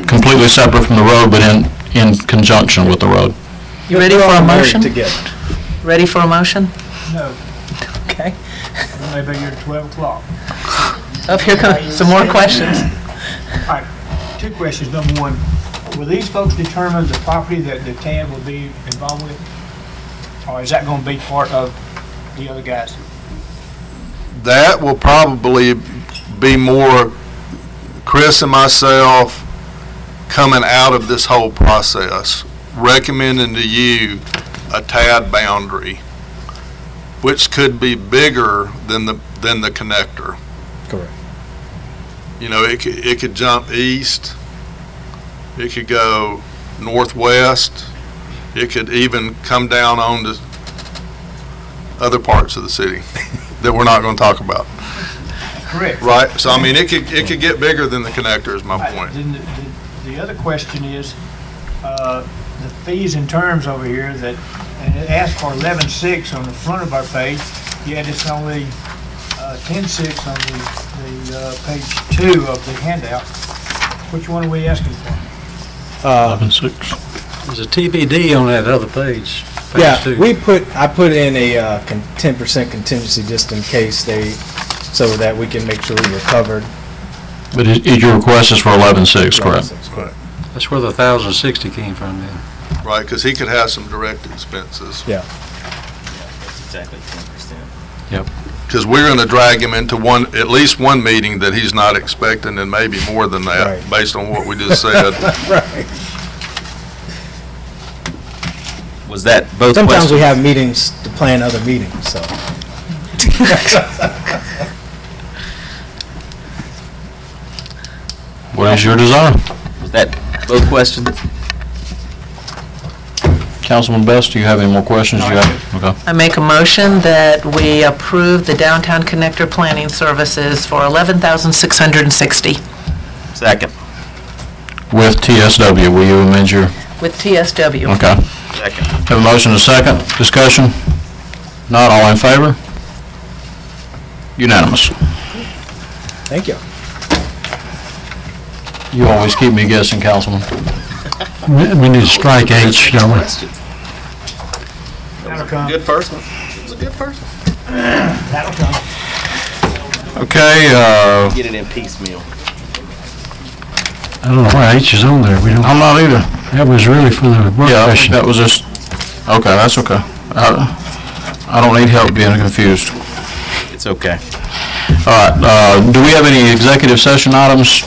completely separate from the road, but in, in conjunction with the road. You ready for a motion? Together. Ready for a motion? No, Okay. we may be here at 12 o'clock. Up here come some more questions. All right, two questions. Number one, will these folks determine the property that the TAD will be involved with? Or is that going to be part of the other guys? That will probably be more Chris and myself coming out of this whole process, recommending to you a TAD boundary, which could be bigger than the, than the connector. Correct. You know, it could, it could jump east, it could go northwest, it could even come down onto other parts of the city that we're not going to talk about, Correct. right? So I mean, it could, it could get bigger than the connector is my point. Then the- the- The other question is, uh, the fees and terms over here that, and it asks for eleven-six on the front of our page, yet it's only uh, ten-six on the, the uh, page two of the handout. Which one are we asking for? Eleven six. There's a TBD on that other page. Page Yeah, two. we put, I put in a uh, con- 10% contingency just in case they, so that we can make sure we're covered. But i- i- your request is for 11.6, correct? Right, That's where the thousand sixty came from then. right, because he could have some direct expenses. Yeah. That's exactly ten percent. Yep. Because we're going to drag him into one, at least one meeting that he's not expecting, and maybe more than that, Right. based on what we just said. Right. Was that both Sometimes we have meetings to plan other meetings, so. What is your desire? Was that both questions? Councilman Best, do you have any more questions you have? Okay. I make a motion that we approve the Downtown Connector Planning Services for 11660 Second. With TSW, will you amend your, with TSW. okay. Second. Have a motion and a second, discussion? Not all in favor? Unanimous. Thank you. You always keep me guessing, Councilman. We we need to strike H, don't we? That'll come. Good first one. It was a good first one. That'll come. Okay, uh, Get it in piecemeal. I don't know why H is on there. We don't, I'm not either. that was really for the work Yeah, I think session. that was just, okay, that's okay. I I don't need help being confused. It's okay. All right, uh, do we have any executive session items?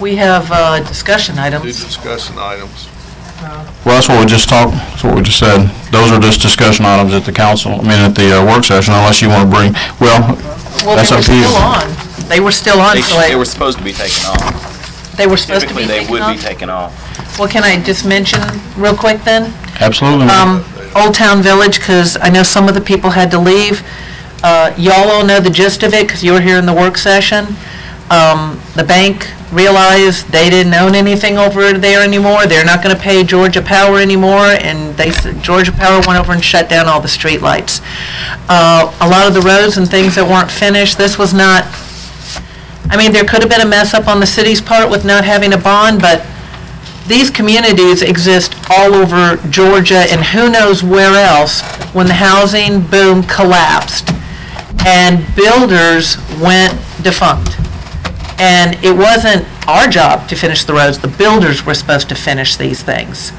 We have uh, discussion Do items. discussion items. Well, that's what we just talked, that's what we just said. Those are just discussion items at the council, I mean, at the uh, work session, unless you want to bring, well, Well, that's they were up to you. still on. They were still on, They, so they were supposed to be taken off. They were supposed to be Typically, they taken would be off? taken off. Well, can I just mention real quick then? Absolutely. um, Old Town Village, because I know some of the people had to leave. Uh, Y'all all know the gist of it, because you were here in the work session. Um, The bank realized they didn't own anything over there anymore. They're not going to pay Georgia Power anymore, and they, s- Georgia Power went over and shut down all the streetlights. Uh, A lot of the roads and things that weren't finished, this was not, I mean, there could have been a mess up on the city's part with not having a bond, but these communities exist all over Georgia and who knows where else when the housing boom collapsed and builders went defunct. And it wasn't our job to finish the roads, the builders were supposed to finish these things.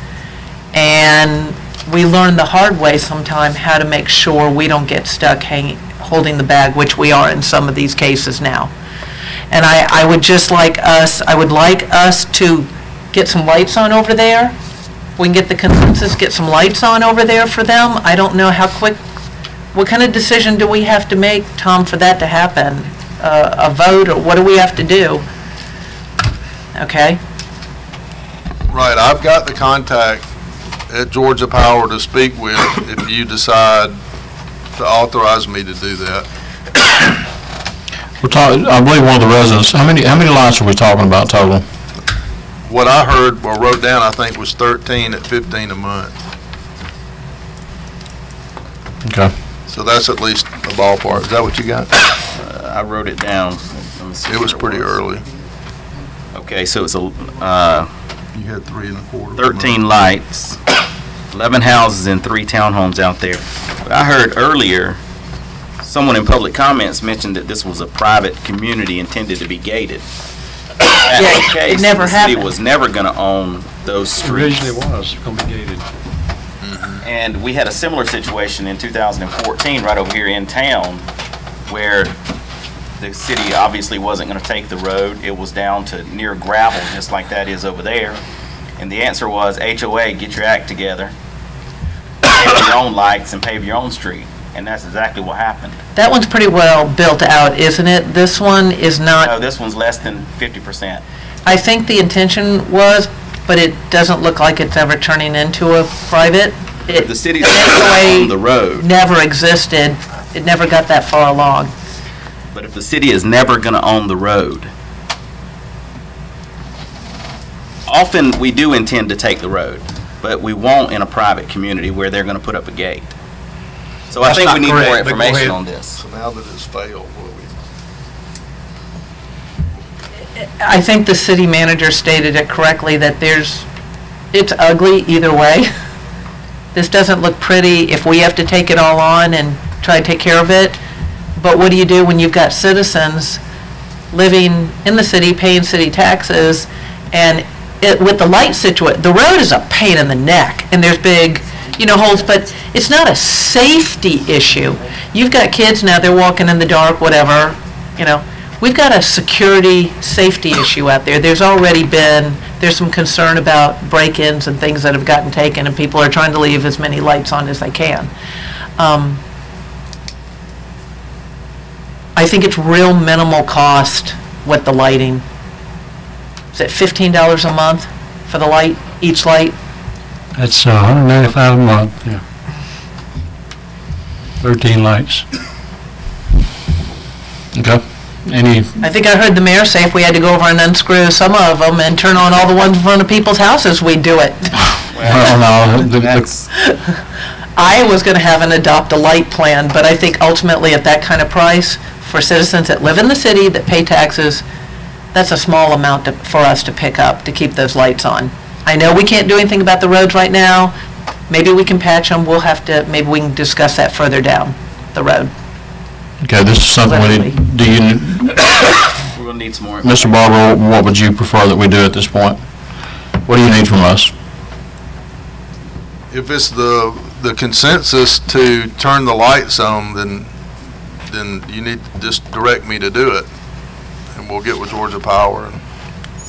And we learned the hard way sometime how to make sure we don't get stuck hanging, holding the bag, which we are in some of these cases now. And I, I would just like us, I would like us to get some lights on over there. We can get the consensus, get some lights on over there for them. I don't know how quick, what kind of decision do we have to make, Tom, for that to happen? Uh, A vote, or what do we have to do? Okay? Right, I've got the contact at Georgia Power to speak with if you decide to authorize me to do that. We're talking, I believe one of the residents, how many, how many lights are we talking about total? What I heard or wrote down, I think, was 13 at 15 a month. Okay. So that's at least a ballpark. Is that what you got? Uh, I wrote it down. Let me see It was pretty early. Okay, so it's a, uh, You had three and a quarter. 13 lights, 11 houses and three townhomes out there. But I heard earlier, someone in public comments mentioned that this was a private community intended to be gated. That Yeah, was it case, never The city happened. was never going to own those streets. Originally was gonna be gated. Mm-hmm. And we had a similar situation in 2014, right over here in town, where the city obviously wasn't going to take the road. It was down to near gravel, just like that is over there. And the answer was HOA, get your act together, pay for your own lights and pave your own street. And that's exactly what happened. That one's pretty well built out, isn't it? This one is not, No, this one's less than 50%. I think the intention was, but it doesn't look like it's ever turning into a private. If the city's HOA on the road, never existed, it never got that far along. but if the city is never going to own the road, often we do intend to take the road, but we won't in a private community where they're going to put up a gate. So I That's think we not need more correct, but go information ahead. on this. So now that it's failed, will we? I think the city manager stated it correctly, that there's, it's ugly either way. This doesn't look pretty if we have to take it all on and try to take care of it. But what do you do when you've got citizens living in the city, paying city taxes, and it, with the light situa, the road is a pain in the neck, and there's big, you know, holes, but it's not a safety issue. You've got kids now, they're walking in the dark, whatever, you know. We've got a security, safety issue out there. There's already been, there's some concern about break-ins and things that have gotten taken, and people are trying to leave as many lights on as they can. Um, I think it's real minimal cost with the lighting. Is it fifteen dollars a month for the light, each light? That's uh, 195 a month, yeah. 13 lights. Okay. Any, I think I heard the mayor say if we had to go over and unscrew some of them and turn on all the ones in front of people's houses, we'd do it. well, no, the- the- I was gonna have an adopt a light plan, but I think ultimately at that kind of price, for citizens that live in the city, that pay taxes, that's a small amount to- for us to pick up, to keep those lights on. I know we can't do anything about the roads right now. Maybe we can patch them. We'll have to, maybe we can discuss that further down the road. okay, this is something we need, do you, We're going to need some more. Mr. Barber, what would you prefer that we do at this point? What do you need from us? If it's the, the consensus to turn the lights on, then, then you need to just direct me to do it. And we'll get with Georgia Power. and-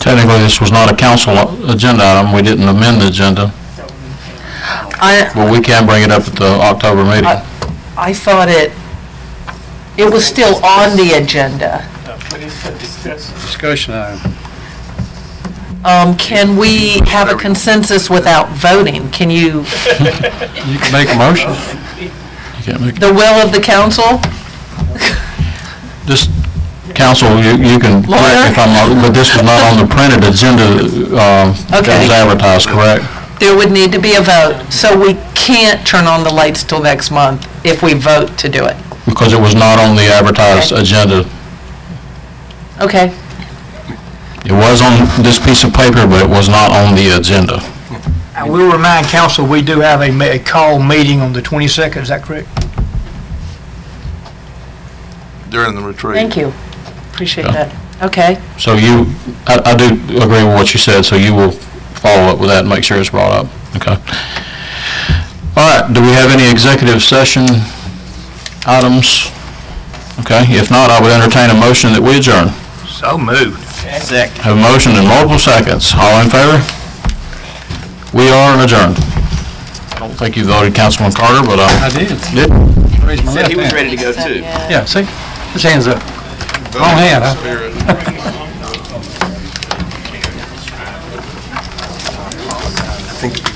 Technically, this was not a council agenda item, we didn't amend the agenda, I, but we can bring it up at the October meeting. I thought it, it was still on the agenda. But it's for discussion. Discussion item. Um, can we have a consensus without voting? Can you, You can make a motion. You can't make, the will of the council? this, council, you, you can correct me if I'm wrong, but this was not on the printed agenda, um, that was advertised, correct? There would need to be a vote, so we can't turn on the lights till next month if we vote to do it. Because it was not on the advertised agenda. Okay, It was on this piece of paper, but it was not on the agenda. I will remind council, we do have a, ma- a call meeting on the 22nd, is that correct? During the retreat. thank you. Appreciate that. Okay. So you, I, I do agree with what you said, so you will follow up with that and make sure it's brought up, okay? All right, do we have any executive session items? Okay, if not, I would entertain a motion that we adjourn. So moved. Second. Have a motion in multiple seconds. All in favor? We are adjourned. I don't think you voted Councilman Carter, but. I did. Did? Raise Said he was ready to go too. Yeah, see? His hand's up. Wrong hand, huh? I think